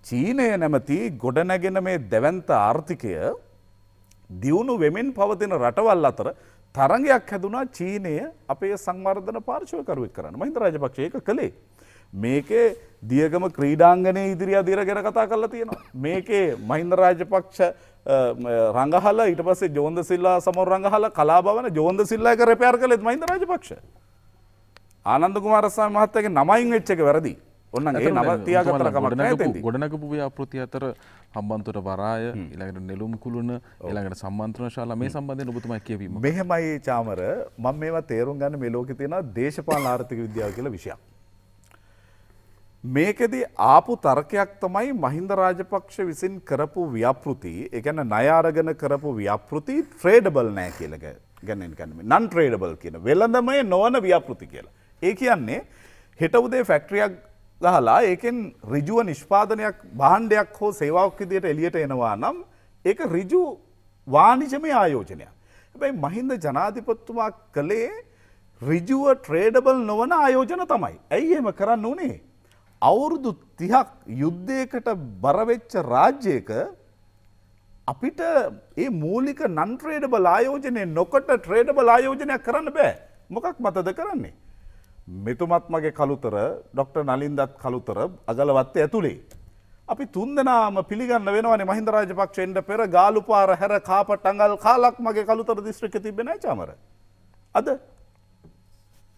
චීනය නැමති ගොඩනැගෙන මේ දැවන්ත ආර්ථිකය දියුණු වෙමින් පවතින රටවල් අතර තරගයක් හැදුනා චීනය අපේ සංවර්ධන පාර්ශවකරුවෙක් කරන්න මහිත රජපක්ෂයක කළේ. මේකේ දියගම ක්‍රීඩාංගනය ඉදිරිිය දිර ගැන කතා කරලා තියෙනවා. මේකේ මහින්ද රාජපක්ෂ රංගහල ඊට පස්සේ ජෝන්ද සිල්ලා සමර රංගහල කලාබවන ජෝන්ද සිල්ලා එක රැපයාර් කළෙත් මහින්ද රාජපක්ෂ. ආනන්ද කුමාරස්වාම මහත්තගේ නමයින් වෙච්චක වැරදි. ඔන්න ඒ නව තියාගතර ගොඩනකපු ව්‍යාපෘති අතර හම්බන්තුට වරාය ඉළඟට නෙලුම් කුළුණ එළඟට සම්බන්ත්‍රන ශාලා මේ සම්බන්ධය ඔබතුමයි කියවීම මෙහෙමයි චාමර මං මේවා තේරුම් ගන්න මේ ලෝකෙ තියෙන දේශපාලන ආර්ථික විද්‍යාව කියලා විෂයක්. මේකෙදී ආපු තර්කයක් තමයි මහින්ද රාජපක්ෂ විසින් කරපු ව්‍යපෘති එකන නයාරගෙන කරපු ව්‍යපෘති ට්‍රේඩබල් නෑ කියලක ගැනෙන් කනම නන් ට්‍රේඩබල් කියන වෙළඳමය නොවන ව්‍යපෘති කියලා. ඒ කියන්නේ හෙටවුදේ ෆැක්ට්‍රියක් ගහලා ඒකෙන් රිජුව නිෂ්පාදනයක් බාණ්ඩයක් හෝ සේවාවක් විදියට එලියට එනවා නම් ඒක රිජු වානිජමය ආයෝජනයක්. හැබැයි මහින්ද ජනාධිපත්තුමා කළේ රිජුව ට්‍රේඩබල් නොවන ආයෝජන තමයි. ඇයි එහෙම කරන්න වනේ. අවුරුදු තිහක් යුද්ධයකට බරවෙච්ච රාජ්‍යයක අපිට ඒ මූලික නන්ට්‍රේඩබල් ආයෝජනය නොකොට ට්‍රේඩබල් ආයෝජනයක් කරන්න බෑ මොකක් මතද කරන්නේ. මෙතුමත් මගේ කළුතර ඩොක්ට නලින්දත් කළුතර අගලවත්ත ඇතුළේ. අපි තුන්දනාම පිළිගන්න වෙනවනේ මහින්ද රාජපක්ෂෙන්ට පෙර ගාලුපාර හැර කාපට අඟල් කාලක් මගේ කළුතර දිස්ත්‍රික තිබෙන චමර. අද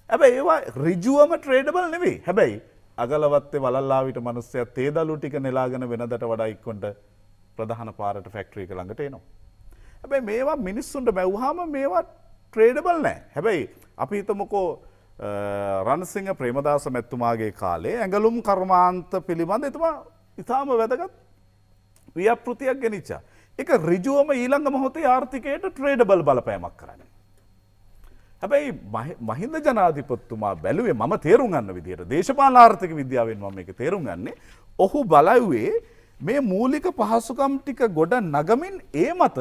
හැබැයි ඒවා රිජුවම ට්‍රේඩබල් නෙවෙයි හැබැයි අගලවත්තේ වලල්ලාවිට මනුස්සය තේදලු ටික නෙලාගෙන වෙනදට වඩා ඉක්කොට ප්‍රධාන පාරට ෆැක්ට්‍රීක ළඟට එනවා. හැබැයි මේවා මිනිස්සුන්ට මැව්හාම මේවා ට්‍රේඩබල් නෑ හැබැයි අපි හිතමකෝ රණසිංහ ප්‍රේමදාස මැත්තුමාගේ කාලේ ඇඟලුම් කර්මාන්ත පිළිබඳ එතුමා ඉතාම වැදගත් ව්‍යපෘතියක් ගෙනනිච්චා. එක රිජුවම ඊළඟ මොහොතේ ආර්ථිකයට ට්‍රේඩබල් බලපෑමක් කරන්න. හැබැයි මහින්ද ජනාධිපත්තුමා බැලුවේ මම තේරුම් ගන්න විදිහට දේශපාල ආර්ථික විද්‍යාවෙන් මම එක තේරුම් ගන්නේ ඔහු බලව්වේ මේ මූලික පහසුකම් ටික ගොඩ නගමින් ඒ මත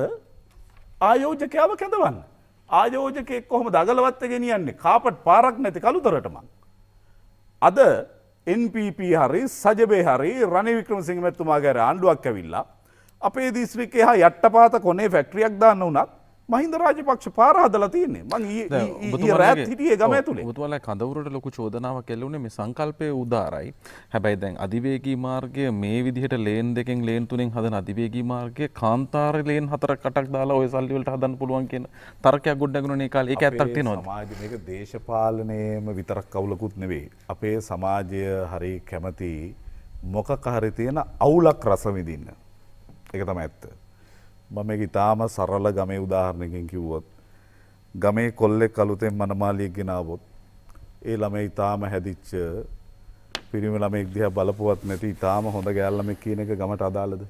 ආයෝජකයාව කැඳවන්න. ආයෝජකෙක් කොහොම දගලවත්ත ගෙනියන්නේ කාපට පාරක් නැති කළුතරටම. අද NPP හරි සජබේ හරි රණ වික්‍රමසිංහ මැත්තුමාගේ ආණ්ඩුවක් ඇවිල්ලා අපේ දිස්ත්‍රික්කේ හා යට්ටපාත කොනේ ෆැක්ටරියක් දාන්න වනත් මහින්ද රාජපක්ෂ පාරහදලා තියන්නේ. මං රෑත් හිටියේ ගම ඇතුළේ ඔබතුමාලා කඳවුරට ලොකු චෝදනාවක් කෙල්ලුනේ මේ සංකල්පය උදාරයි. හැබැයි දැන් අධිවේගී මාර්ගය මේ විදිහට ලේන් දෙකෙන් ලේන් තුනෙන් හදන අධිවේගී මාර්ගය කාන්තාර ලේන් හතර කටක් දාලා ඔය සල්ලි වලට හදන්න පුළුවන් කියන තර්කයක් ගොඩනගුණා කාලේ. ඒක ඇත්තක් තියෙනවද? සමාජ මේක දේශපාලනයේම විතරක් කවුලකුත් නෙවෙයි. අපේ සමාජය හරි කැමති මොකක් හරි තියෙන අවුලක් රස විඳින්න. ඒක තමයි ඇත්ත මම ඉතාම සරල ගමේ උදාහරණකින් කිව්වොත් ගමේ කොල්ලෙක් අලුතෙන් මනමාලියක් ගෙනාවොත් ඒ ළමයි ඉතාම හැදිච්ච පිරිමි ළමෙක් දිහා බලපුවත් නැති ඉතාම හොඳ ගෑල්ලමෙක් කියන එක ගමට අදාළද?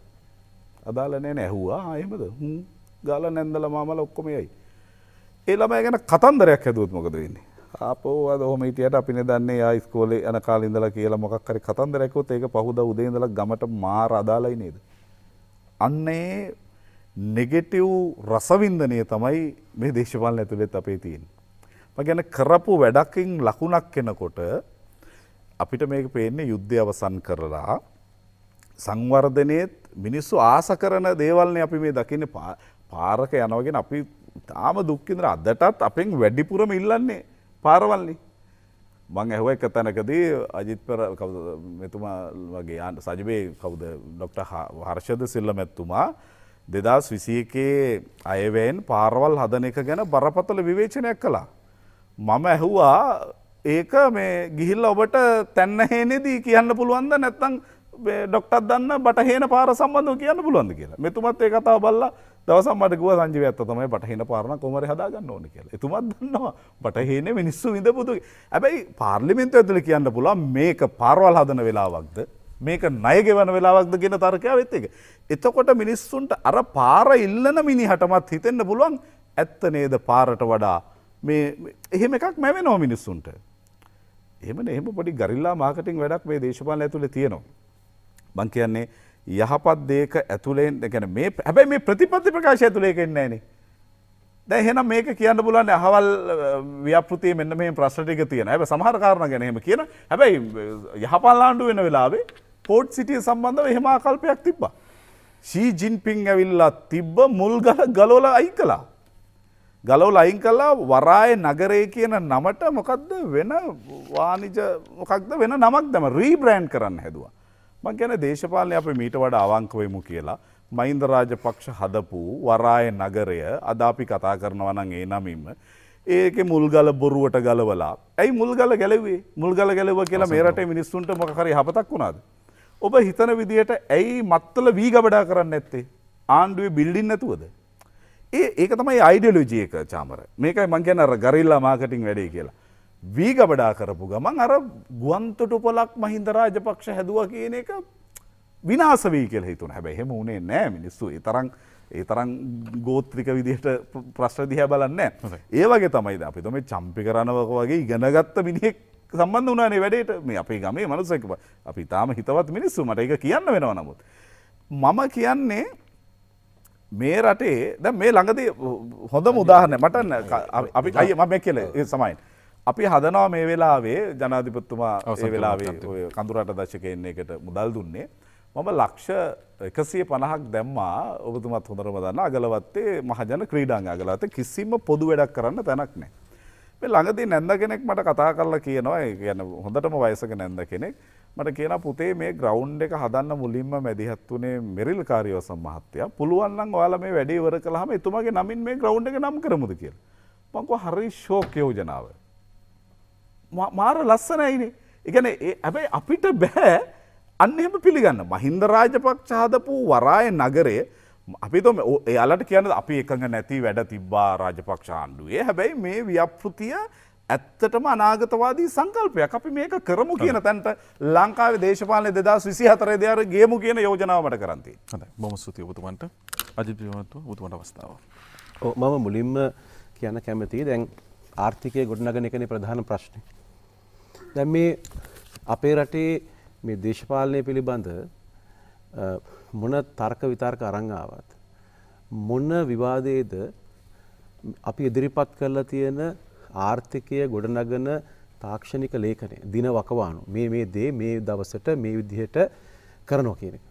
අදාළ නෑ ඇහුවා. එහෙමද? හ්ම්. ගාලා නැන්දලා මාමලා ඔක්කොම යයි ඒ ළමයි ගැන කතන්දරයක් හැදුවොත් මොකද වෙන්නේ? ආපෝ අද ඔහොම හිටියට අපිනේ දන්නේ යා ඉස්කෝලේ යන කාලේ ඉඳලා කියලා මොකක් හරි කතන්දරයක් කිව්වොත් ඒක පහුදා උදේ ඉඳලා ගමට මාර අදාළයි නේද? අන්නේ නෙගෙටව් රසවින්දනය තමයි මේ දේශපාලන ඇතුළෙත් අපේ තියෙන්. ගැන කරපු වැඩකින් ලකුණක් කෙනකොට අපිට මේක පේන්නේ යුද්ධය අවසන් කරලා සංවර්ධනයත් මිනිස්සු ආස කරන දේවල්න අපි මේ දකින්න පාරක යනවගෙන අපි තාම දුක්කින්දර අදටත් අපෙන් වැඩිපුරම ඉල්ලන්නේ පාරවල්ලි. මං ඇහුව එක තැනකදී අජිත් පෙර මෙතුමා වගේ අන්ට සජබේ කවුද ඩොක්ට හර්ෂද සිල්ල මැත්තුමා දෙදස් විසියකේ අයවයෙන් පාරවල් හදන එක ගැන බරපතල විවේචනයක් කළා. මම ඇහුවා ඒක මේ ගිහිල්ල ඔබට තැන්නහේනෙදී කියන්න පුළුවන්ද? නැත්තං ඩොක්ටත් දන්න බටහේන පාර සම්බන්ධ කියන්න පුළුවන්ද කියලා. මෙතුමත් ඒ කතාව බල්ලා දවසම්මට ගුව සංජීව ඇත්ත තමයි බටහින පාරණ කොමර හදාගන්න ඕන කියලා. එතුමත් දන්නවා බටහේන මිනිස්සු විඳපුතු ඇබැයි පාර්ලිමෙන්තු ඇතුළ කියන්න පුළා මේක පාරවල් හදන වෙලාවක්ද? මේක ණයගෙවන වෙලාවක්ද ගෙන තර්කයා වෙත් එක. එතකොට මිනිස්සුන්ට අර පාර ඉල්ලන මිනිහටමත් හිතෙන්න්න පුළුවන් ඇත්ත නේද පාරට වඩා මේ එහෙම එකක් මැවෙනෝ මිනිස්සුන්ට. එහම එහෙම පොඩි ගරිල්ලා මාකටින් වැඩක් මේ දේශපාල ඇතුළ තියෙනවා. බං කියන්නේ යහපත් දේක ඇතුළෙන් ගැන මේ හැබැයි මේ ප්‍රතිපත්ති ප්‍රකාශ ඇතුළේකෙන්නේනේ. දැහෙනම් මේක කියන්න පුලන් අහවල් ව්‍යපෘතිය මෙන්න මේ ප්‍රශ්ටික තියෙන ඇබ සමහරකාරණ ගැනහෙම කියන හැබැයි යහපල්ලාණ්ඩු වෙන වෙලාවේ පෝට් සිටිය සම්බන්ධව එහෙම ආකල්පයක් තිබ්බා. ශී ජින්පිං ඇවිල්ලා තිබ්බ මුල් ගල ගලෝල අයි කලා. ගලවල අයින් කල්ලා වරාය නගරේ කියන නමට මොකක්ද වෙන වානිජ මොකක්ද වෙන නමක් දම රීබ්‍රෑන්් කරන්න හැදවා. මං ගැන දේශපාලනය අප මීට වඩ අවංකවයමු කියලා මයින්ද රාජපක්ෂ හදපු වරාය නගරය අදාපි කතා කරනවනං ඒ නමින්ම ඒක මුල්ගල බොරුවට ගලවලා ඇයි මුල්ගල ගැලවේ මුල්ගල ගැලව කියලා මේරට මිනිස්සුන්ට මොකරි හපතක් වුණාද. ඔබ හිතන විදියට ඇයි මත්තල වී ගබඩා කරන්න ඇත්තේ? ආණ්ඩුවේ බිල්ඩින් නැතුවද. ඒ ඒක තමයි අයිඩියලෝජියක චාමර මේකයි මං ගැන අර ගරිල්ලා මාකටිං වැඩේ කියලා. වී ගබඩා කරපු ගමන් අර ගුවන්තොටු පොලක් මහින්ද රාජපක්ෂ හැදුව කියන එක විනාසවී කියල හිතුන හැබැ හෙම උනේ නෑ මිනිස්සු. තරං ඒ තරං ගෝත්‍රික විදිහට ප්‍රශ්න දිහ බලන්න ඒ වගේ තමයි අපි තම චම්පි කරනවක වගේ ඉගෙනගත්ත මිනිෙක් සම්බන්ධ වනානේ වැඩේට මේ අපේ ගමේ මනුසැක අපි තාම හිතවත් මිනිස්සු මට එක කියන්න වෙනව නමුත්. මම කියන්නේ මේ රටේ ද මේ ළඟදී හොඳ මුදාහරන මට අපි අය මම කියල සමයින්. අපි හදනවා මේ වෙලාවේ ජනාධිපත්තුමා වෙලාවේ කඳුරට දශකයන්නේ එකට මුදල් දුන්නේ. මම ලක්ෂ එකසිය පණහක් දැම්මා ඔබතුමත් හොඳරම දන්න අගලවත්තේ මහජන ක්‍රීඩාං අගලවත කිසිම පොදු වැඩක් කරන්න තැනක් නෑ. මේ ළඟදී නැන්ද කෙනෙක් මට කතා කරලා කියනවා කියන හොඳටම වයසක නැන්ද කෙනෙක් මට කියන පුතේ මේ ග්‍රවුන්් එක හදන්න මුලින්ම මැදිහත් වනේ මෙරිල් කාරියෝසම් මහත්තය පුළුවන්න්න ඔයාල මේ වැඩේ වර කළහම එතුමගේ නමින් මේ ග්‍රවුන්් එක නම් කරමුද කියල. මංකෝ හරි ශෝක යෝජනාව. මා- මාර ලස්සනයිනේ. එකන හැබැයි අපිට බෑ අන්න එහෙම පිළිගන්න මහින්ද රාජපක්ෂ හදපු වරාය නගරය අපි තොම එයාලට කියන්න අපි එකඟ නැති වැඩ තිබ්බා රාජපක්ෂ ආණ්ඩුවේ හැබැයි මේ ව්‍යපෘතිය ඇත්තටම අනාගතවාදී සංකල්පයක් අපි මේක කරමු කියන තැන්ට ලංකාවේ දේශපාලන දෙදස් විසි හතරේ දෙයාර ගේමු කියන යෝජනාවට කරන්ති. හොඳයි බොම ස්තුතියි ඔබතුමන්ට ප්‍රියවන්තු ඔබතුමන්ට අවස්ථාව. ඔව්, මම මුලින්ම කියන්න කැමතියි දැන් ආර්ථිකය ගොඩනගන එකනේ ප්‍රධාන ප්‍රශ්නය. දැන් මේ අපේ රටේ මේ දේශපාලනය පිළිබඳ මොන තර්ක විතර්ක අරංආවත් මොන විවාදයේද අපි ඉදිරිපත් කරලා තියෙන ආර්ථිකය ගොඩනගන තාක්ෂණික ලේඛනය දින වකවානු මේ මේ දේ මේ දවසට මේ විදිහට කරනවා කියන එක.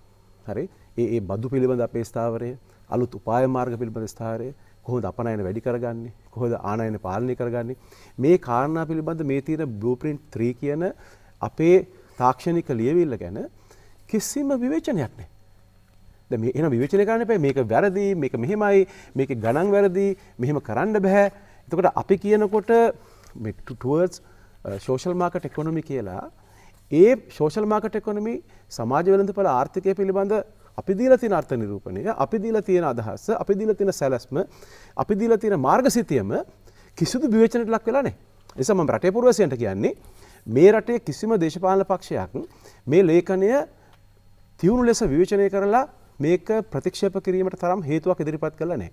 හරි ඒ ඒ බදු පිළිබඳ අපේ ස්ථාවරය අලුත් උපාය මාර්ග පිළිබඳ ස්ථාවරය කොහොමද අපනයන වැඩි කරගන්නේ කොහොමද ආනයන පාලනය කරගන්නේ මේ කාරණා පිළිබඳ මේ තියෙන බ්ලූප්‍රින්ට් 3 කියන අපේ තාක්ෂණික ලියවිල්ල ගැන කිසිම විවේචනයක් නැහැ. දැන් මේ එහෙනම් විවේචනය කරන්න එපා මේක වැරදි මේක මෙහෙමයි මේක ගණන් වැරදි මෙහෙම කරන්න බෑ. එතකොට අපි කියනකොට මේ towards uh, social market economy කියලා ඒ social market economy සමාජ වෙළඳපොළ ආර්ථිකය පිළිබඳ අපි දීලා තියෙන අර්ථ නිරූපණය අපි දීලා තියෙන අදහස අපි දීලා තියෙන සැලැස්ම අපි දීලා තියෙන මාර්ගසිතියම කිසිදු විවේචනයට ලක් වෙලා නැහැ. ඒ නිසා මම රටේ පුරවැසියන්ට කියන්නේ මේ රටේ කිසිම දේශපාලන පක්ෂයක් මේ ලේඛනය තියුණු ලෙස විවේචනය කරලා මේක ප්‍රතික්ෂේප කිරීමට තරම් හේතුවක් ඉදිරිපත් කළා නැහැ.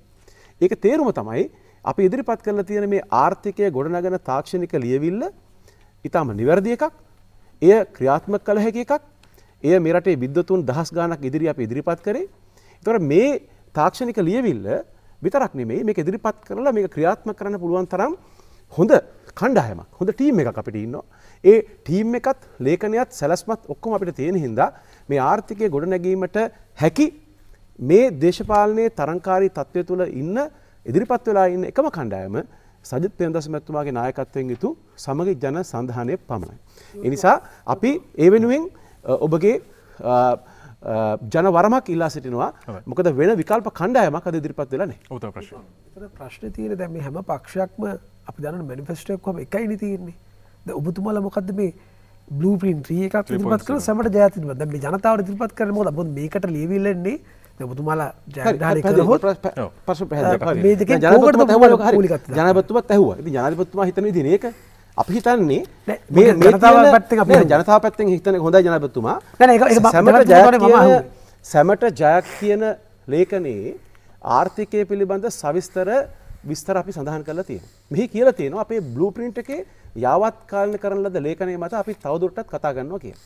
ඒක තේරුම තමයි අපි ඉදිරිපත් කරලා තියෙන මේ ආර්ථිකය ගොඩනගන තාක්ෂණික ලියවිල්ල ඊටම නිවැරදි එකක්. එය ක්‍රියාත්මක කළ හැකි එකක්. එය මේ රටේ විද්වතුන් දහස් ගාණක් ඉදිරි අපි ඉදිරිපත් කරේ. ඒතකොට මේ තාක්ෂණික ලියවිල්ල විතරක් නෙමෙයි මේක ඉදිරිපත් කරලා මේක ක්‍රියාත්මක කරන්න පුළුවන් තරම් හොඳ කණ්ඩායමක් හොඳ ටීම් එකක් අපිට ඉන්නවා. ඒ ටීම් එකත් ලේඛනයත් සැලැස්මත් ඔක්කොම අපිට තියෙන හින්දා මේ ආර්ථිකය ගොඩනැගීමට හැකි මේ දේශපාලනයේ තරංකාරී තත්ත්වය තුළ ඉන්න ඉදිරිපත් වෙලා ඉන්න එකම කණ්ඩායම සජිත් ප්‍රේමදාස මැතිතුමාගේ නායකත්වයෙන් යුතු සමග ජන සන්ධානය පමණයි. ඒ නිසා අපි ඒ වෙනුවෙන් ඔබගේ ජන වරමක් ඉල්ලා සිටිනවා මොකද වෙන විකල්ප කණ්ඩායමක් අද ඉදිරිපත් වෙලා නැහැ. ඔබතුමා ප්‍රශ්න. එතන ප්‍රශ්න තියෙන දැන් මේ හැම පක්ෂයක්ම අපි දන්න මැනිෆෙස්ටෝ එකක් කොහොම එකයිනේ තියෙන්නේ. දැන් ඔබතුමාලා මොකද්ද මේ බ්ලූ ප්‍රින්ට් 3 එකක් ඉදිරිපත් කරලා සැමට ජයත් ඉදිරිපත්. දැන් මේ ජනතාවට ඉදිරිපත් කරන්නේ මොකද? මොකද මේකට හරි. මූලිකත්වය දාන්නේ? ජනාධිපතිතුමාත් ඇහුවා. ඉතින් ජනාධිපතිතුමා හිතන විදිහේ ඒක අපි හිතන්නේ තියෙන- පැත්තෙන් අපි නෑ, අහුවා. ජනතාව පැත්තෙන් හිතන හොඳයි ජනාධිපතිතුමා. නෑ, නෑ, ඒක- ඒක මම- සැමට ජයක් කියන- අහුවේ. සැමට ජයක් කියන ලේඛනයේ ආර්ථිකය පිළිබඳ සවිස්තර විස්තර අපි සඳහන් කරලා තියෙනවා. මෙහි කියලා තියෙනවා අපේ බ්ලූප්‍රින්ට් එකේ යාවත් කාලන කරන ලද ලේඛනය මත අපි තවදුරටත් කතා කරනවා කියලා.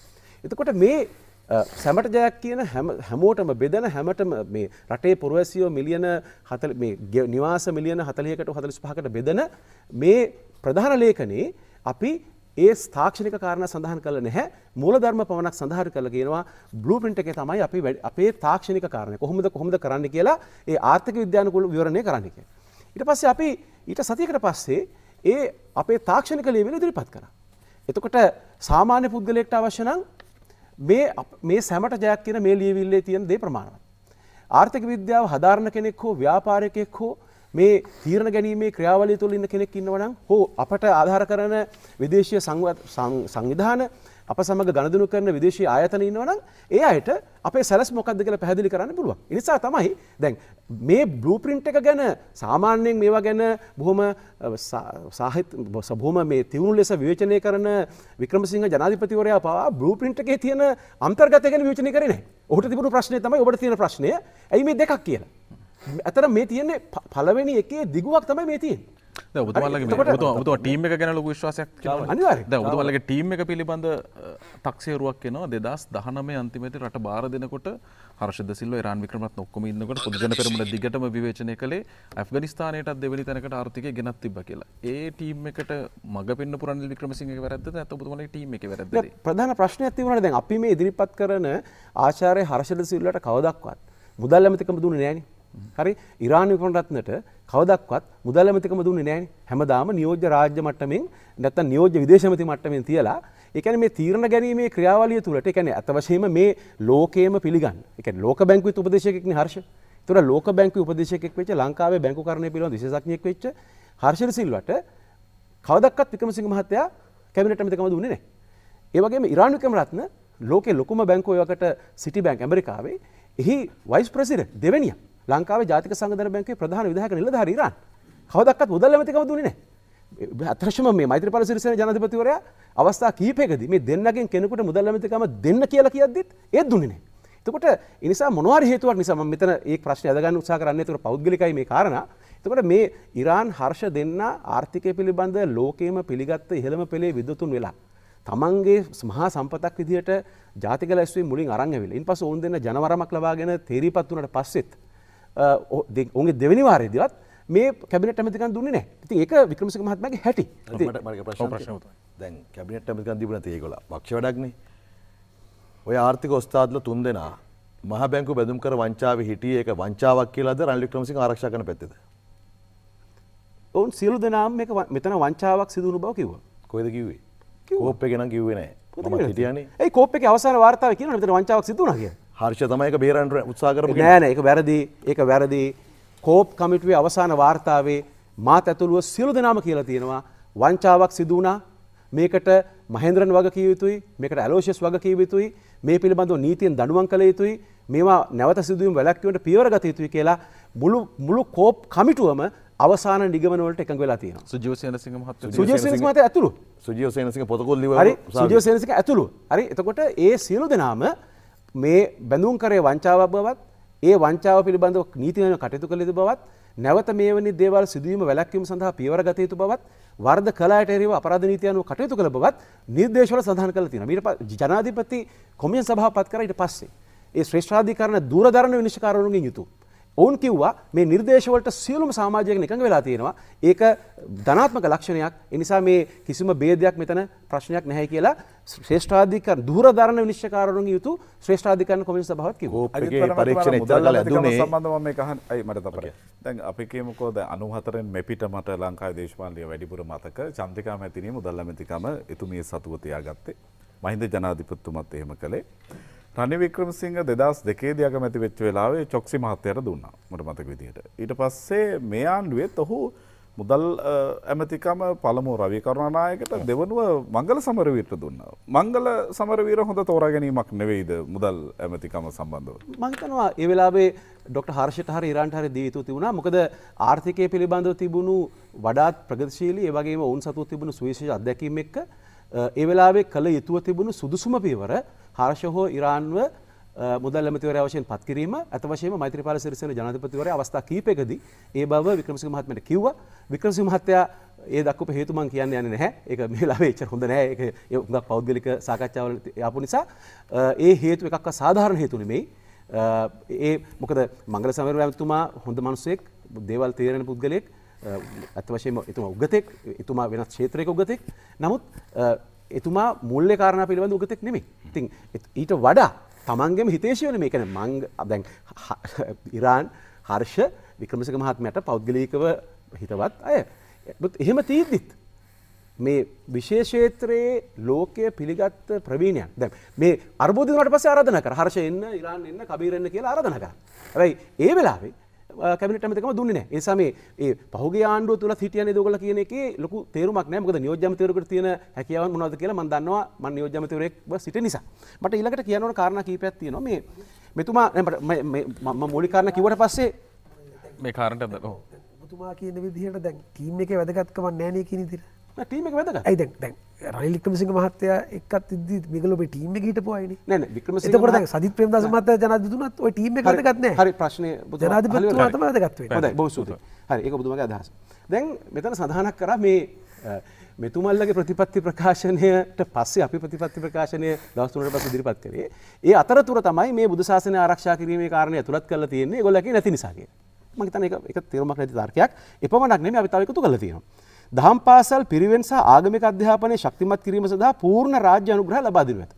එතකොට මේ අ, සැමට ජයක් කියන හැම- හැමෝටම බෙදන හැමටම මේ රටේ පුරවැසියෝ මිලියන හතල මේ ගෙ- නිවාස මිලියන හතලියකට හතලිස් පහකට බෙදන මේ ප්‍රධාන ලේඛනයේ අපි ඒ තාක්ෂණික කාරණ සඳහන් කළ නැහැ මූලධර්ම පමණක් සඳහන් කළ කියනවා බ්ලූප්‍රින්ට් එකේ තමයි අපි වැඩ- අපේ තාක්ෂණික කාරණය කොහොමද කොහොමද කරන්න කියලා ඒ ආර්ථික විද්‍යානුකූල විවරණය කරන්න කියලා. ඊට පස්සේ අපි ඊට සතියකට පස්සේ ඒ අපේ තාක්ෂණික ලියවිල්ල ඉදිරිපත් කරා. එතකොට සාමාන්‍ය පුද්ගලයෙක්ට අවශ්‍ය නම් මේ අප- මේ සැමට ජයක් කියන මේ ලියවිල්ලේ තියෙන දේ ප්‍රමාණවත්. ආර්ථික විද්‍යාව හදාරණ කෙනෙක් හෝ ව්‍යාපාරයකෙක් හෝ මේ තීරණ ගැනීමේ ක්‍රියාවලිය තුළ ඉන්න කෙනෙක් ඉන්නවා නම් හෝ අපට ආධාර කරන විදේශීය සංව- සං- සංවිධාන අප සමග ගණදනු කරන විදේශී ආයතන ඉන්නවා නම් ඒ අයට අපේ සැලස් මොකක්ද කියලා පැහැදිලි කරන්න පුළුවන්. ඒ නිසා තමයි දැන් මේ බ්ලූප්‍රින්ට් එක ගැන සාමාන්‍යයෙන් මේවා ගැන බොහොම අ, සා- සාහිත්‍ය බො- බොහොම මේ තියුණු ලෙස විවේචනය කරන වික්‍රමසිංහ ජනාධිපතිවරයා පවා බ්ලූප්‍රින්ට් එකේ තියෙන අන්තර්ගතය ගැන විවේචනය කරේ නැහැ. ඔහුට තිබුණු ප්‍රශ්නේ තමයි ඔබට තියෙන ප්‍රශ්නය. ඇයි මේ දෙකක් කියලා? ඇතර මේ තියෙන්නේ ප- පළවෙනි එකේ දිගුවක් තමයි මේ තියෙන්නේ. දැන් ඔබතුමාලගේ මේ එතකොට- ඔබතුමා ඔබතුමා ටීම් එක ගැන ලොකු විශ්වාසයක් ඔබතුමාලගේ ටීම් එක පිළිබඳ තක්සේරුවක් එනවා. 2019 අන්තිමේදී රට බාර දෙනකොට හර්ෂද සිල්වා ඉරාන් වික්‍රමරත්න ඔක්කොම ඉන්නකොට පොදු ජන පෙරමුණ දිගටම විවේචනය කළේ ඇෆ්ගනිස්තානයටත් දෙවෙනි තැනකට ආර්ථිකය ගෙනත් තිබ්බා කියලා. ඒ ටීම් එකට මග පෙන්න පුරනිල් වික්‍රමසිංහගේ වැරද්දද නැත්නම් ඔබතුමාලගේ ටීම් එකේ වැරද්දද? නෑ, ප්‍රධාන ප්‍රශ්නයක් තිබුණාට දැන් අපි මේ ඉදිරිපත් කරන ආචාර්ය හර්ෂද සිල්වට කවදක්වත් මුදල් ඇමතිකම දුන්නේ නෑනේ. හරි? ඉරාන් වික්‍රමරත්නට කවදක්වත් මුදල් ඇමතිකම දුන්නේ නෑනේ. හැමදාම නියෝජ්‍ය රාජ්‍ය මට්ටමින් නැත්නම් නියෝජ්‍ය විදේශ ඇමති මට්ටමින් තියලා ඒ කියන්නේ මේ තීරණ ගැනීමේ ක්‍රියාවලිය තුලට ඒ කියන්නේ අත වශයෙන්ම මේ ලෝකයේම පිළිගන්න. ඒ කියන්නේ ලෝක බැංකුවේ උපදේශකෙක්නේ හර්ෂ. ඒතර ලෝක බැංකුවේ උපදේශකෙක් වෙච්ච ලංකාවේ බැංකුකරණය පිළිබඳ විශේෂඥයෙක් වෙච්ච හර්ෂද සිල්වට කවදක්වත් වික්‍රමසිංහ මහත්තයා කැබිනට ඇමතිකම දුන්නේ නැහැ. ඒ වගේම ඉරාන් වික්‍රමරත්න ලෝකේ ලොකුම බැංකුවකට සිටි බැංක් ඇමරිකාවේ එහි වයිස් ප්‍රෙසිඩන්ට් දෙවෙනිය ලංකාවේ ජාතික සංවිධාන බැංකුවේ ප්‍රධාන විධායක නිලධාරී ඉරාන්. කවදක්වත් මුදල් ඇමතිකම දුන්නේ නැහැ. අත්‍රශම මේ මෛත්‍රපාල සිරිසේන ජනාධිපතිවරයා අවස්ථා කීපයකදී මේ දෙන්නගෙන් කෙනෙකුට මුදල් ඇමතිකම දෙන්න කියලා කියද්දිත් ඒත් දුන්නේ නැහැ. එතකොට ඒ නිසා මොනවාරි හේතුවක් නිසා මම මෙතන ඒ ප්‍රශ්නේ අදගන්න උත්සාහ කරන්නේ ඒතකොට පෞද්ගලිකයි මේ කාරණා. එතකොට මේ ඉරාන් හර්ෂ දෙන්න ආර්ථිකය පිළිබඳ ලෝකේම පිළිගත්ත ඉහළම පෙළේ විද්වතුන් වෙලා තමන්ගේ මහා සම්පතක් විදිහට ජාතික ලැස්වේ මුලින් අරන් ඇවිල්ලා ඉන් පස්සේ ඔවුන් දෙන්න ජනවරමක් ලබාගෙන තේරීපත් වුණාට පස්සෙත් ඔවුන්ගේ දෙවෙනි වාරයේදීවත් මේ කැබිනට් ඇමතිකම් දුන්නේ නැහැ. ඉතින් ඒක වික්‍රමසිංහ මහත්මයාගේ හැටි. දැන් කැබිනට් ඇමතිකම් තිබුණ නැති ඒගොල්ල පක්ෂ වැඩක්නේ. ඔය ආර්ථික ඔස්තාත්ල තුන් දෙනා මහ බැංකු බැදුම් කර වංචාවේ හිටියේ ඒක වංචාවක් කියලාද රනිල් වික්‍රමසිංහ ආරක්ෂා කරන පැත්තේද? ඔවුන් සියලු දෙනාම මේක මෙතන වංචාවක් සිදු වුණු බව කිව්වා. කොයිද කිව්වේ? කෝප් එක නම් කිව්වේ නෑ. මම හිටියානේ. ඒ කෝප් එකේ අවසාන වාර්තාවේ කියනවා මෙතන වංචාවක් සිදු වුණා කියලා. හර්ෂ තමයි ඒක බේරන්න උත්සාහ කරපු නෑ නෑ ඒක වැරදි. ඒක වැරදි. කෝප් කමිටුවේ අවසාන වාර්තාවේ මාත් ඇතුළුව සියලු දෙනාම කියලා තියෙනවා වංචාවක් සිදු වුණා. මේකට මහෙන්ද්‍රන් වග කිය යුතුයි මේකට ඇලෝෂස් වග කිය යුතුයි මේ පිළිබඳව නීතියෙන් දඩුවම් කළ යුතුයි මේවා නැවත සිදුවීම් වැළැක්වීමට පියවර ගත යුතුයි කියලා මුළු මුළු කෝප් කමිටුවම අවසාන නිගමන වලට එකඟ වෙලා තියෙනවා. සුජීව සේනසිංහ මහත්තයා සුජීව සේනසිංහ මහත්තයා ඇතුළු. සුජීව සේනසිංහ පොතකොල් ලිව හරි සුජීව සේනසිංහ ඇතුළු. හරි එතකොට ඒ සියලු දෙනාම මේ බැඳුම් කරේ වංචාවක් බවත් ඒ වංචාව පිළිබඳව නීතිමය කටයුතු කළ යුතු බවත් නැවත මේ වැනි දේවල් සිදුවීම වැළැක්වීම සඳහා පියවර ගත යුතු බවත් වර්ධ කලායට එරෙහිව අපරාධ නීතිය අනුව කටයුතු කළ බවත් නිර්දේශවල සඳහන් කරලා තියෙනවා. ඊට පස්සේ ජනාධිපති කොමියන් සභාව පත් කරා ඊට පස්සේ ඒ ශ්‍රේෂ්ඨාධිකරණ දූරදරණ විනිශ්චයකාරවරුන්ගෙන් යුතුය. ඔවුන් කිව්වා මේ නිර්දේශවලට සියලුම සමාජයක එකඟ වෙලා තියෙනවා. ඒක ධනාත්මක ලක්ෂණයක්. ඒ නිසා මේ කිසිම ભેදයක් මෙතන ප්‍රශ්නයක් නැහැ කියලා ශ්‍රේෂ්ඨාධිකරණ දුරදරණ විනිශ්චයකාරවරුන්ගෙන් යුතු ශ්‍රේෂ්ඨාධිකරණ කොමියන් සභාවක් කිව්වා. පරීක්ෂණ කළ ඇදුනේ සම්බන්ධව මේ කහන් අයි මට තපර දැන් අපි කියමුකෝ දැන් 94න් මෙපිට මට ලංකාවේ දේශපාලනීය වැඩිපුර මතක චන්ද්‍රිකා මැතිණිය මුදල් ඇමතිකම එතුමිය සතුව තියාගත්තේ මහින්ද ජනාධිපතිතුමත් එහෙම කළේ රනි වික්‍රමසිංහ දෙදස් දෙකේදී අගමැති වෙච්ච වෙලාවේ චොක්සි මහත්තයට දුන්නා මට මතක විදිහට. ඊට පස්සේ මේ ආණ්ඩුවෙත් ඔහු මුදල් ඇමතිකම පළමු රවි කරුණානායකට දෙවනුව මංගල සමරවීරට දුන්නා. මංගල සමරවීර හොඳ තෝරා ගැනීමක් නෙවෙයිද මුදල් ඇමතිකම සම්බන්ධව. මං හිතනවා ඒ වෙලාවේ ඩොක්ටර් හර්ෂට හරි ඉරාන්ට හරි දී යුතු තිබුණා. මොකද ආර්ථිකය පිළිබඳව තිබුණු වඩාත් ප්‍රගතිශීලී ඒ වගේම ඔවුන් සතුව තිබුණු සුවිශේෂ අත්දැකීම් එක්ක ඒ වෙලාවේ කළ යුතුව තිබුණු සුදුසුම පියවර හර්ෂ හෝ ඉරාන්ව මුදල් ඇමතිවරයා වශයෙන් පත් කිරීම අත වශයෙන්ම මෛත්‍රීපාල සිරිසේන ජනාධිපතිවරයා අවස්ථා කිහිපයකදී ඒ බව වික්‍රමසිංහ මහත්මයාට කිව්වා. වික්‍රමසිංහ මහත්තයා ඒ දක්වපු හේතු මං කියන්න යන්නේ නැහැ. ඒක මේ වෙලාවේ එච්චර හොඳ නැහැ. ඒක ඒ උඟක් පෞද්ගලික සාකච්ඡාවල ආපු නිසා ඒ හේතු එකක්වත් සාධාරණ හේතු නෙමෙයි. ඒ මොකද මංගල සමරව ඇමතුමා හොඳ මිනිසෙක් දේවල් තේරෙන පුද්ගලයෙක් ඇත්ත වශයෙන්ම එතුමා උගතෙක් එතුමා වෙනත් ක්ෂේත්‍රයක උගතෙක්. නමුත් එතුමා මුල්්‍ය කාරණ පිළිබඳ උගතෙක් නෙමේ. ඉතින් ඊට වඩා තමන්ගේම හිතේශය වන මේකන මං දැන් ඉරාන් හර්ෂ වික්‍රමසික මහත්මයට පෞද්ගලීකව හිතවත් අය. එහෙම තීද්දිත්. මේ විශේෂේත්‍රයේ ලෝකය පිළිගත්ත ප්‍රවීණයක් දැ මේ අර්බෝධනට පස ආරධන කර හර්ෂ එන්න ඉරාන් එන්න කබීරන්න කියලා ආරධන කර. ඇයි ඒ වෙලාවේ කැබිනට ඇමතිකම දුන්නේ නැහැ. ඒ නිසා මේ ඒ පහුගිය ආණ්ඩුව තුල හිටියනේ ඒගොල්ලෝ කියන එකේ ලොකු තේරුමක් නැහැ. මොකද නියෝජ්‍ය ඇමතිවරයෙකුට තියෙන හැකියාවන් මොනවද කියලා මම දන්නවා. මම නියෝජ්‍ය ඇමතිවරයෙක්ව සිටින නිසා. මට ඊළඟට කියන්න ඕන කාරණා කීපයක් තියෙනවා. මේ මෙතුමා මම මූලික කාරණා කිව්වට පස්සේ මේ කාරණට ඔව්. ඔබතුමා කියන විදිහට දැන් ටීම් එකේ වැදගත්කමක් නැහැ නේ කියන විදිහට. ටීම එක වැදගත්. ඇයි දැන් දැන් රනිල් වික්‍රමසිංහ මහත්තයා එක්කත් ඉද්දි මේගොල්ලෝ ඔබේ ටීම් එකේ හිටපු අයනේ. නෑ දැන් සජිත් ප්‍රේමදාස මහත්තයා ජනාධිපතිතුමත් ওই ටීම් එක වැදගත් නෑ. හරි ප්‍රශ්නේ බොහොම ස්තුතියි. හරි ඒක ඔබතුමාගේ අදහස. දැන් මෙතන සඳහනක් කරා මේ මෙතුමල්ලගේ ප්‍රතිපත්ති ප්‍රකාශනයට පස්සේ අපි ප්‍රතිපත්ති ප්‍රකාශනය දවස් තුනකට පස්සේ ඉදිරිපත් කරේ. ඒ අතරතුර තමයි මේ බුදු සාසනය ආරක්ෂා කිරීමේ කාරණය ඇතුළත් කරලා තියෙන්නේ. ඒගොල්ලෝ නැති නිසා කියලා. මම හිතන්නේ ඒක ඒක තේරුමක් නැති තර්කයක්. එපමණක් නෙමෙයි අපි තව එකතු කරලා තියෙනවා. දහම් පාසල් පිරිවෙන් සහ ආගමික අධ්‍යාපනය ශක්තිමත් කිරීම සඳහා පූර්ණ රාජ්‍ය අනුග්‍රහ ලබා දෙනු ඇත.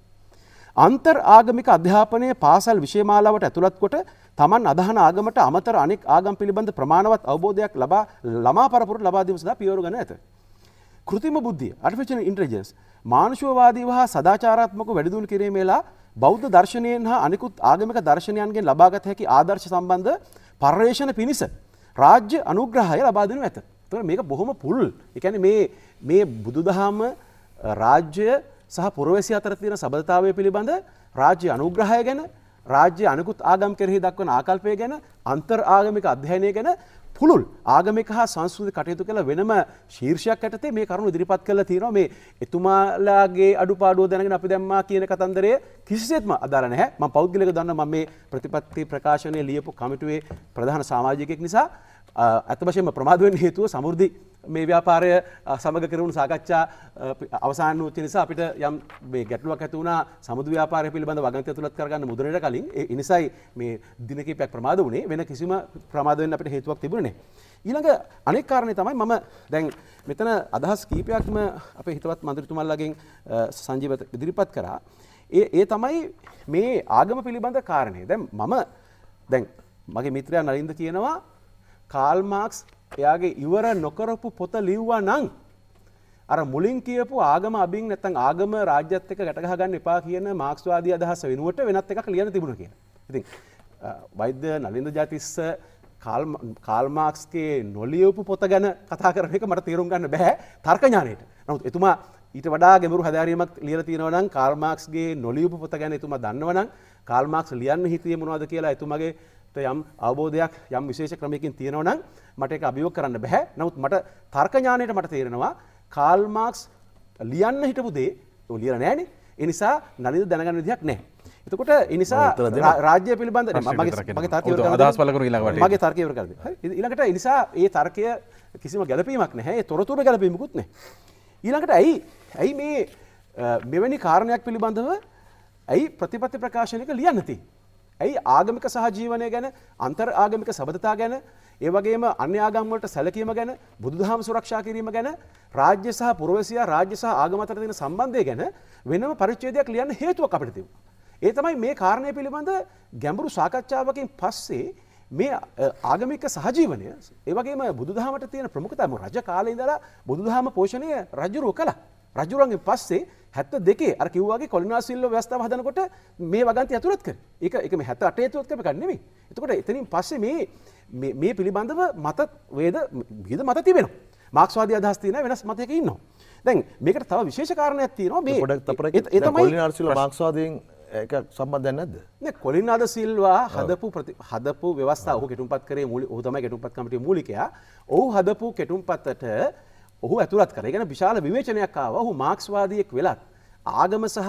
අන්තර් ආගමික අධ්‍යාපනයේ පාසල් විෂයමාලාවට ඇතුළත් කොට තමන් අදහන ආගමට අමතර අනෙක් ආගම් පිළිබඳ ප්‍රමාණවත් අවබෝධයක් ලබා ළමා පරපුරට ලබා දීම සඳහා පියවර ගන්න ඇත. කෘතිම බුද්ධිය artificial intelligence මානුෂවවාදීව හා සදාචාරාත්මක වැඩිදියුණු කිරීමේලා බෞද්ධ දර්ශනයෙන් හා අනිකුත් ආගමික දර්ශනයන්ගෙන් ලබාගත හැකි ආදර්ශ සම්බන්ධ පර්යේෂණ පිණිස රාජ්‍ය අනුග්‍රහය ලබා දෙනු ඇත. එතකොට මේක බොහොම පුළුල්. ඒ කියන්නේ මේ මේ බුදුදහම රාජ්‍ය සහ පුරවැසි අතර තියෙන සබඳතාවය පිළිබඳ රාජ්‍ය අනුග්‍රහය ගැන රාජ්‍ය අනිකුත් ආගම් කෙරෙහි දක්වන ආකල්පය ගැන අන්තර් ආගමික අධ්‍යයනය ගැන පුළුල් ආගමික හා සංස්කෘති කටයුතු කළ වෙනම ශීර්ෂයක් ඇතේ මේ කරුණු ඉදිරිපත් කළ තියෙනවා. මේ එතුමාලාගේ අඩුපාඩුව දැනගෙන අපි දැම්මා කියන කතන්දරය කිසිසේත්ම අදාළ නැහැ. මම පෞද්ගලික දන්න මම මේ ප්‍රතිපත්ති ප්‍රකාශනය ලියපු කමිටුවේ ප්‍රධාන සමාජිකයෙක් නිසා. ඇත්ත වශයෙන්ම ප්‍රමාද වෙන්න හේතුව සමෘද්ධි මේ ව්‍යාපාරය සමග කරවුණු සාකච්ඡා අවසාන වූ නිසා අපිට යම් මේ ගැටලුවක් ඇති වුණා සමුදු ව්‍යාපාරය පිළිබඳ වගන්ති ඇතුළත් කරගන්න මුද්‍රණයට කලින් ඒ නිසායි මේ දින කිහිපයක් ප්‍රමාද වුණේ. වෙන කිසිම ප්‍රමාද වෙන්න අපිට හේතුවක් තිබුණේ නැහැ. ඊළඟ අනෙක් කාරණේ තමයි මම දැන් මෙතන අදහස් කීපයක්ම අපේ හිතවත් මන්ත්‍රීතුමන්ලාගෙන් සංජීව ඉදිරිපත් කරා. ඒ ඒ තමයි මේ ආගම පිළිබඳ කාරණය දැන් මම දැන් මගේ මිත්‍රයා නලින්ද කියනවා කාල්මාක්ස් එයාගේ ඉවර නොකරපු පොත ලිව්වා නං අර මුලින් කියපු ආගම අබින් නැත්තං ආගම රාජ්‍යත් එක ගැටගහගන්න එපා කියන මාක්ස්වාදී අදහස වෙනුවට වෙනත් එකක් ලියන තිබුණ කිය. ඉතින් වෛද්‍ය නලින්ද ජාතිස්ස කාල්මාක්ස්ගේ නොලියවපු පොත ගැන කතා කරන එක මට තේරුම් ගන්න බැහැ තර්කඥානයට නමුත් එතුමා ඊට වඩා ගැමරු හදාරීමක් ලියල තියෙනවනම් කාල්මාක්ස්ගේ නොලියපු පොත ගැන එතුමා දන්නවනම් කාල්මාක්ස් ලියන්න හිතිය මොනවද කියලා එතුමගේ යම් අවබෝධයක් යම් විශේෂ ක්‍රමයකින් තියෙනවනම් මට එක අභියෝග කරන්න බැහැ නමුත් මට තර්කඥානයට මට තේරෙනවා කාල්මාක්ස් ලියන්න හිටපු දේ ලියල නෑනේ. එනිසා නලිද දැනගන්න විදිහක් නෑ. එතකොට එනිසා රාජ්‍ය පිළිබඳ මගේ තර්කයවර කරද ඊළඟට එනිසා ඒ තර්කය කිසිම ගැලපීමක් නැහැ. තොරතුර ගැලපීමකුත් නෑ. ඊළඟට ඇයි ඇයි මේ මෙවැනි කාරණයක් පිළිබඳව ඇයි ප්‍රතිපත්ති ප්‍රකාශනක ලියන්නති. ඇයි ආගමික සහජීවනය ගැන අන්තර් ආගමික සබඳතා ගැන ඒ වගේම අන්‍ය ආගම්වලට සැලකීම ගැන බුදුදහම සුරක්ෂා කිරීම ගැන රාජ්‍ය සහ පුරවැසියා රාජ්‍ය සහ ආගම අතර තියෙන සම්බන්ධය ගැන වෙනම පරිච්ඡේදයක් ලියන්න හේතුවක් අපිට තිබුණා. ඒ තමයි මේ කාරණය පිළිබඳ ගැඹුරු සාකච්ඡාවකින් පස්සේ මේ ආගමික සහජීවනය ඒ වගේම බුදුදහමට තියෙන ප්‍රමුඛතාවම රජ කාලේ ඉඳලා බුදුදහම පෝෂණය රජුරුව කළා. රජුරන්ගෙන් පස්සේ හැත්ත දෙකේ අර කිව්වාගේ කොලිනාසිල්ල ව්‍යවස්ථාව හදනකොට මේ වගන්ති ඇතුළත් කර ඒක එක මේ හැත්ත අටේ කරපු එකක් නෙමෙයි. එතකොට එතනින් පස්සේ මේ මේ පිළිබඳව මත වේද විවිධ මත තිබෙනවා. මාක්ස්වාදී අදහස් තියෙන වෙනස් මතයක ඉන්නවා. දැන් මේකට තව විශේෂ කාරණයක් තියෙනවා මේ ඒ තමයි කොලිනාසිල්ල මාක්ස්වාදීන් ඒක සම්බන්ධයක් නැද්ද? නෑ කොලිනාද සිල්වා හදපු හදපු ව්‍යවස්ථාව ඔහු කෙටුම්පත් කරේ මූලික ඔහු තමයි කෙටුම්පත් කමිටුවේ මූලිකයා. ඔහු හදපු කෙටුම්පතට ඔහු ඇතුළත් කර. ගැන විශාල විවේචනයක් ආව. ඔහු මාක්ස්වාදියෙක් වෙලත් ආගම සහ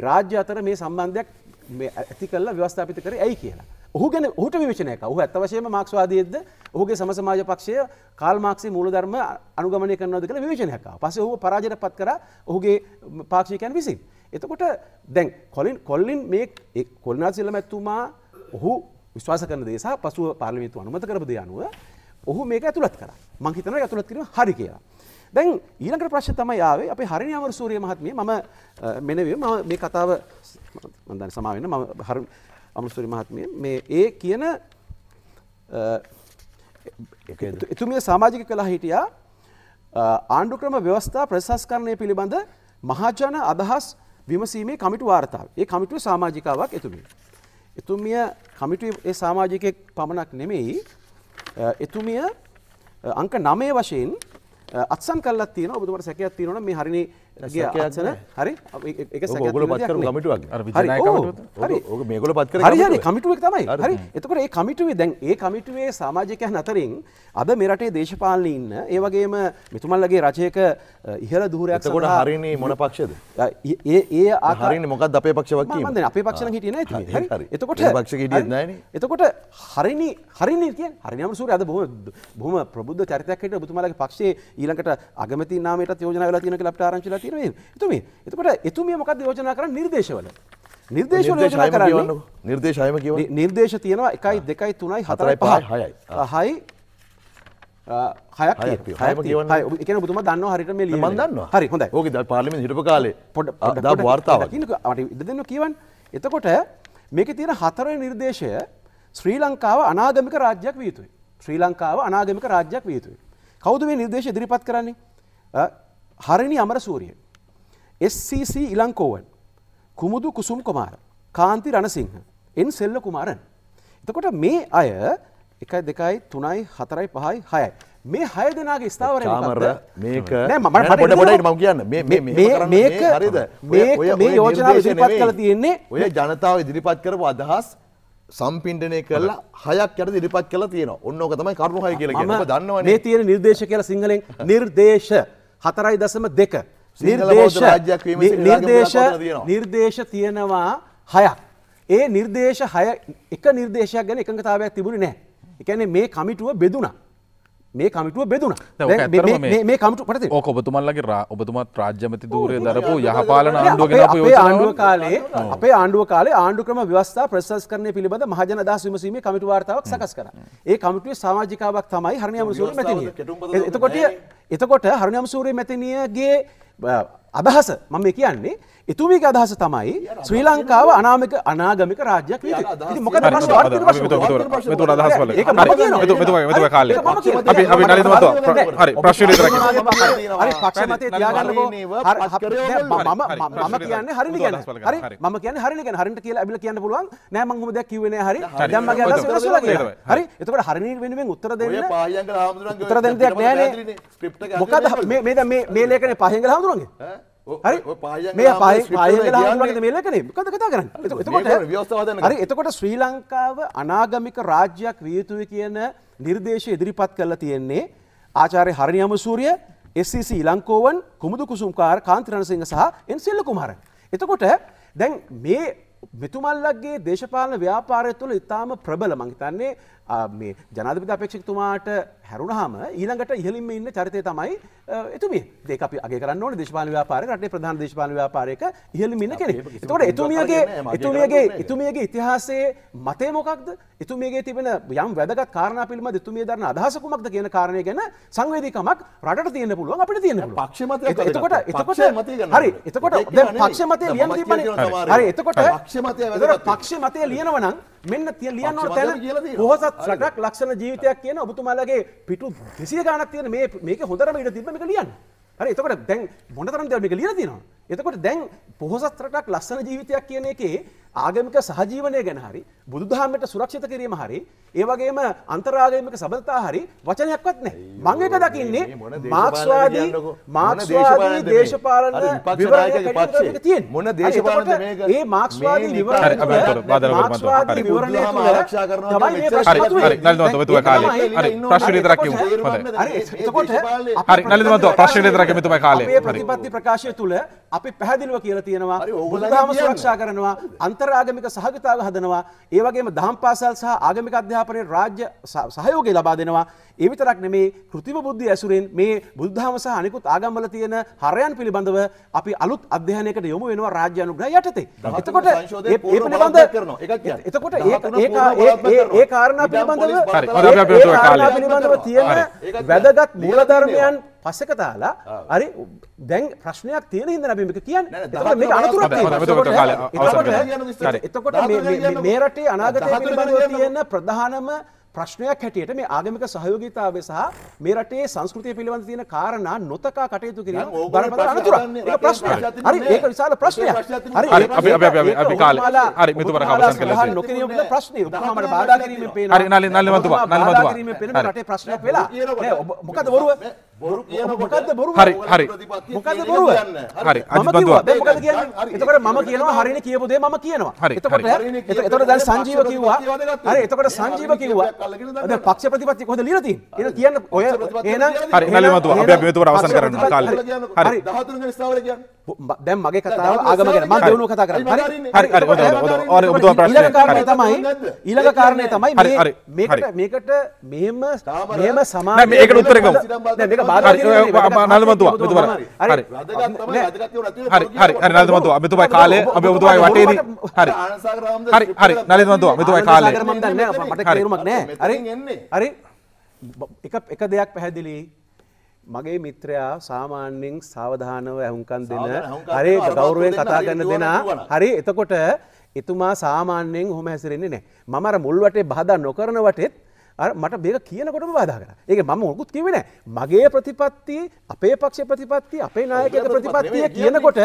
රාජ්‍ය අතර මේ සම්බන්ධයක් ඇති කල්ල ව්‍යවස්ථාපිත කර ඇයි කියලා. ඔහු ගැන ඔහුට විවචනයක ඔහු ඇත්ත වශයම මාක්ස්වාදයේද ඔහුගේ සම සමාජ පක්ෂය කාල්මාක්සේ මූලධර්ම අනුගමනය කරනවද කළ විවචනයක් පස ඔහු පරාජයට පත් කර ඔහුගේ පාක්ෂිකයන් විසින්. එතකොට දැන් කොලින් කොල්ලින් මේ කොල්නා සිල්ල මැත්තුමා ඔහු විශ්වාස කරන දේසා පසුව පාර්ලිමිතු අනුමත කරපු දේ අනුව ඔහු මේක ඇතුළත් කර මං හිතන ඇතුළත් කිරීම හරි කියලා. දැන් ඊළඟට ප්‍රශ්න තමයි ආවේ අපේ හරිනි අමර සූරිය මහත්මිය මම මෙනවිය මම මේ කතාව මම දැන් සමා වෙන්න මම හරි අමර සූරිය මහත්මිය මේ ඒ කියන එතුමිය සමාජික කළා හිටියා ආණ්ඩු ක්‍රම ව්‍යවස්ථා ප්‍රසංස්කරණය පිළිබඳ මහජන අදහස් විමසීමේ කමිටු වාර්තාව. ඒ කමිටුවේ සමාජිකාවක් එතුමිය. එතුමිය කමිටුවේ ඒ සමාජිකයෙක් පමණක් නෙමෙයි එතුමිය අංක නමේ වශයෙන් අත්සන් කල්ලත් තියෙන ඔබතුමට සැකයක් තියෙනවන මේ හරිනි අත්සන හරි. ගොල පත්කර කමිටුවක් ඕක මේගොල පත් හරි කමිටුවක් තමයි. හරි. එතකට ඒ කමිටුවේ දැන් ඒ කමිටුවේ සමාජකයන් අතරින් අද මෙරටේ දේශපාලන ඉන්න ඒවගේම මෙතුමල්ලගේ රචයක ඉහල දුරයක් කොට හරිනේ මොන පක්ෂද ඒ ආහරින මොකක් අපේ පක්ෂවක් අපේ පක්ෂණ හිටිය න එතකොට පක්ෂ එතකොට හරිනි හරිනි කිය හරිනම සූර අද බොහම බොහම ප්‍රබුද්ධ චරිතයක්ට ඔබතුමාලගේ පක්ෂේ ඊළඟට අගමති නාමයට යෝජන වෙලා තියෙන කියලා අපිට ආරංචිලා තියෙනවා එතුමිය. එතකොට එතුමිය මොකක්ද යෝජනා කරන්නේ? නිර්දේශවල? නිර්දේශ යෝජනා කරන්නේ නිර්දේශයම කියවන නිර්දේශ තියෙනවා 1 2 3 4 5 6යි. 6ක් හයම කියවන්න? එකන බුතුම දන්න හරිට මේ මන් දන්නවා. හරි හොඳයි. ඕක ද පාලිමෙන් හිටපු කාලේ පොඩ වාර්තාවක්. ඉද දෙන්න කියවන් එතකොට මේක තියෙන හතර නිර්දේශය ශ්‍රී ලංකාව අනාගමික රාජ්‍යයක් විය යුතුයි. ශ්‍රී ලංකාව අනාගමික රාජ්‍යයක් විය යුතුයි. කවුද මේ නිර්දේශ ඉදිරිපත් කරන්නේ? හරිනි අමරසූරිය SCC ඉලංකෝවන් කුමුදු කුසුම් කුමාර කාන්ති රණසිංහ එන් සෙල්ල කුමාරන් එතකොට මේ අය එකයි දෙකයි තුනයි හතරයි පහයි හයයි. මේ හය දෙනාගේ මොකක්ද? මේක කියන්න කියන්න. මේ මේ මෙහෙම මේ- කරන්න මේක- මේ යෝජනාව ඉදිරිපත් කරලා නෙවෙයි. තියෙන්නේ ඔය ජනතාව ඉදිරිපත් කරපු අදහස් සම්පින්ඩනය කරලා හයක් යට ඉදිරිපත් කරලා තියෙනවා. ඔන්න ඕක තමයි කරුණු හය කියලා කියන්නේ. දන්නවනේ. මේ තියෙන නිර්දේශ කියලා සිංහලෙන් නිර්දේශ. හතරයි දසම දෙක නිර්දේශ නි- නිර්දේශ. නිර්දේශ තියෙනවා හයක් ඒ නිර්දේශ හය එක නිර්දේශයක් ගැන එකඟතාවයක් තිබුණේ නැහැ. ඒ කියන්නේ මේ කමිටුව බෙදුණා. මේ කමිටුව බෙදුණා. මේ- කමිටුව පටති ඕක ඔබතුමන්ලගේ රා- ඔබතුමත් රාජ්‍යමති දූරය දරපු යහපාලන ආණ්ඩුව ආණ්ඩුව කාලේ අපේ ආණ්ඩුව කාලේ ආණ්ඩු ක්‍රම ව්‍යවස්ථා ප්‍රසස් කරණය පිළිබඳ මහජන අදහස් විමසීමේ කමිටු වාර්තාවක් සකස් කරා. ඒ කමිටුවේ සමාජිකාවක් තමයි හරණියම සූරිය මැතිනිය. එතකොට එතකොට හරණියම සූරිය මැතිනියගේ අදහස මම මේ කියන්නේ එතුමීගේ අදහස තමයි ශ්‍රී ලංකාව අනාමික අනාගමික රාජ්‍යයක් හරි, වල. ඒක මම හරි. හරි. හරි. හරි, නෑ, හරි, කියන්නේ බුදු ගැන හරි. හරි. මම කියන්නේ හරින ගැන හරින්ට කියලා ඇවිල්ලා කියන්න පුළුවන්. නෑ මං ඔහොම දෙයක් කිව්වේ නෑ. හරි. හරි. දැන් මගේ අදහස හරි. හරි. හරි. එතකොට හරින වෙනුවෙන් උත්තර දෙන්න. හාමුදුරන්ගේ උත්තර දෙන්න දෙයක් නෑනේ මොකද මේ මේ දැන් මේ මේ ලේඛනේ පහේංගල හඳුනන්නේ හරි? මේ පහේ පහේංගල හඳුනන්නේ මේ ලේඛනේ මොකද කතා කරන්නේ? හරි එතකොට ශ්‍රී ලංකාව අනාගමික රාජ්‍යයක් විය යුතුයි කියන නිර්දේශය ඉදිරිපත් කරලා තියෙන්නේ ආචාර්ය හරිනියම සූරිය SCC ඉලංකෝවන් කුමුදු කුසුම්කාර කාන්ති රණසිංහ සහ එන් සිල්ල කුමාර. එතකොට දැන් මේ මෙතුමල්ලගේ දේශපාලන ව්‍යාපාරය තුළ ඉතාම ප්‍රබල මං හිතන්නේ ආ, මේ ජනාධිපති අපේක්ෂකතුමාට හැරුණාම ඊළඟට ඉහළින්ම ඉන්න චරිතය තමයි එතුමිය. ඒක අපි කරන්න ඕනේ දේශපාලන ව්‍යාපාරයක රටේ ප්‍රධාන දේශපාලන ව්‍යාපාරයක ඉහළින්ම ඉන්න කෙනෙක්. එතකොට එතුමියගේ එතුමියගේ එතුමියගේ ඉතිහාසයේ මතය මොකක්ද? එතුමියගේ තිබෙන යම් වැදගත් කාරණා පිළිබඳ එතුමිය දරන අදහස කුමක්ද කියන කාරණය ගැන සංවේදීකමක් රටට තියෙන්න පුළුවන් අපිට තියෙන්න පුළුවන්. පක්ෂ මතයක් එත- එතකොට. එතකොට හරි. එතකොට දැන්. පක්ෂ මතය ලියන්න තිබ්බනේ. හරි එතකොට පක්ෂ මතය. පක්ෂ මතය ලියනවා නම් මෙන්න තිය ලියන්න තැන. පොහොසත් රටක් ලක්ෂණ ජීවිතයක් කියන ඔබතුමාලගේ පිටු 200 ගාණක් තියෙන මේ මේක හොඳටම ඉඩ තිබ්බ මේක ලියන්න. හරි එතකොට දැන් මොනතරම් දේවල් මේක ලියලා තියෙනවා. එතකොට දැන් පොහොසත් රටක් ලස්සන ජීවිතයක් කියන එකේ ආගමික සහජීවනය ගැන හරි බුදුදහමට සුරක්ෂිත කිරීම හරි ඒ වගේම අන්තරාගමික සබඳතා හරි වචනයක්වත් දකින්නේ මේ මොන දේශපාලනද මාක්ස්වාදී මාක්ස්වාදී? දේශපාලන විවරණයක් තියෙන්නේ. මොන දේශපාලනද මේක? ඒ මාක්ස්වාදී විවරණය. මාක්ස්වාදී. විවරණය ආරක්ෂා කරනවා හරි, මහත්තයා, ඔබතුමා කාලේ. හරි, ප්‍රශ්න. විතරක් කියමු. හොඳයි. හරි එතකොට හරි, නලින් මහත්තයා, ප්‍රශ්න විතරක් එතුමා කාලේ. අපේ හරි. ප්‍රතිපත්ති ප්‍රකාශය තුළ අපි පැහැදිලිව කියලා තියෙනවා බුදුදහම. සුරක්ෂා කරනවා අන්තරාගමික සහගතාව හදනවා. ඒ වගේම දහම් පාසල් සහ ආගමික අධ්‍යාපනයේ රාජ්‍ය ස- සහයෝගය ලබා දෙනවා. ඒ විතරක් නෙමේ කෘතිම බුද්ධිය ඇසුරෙන් මේ බුද්ධාම සහ අනිකුත් ආගම්වල තියෙන හරයන් පිළිබඳව අපි අලුත් අධ්‍යයනයකට යොමු වෙනවා රාජ්‍ය අනුග්‍රහය යටතේ. එතකොට ඒ- පිළිබඳ. එතකොට ඒ 13 ඒ පූර්ව ඒ- බලාත්කාර ඒ- ඒ කරනවා. කාරණා පිළිබඳව තියෙන වැදගත්. මූලධර්මයන් පස්සක තාලා හරි දැන් ප්‍රශ්නයක් තියෙන හින්දා අපි මේක කියන්නේ. 13 අනතුරක් එතකොට-. මේ- මේ- මේ- මේ රටේ අනාගතය 14 පිළිබඳව. තියෙන ප්‍රධානම ප්‍රශ්නයක් හැටියට මේ ආගමික සහයෝගීතාවය සහ මේ රටේ සංස්කෘතිය පිළිබඳ තියෙන කාරණා නොතකා කටයුතු කිරීම බරපතල අනතුරක්. ප්‍රශ්නයක්. හරි. ඒක විශාල ප්‍රශ්නයක්. හරි, අපි- අපි- අපි- අපි- කාලේ. හරි, මෙතුමා අවසන් කළා. නොකිරීම පිළිබඳ ප්‍රශ්නේ. ඔබතුමාට බාධා කිරීමෙන් පේනවා. හරි, නලින්- නලින් මතුවා, ඔබතුමා නලින් බාධා. කිරීමෙන් පේන. රටේ ප්‍රශ්නයක් වෙලා. නෑ, ඔබ- මොකද්ද හරි, හරි. මොකද්ද බොරුව? හරි, මොකද කියන්නේ? හරි. එතකොට මම කියනවා හරිනේ කියපු දේ මම කියනවා. හරි, එතකොට එතකොට දැන් දේ සංජීව කිව්වා. හරි එතකොට. සංජීව කිව්වා. පක්ෂ ප්‍රතිපත්තිය කොහෙද ලියලා තියෙන්නේ? එහෙනම් කියන්න ඔය එහෙනම් හරි, නලින් මතුවා. අපි- අපි මෙතුමට අවසන් කරන්න. කාලේ. හරි. හරි 13 වෙනි ස්ථාවරය කියන්නේ. ම- දැන් මගේ කතාව ආගම ගැන මම දෙවනුව කතා කරන්නේ හරි, හරි හරි, එතකොට ඔබතුමා ප්‍රශ්නය. ඊළඟ කාරණය හරි. තමයි ඊළඟ කාරණය තමයි මේ. මේකට මේකට මෙහෙම මෙහෙම නෑ, සමාජ මේ- ඒකට උත්තරේ ගමු. නෑ මේක බාධා මාධ්‍ය මෙතුමා. හරි. වැදගත් තමයි නෑ. වැදගත් නැති හරි හරි හරි නලින් මතුවා මෙතුමයි කාලේ අපි ඔබතුමාගේ වටේදී හරි හරි හරි නලින් මතුවා මෙතුමයි කාලේ මම දන්නේ නැහැ මට. තේරුමක් නැහැ හරි. හරි එක එක දෙයක් පැහැදිලි මගේ මිත්‍රයා සාමාන්‍යයෙන් සාවධානව ඇහුම්කන් දෙන සාවධානව ඇහුම්කන් හරි අර කතා කිව්වනම් දෙනා. හරි එතකොට එතුමා සාමාන්‍යයෙන් ඔහොම හැසිරෙන්නේ නැහැ මම අර මුල් වටේ බාධා නොකරන වටෙත් මට මේක කියනකොටම බාධා කරා. ඒක මම මොකුත් කිව්වේ නැහැ. මගේ ප්‍රතිපත්ති, අපේ පක්ෂ ප්‍රතිපත්ති, අපේ ප්‍රතිපත්ති ප්‍රතිපත්තිය කියනකොට.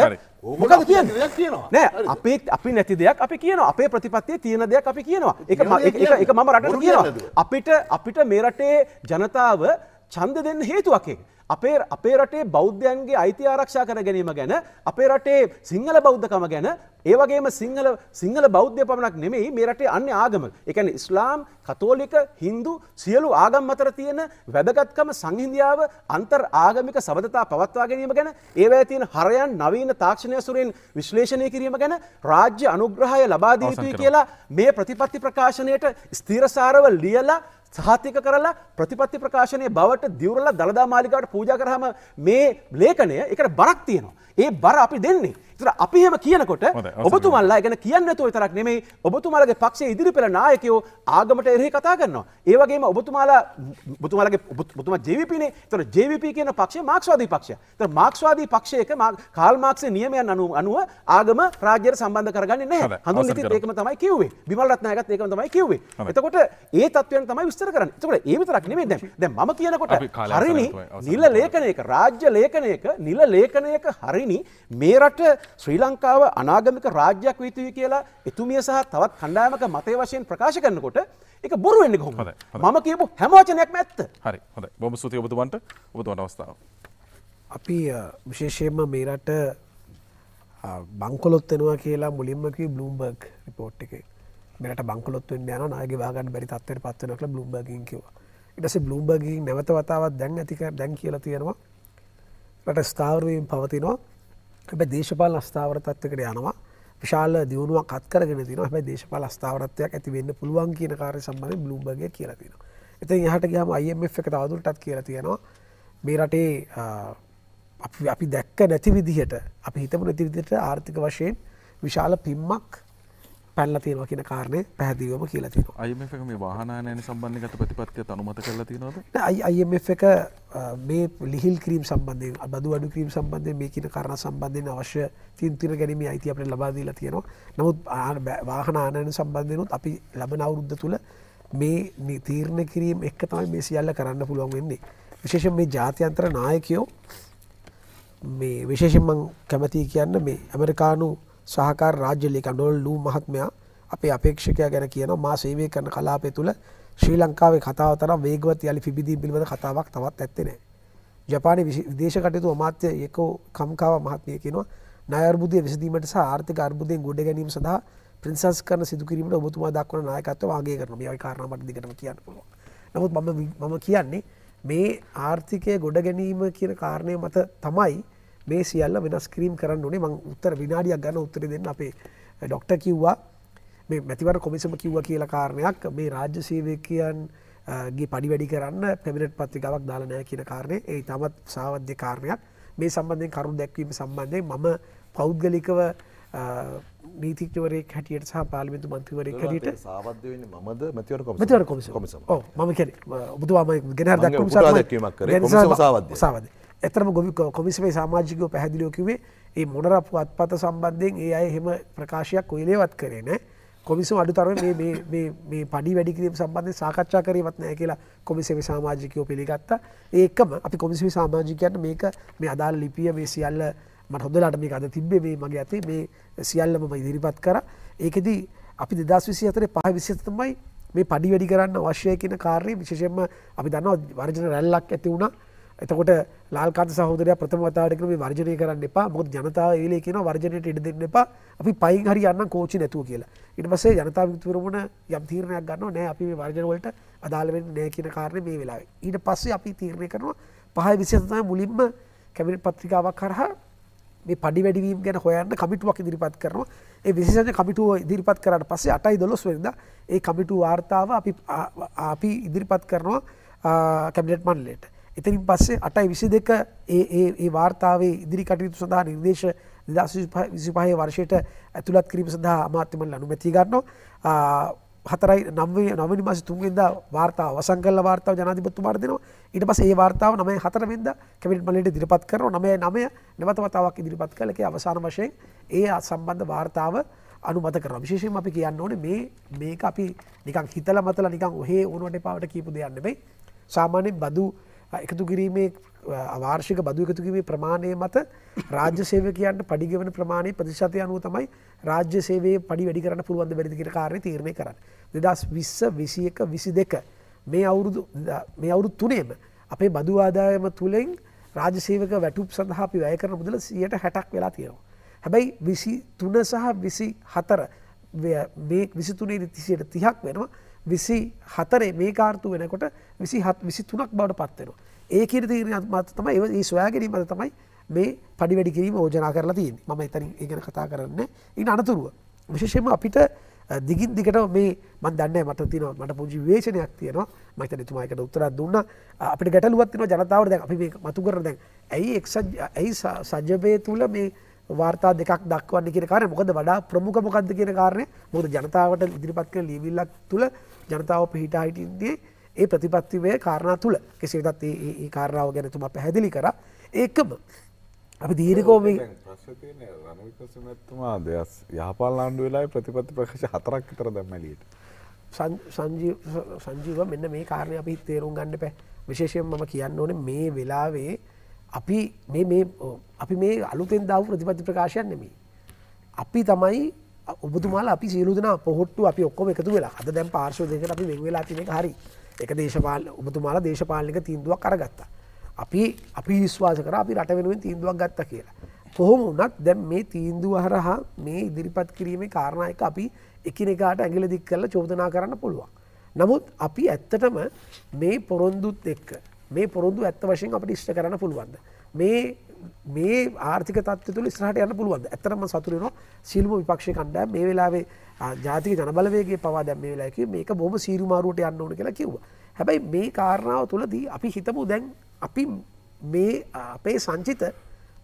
මොකද කියනවා. නෑ? අපේ අපි නැති දෙයක් අපි කියනවා. අපේ ප්‍රතිපත්තියේ තියෙන දෙයක් අපි කියනවා. ම- ඒක- ඒක මම බොරු කියනවා. අපිට අපිට මේ රටේ ජනතාව ඡන්ද දෙන්න හේතුවකේ. අපේ අපේ රටේ බෞද්ධයන්ගේ අයිති ආරක්ෂා කර ගැනීම ගැන අපේ රටේ සිංහල බෞද්ධකම ගැන ඒවගේම සිංහල සිංහල බෞද්ධය පමණක් නෙමෙයි මේ රටේ අන්‍ය ආගම. එකන ඉස්ලාම් කතෝලික හින්දු සියලු ආගම් අතර තියෙන වැදගත්කම සංහින්දියාව අන්තර් ආගමික සබඳතා පවත්වා ගැනීම ගැන ඒවැ තියෙන හරයන් නවීන තාක්ෂණය සුරෙන් විශ්ලේෂණය කිරීම ගැන රාජ්‍ය අනුග්‍රහය ලබාදී යුතුයි කියලා මේ ප්‍රතිපත්ති ප්‍රකාශනයට ස්ථීරසාරව ලියලා සහතික කරලා ප්‍රතිපත්ති ප්‍රකාශනය බවට දියවරල දළදා මාලිකාවට පූජා කරහම මේ ලේඛනය එකට බරක් තියෙනවා. ඒ බර අපි දෙන්නේ. තර අපි හෙම කියනකොට ඔබතුමල්ලා ගැන කියන්නතු විතරක් නෙමෙයි ඔබතුමාලගේ පක්ෂේ ඉදිරි පෙළ නායකයෝ ආගමට එරෙහි කතා කරනවා. ඒ වගේම ඔබතුමාලා ඔබතුමාලගේ ඔබතුමා ජීවිපිනේ තොර ජීවිප කියන පක්ෂ මාක්ස්වාදී පක්ෂ. තර මාක්ස්වාදී පක්ෂයක කාල් මාක්ෂේ නියමයන් අනු අනුව ආගම රාජ්‍යයට සම්බන්ධ කරගන්නේ අවසන් ඉතින් කරමු. ඒකම තමයි කිව්වේ. බිමල් රත්නායකත් ඒකම තමයි. හොඳයි. එතකොට ඒ තත්ත්වයන් තමයි විස්තර කරන්නේ. එතකොට ඒ විතරක් නෙමෙයි දැන්. දැන් මම කියනකොට හරිනි නිල කරමු. ලේඛනයක රාජ්‍ය ලේඛනයක නිල ලේඛනයක හරිනි මේ රට ශ්‍රී ලංකාව අනාගමික රාජ්‍යයක් විය යුතුයි කියලා එතුමිය සහ තවත් කණ්ඩායමක මතය වශයෙන් ප්‍රකාශ කරනකොට ඒක බොරු වෙන්නේ හොඳයි. මම කියපු හැම වචනයක්ම ඇත්ත. හරි හොඳ බොම ස්තුති ඔබතුමන්ට. ඔබතුමට අවස්ථාව. අපි විශේෂයෙන්ම මේ රට බංකොලොත් වෙනවා කියලා මුලින්මකී බ්ලූම්බර්ග් රිපෝට් එක. මෙට බංකොලොත් වෙන්න යන නාගේ වාගන්න බැරි තත්වයට පත්වනකල බ්ලූම්බර්ගින් කිව ඉටස බ්ලූම්බර්ගින් නැවත වතාවත් දැන් ඇතික දැන් කියලා තියෙනවා. රට ස්ථාවරවීම් පවතිනවා හැබැ දේශපාල අස්ථාවර තත්වකට යනවා. විශාල දියුණුවක් අත්කරගෙන තින හැබයි දේශපාල අස්ථාවරත්වයක් ඇති වෙන්න පුළුවන් කියන කාරය සම්බඳධ බ්ලුම්බගේ කියලා තියෙන එතින් යහට ගහම IMF එක තවදුරටත් කියලා තියෙනවා. මේ රටේ අ, අපි අපි දැක්ක නැති විදිහට අපි හිතම නැති විදිට ආර්ථික වශයෙන් විශාල පිම්මක් පැල්ල තියෙනවා කියන කාරණය පැහැදිවම කියලා තියෙනවා. අයිම එක මේ වාහනායන සම්බන්ධගත ප්‍රතිපත්තිය අනුමත කරලා තියෙනවද? IMF එක මේ ලිහිල් කිරීම් සම්බන්ධය බදු අඩු කිරීම් සම්බන්ධය මේ කියන කරණ සම්බන්ධයෙන් අවශ්‍ය තින්තින ගැනීම අයිති අපට ලබාදීලා තියෙනවා. නමුත් ආ- බෑ- වාහන ආනයන සම්බන්ධයනුත් අපි ලබන අවුරුද්ධ තුළ මේ තීරණ කිරීම එක්ක තමයි මේ සියල්ල කරන්න පුළුවන් වෙන්නේ. විශේෂ මේ ජාතියන්තර නායකයෝ මේ විශේෂෙන්මං කැමති කියන්න මේ ඇමරිකානු සහකාර රාජ්‍ය ලේක ඩොල් ලූ මහත්මයා අපේ අපේක්ෂකයා ගැන කියන මා සේවය කරන කලාපය තුළ ශ්‍රී ලංකාවේ කතාව තරම් වේගවත් යලි පිබිදී පිළිබඳ කතාවක් තවත් ඇත්තෙනෑ. ජපාන විදේශ කටයුතු අමාත්‍ය ඒකෝ කම්කාව මහත්මය කියනවා නයර්බුදය විසදීමට සහ ආර්ථික අර්බුදයෙන් ගොඩ ගැනීම සඳහා ප්‍රින්සස් කරන සිදුකිරීමට ඔබතුමා දක්වන නායකත්ව වගේ කරන මේ කාරණමට දිගටම කියන්න පුළුවන්. නමුත් මම මම කියන්නේ මේ ආර්ථිකය ගොඩ ගැනීම කියන කාරණය මත තමයි මේ සියල්ල වෙනස් කිරීම් කරන්න ඕනේ. මං උත්තර විනාඩියක් ගන්න උත්තර දෙන්න අපේ ඩොක්ට කිව්වා. මේ මැතිවර කොමිසම කිව්ව කියලා කාරණයක්. මේ රාජ්‍ය සේවකයන් ගේ පඩි වැඩි කරන්න පැමිණට පත්තිකාවක් දාලනෑ කියන කාරණය ඒ තමත් සාවද්‍ය කාරණයක්. මේ සම්බන්ධයෙන් කරුණු දැක්වීම සම්බන්ධය මම පෞද්ගලිකව නීතිකවරේ හැටියට සහ පාලිමිතු මන්තිවරේ හැටියට සාබද්ධ වෙන්නේ මමද මැතිවර කොමිස මගේ උපුටා දැක්වීමක්. සාවද එතරම ගොවි කොමිසමේ සමාජිකව පැහැදිලියෝකිවේ ඒ මොනරපු අත්පත සම්බන්ධයෙන් ඒ අය හෙම ප්‍රකාශයක් කොයිලේවත් කරේ නෑ. කොමිසම අඩුතරම මේ- මේ- මේ- මේ පඩි වැඩිකිරීම සම්බන්ධය සාකච්ඡා කරීවත් නෑ කියලා කොමිසම සාමාජිකයෝ පිළිගත්ත. ඒකම අපි කොමිසි සාමාජිකයන්න මේක මේ අදාල් ලිපිය මේ සියල්ල මට හොඳලාට මේ අද තිබ්බේ මේ මගේ ඇතේ මේ සියල්ලම ම ඉදිරිපත් කර. ඒකෙදී අපි දෙදස් විසි අතරේ පහ විසිතමයි මේ පඩි වැඩි කරන්න අවශ්‍යය කියන කාරණය විශෂයෙන්ම අපි දන්නවා වර්ජන රැල්ලක් ඇති වුණා. එතකොට ලාල්කාත සහෝදරය ප්‍රථම වතාවට කරම වර්ජනය කරන්න එපා. මොත් ජනතාව ඒලේ කියන වර්ජනයට ඉඩ දෙන්න එපා. අපි පයින් හරි යන්න කෝචි නැතුව කියලා. ඉට පසේ ජනතාව විතුරමුණ යම් තීරණයක් ගන්න නෑ අපි මේ වර්ජනවලට අදාළවෙන් නෑ කියන කාරණය මේ වෙලා ඊට පස්සේ අපි තීරණය කරනවා පහයි විසිතමයි මුලින්ම කැමිට පත්‍රිකාවක් කරහා මේ පඩි වැඩිවීම ගැන හොයන්න කමිටුවක් ඉදිරිපත් කරනවා. ඒ විශේෂ කමිටුව ඉදිරිපත් කරට පස්සේ අටයි දොලොස් වෙද ඒ කමිටු වාර්තාව අපි ආ- අපි ඉදිරිපත් කරනවා කැබිලට් මන්ලට එතනින් පස්සේ අටයි විසි දෙක ඒ වාර්තාවේ ඉදිරි කටයුතු සඳහා නිර්දේශ දෙදස් විසිපහය වර්ෂයට ඇතුළත් කිරීම සඳහා අමාත්‍යමල් අනුමැති ගන්නවා. හතරයි නම්වේ නවනි මස තුන්ගෙන්ද වාර්තා වසං කල්ල වාර්තාව ජනාධිපත්තුමාට දෙනවා. ඊට පස ඒ වාර්තාව නමයි හතරවෙද කැමිට මලට දිරිපත් කරන නමය නමය නවතවතාවක් ඉදිරිපත් කලක අවසාන වශයෙන් ඒ සම්බන්ධ වාර්තාව අනුමත කර විශේෂයෙන් අපි කියන්න ඕන මේ මේක අපි නිකන් හිතල මතල නිකන් ඔහේ ඕනුවට පාවට කීපු දෙයන්න බයි සාමාන්‍යෙන් බදු එකතු කිරීමේ අවාර්ෂික බදු එකතු කිරීමේ ප්‍රමාණය මත රාජ්‍ය සේවකයන්ට පඩිගවන ප්‍රමාණය ප්‍රතිශතය අනුව තමයි රාජ්‍ය සේවේ පඩි වැඩි කරන්න පුළුවන්ද වැරදිකට කාරය තීරණය කරන්න. දෙදස් විස්ස විසි එක විසි දෙක මේ අවුරුදු මේ අවුරුත් තුනේම අපේ බදු ආදායම තුළින් රාජසේවක වැටුප් සඳහා අපි වැය කරන මුදල සියට හැටක් වෙලා තියෙනවා. හැබැයි විසි තුන සහ විසි හතර මේ විසිතුනේ තිසියට තිහක් වෙනවා විසි හතරේ මේ කාර්තු වෙනකොට විසි හත් විසි තුනක් බවට පත්වෙනවා. ඒ කිර තීරණ මත තමයි ඒ සොයාගැනීම මත තමයි මේ පඩි වැඩි කිරීම ඕජනා කරලා තියන්නේ. මම එතනින් ඒගෙන කතා කරන්න ඉන් අනතුරුව. විශේෂම අපිට දිගින් දිගට මේ මන් දන්න මට තින මට පුංචි වේශනයක් තියෙනවා. මත තුමායකට උත්තරත් දුන්න. අපිට ගැටලුවත්තින ජනතාවට දැන්. අපි මතු කර දැන් ඇයි එක් ඇයි සජ්‍යපය තුළ මේ වාර්තා දෙකක් දක්වන්න කියන කාරය මොකද වඩා ප්‍රමුඛ මොකක්ද කියන කාරණය මොකද ජනතාවට ඉදිරිපත් කර ලියවිල්ලක් තුළ ජනතාව පිහිටා හිටින්දේ ඒ ප්‍රතිපත්තිවය කාරණා තුළ කෙසේදත් ඒ කාරණාව ගැනතුම පැහැදිලි කර. ඒකම අපි දීරකෝම රනවිකසමැත්තුමා දෙයක් යහපාල ආණ්ඩු වෙලා ප්‍රතිපත්ති ප්‍රකාශ හතරක් විතර දැම්මලියට සංජීව මෙන්න මේ කාරණය අපි තේරුම් ගන්න පැ විශේෂයෙන් මම කියන්න ඕන මේ වෙලාවේ අපි අපි මේ අලුතෙන් දව ප්‍රතිපති ප්‍රකාශයන් නෙමේ. අපි තමයි ඔබතුමාල අපි සියලුදන පොහොට්ටු අපි ඔක්කොම එකතු වෙලා අද දැම් පාර්ශව දෙකට අපි වෙලා තින හරි එක දේශපාල ඔබතුමාලා දේශපාලික තීන්දුවක් කරගත්තා. අපි අපි විශ්වාස කර අපි රට වෙනුවෙන් තීන්දුවක් ගත්ත කියලා. කොහොම වනත් දැම් මේ තීන්දුව හරහා මේ ඉදිරිපත් කිරීමේ කාරණයක අපි එකනෙකාට ඇගිල දික් කරල චෝදනා කරන්න පුළුවන්. නමුත් අපි ඇත්තටම මේ පොරොන්දුත් එක්ක මේ පොරොන්දු ඇත්ත වශයෙන් අපට ඉෂ්ට කරන්න පුළුවන්ද. මේ මේ ආර්ථික තත්ව තුළ ස්රහට යන්න පුළුවන්ද? ඇතරම සතුරනවා සිල්ම විපක්ෂ කණ්ඩෑ මේ වෙලාවේ ජාතික ජනබලවේගේ පවා දැම් මේ වෙලාක මේක බොම සීරුමාරුවට යන්න ඕන කියලා කිව්ව. හැබැයි මේ කාරණාව තුළදී අපි හිතමු දැන් අපි මේ අපේ සංචිත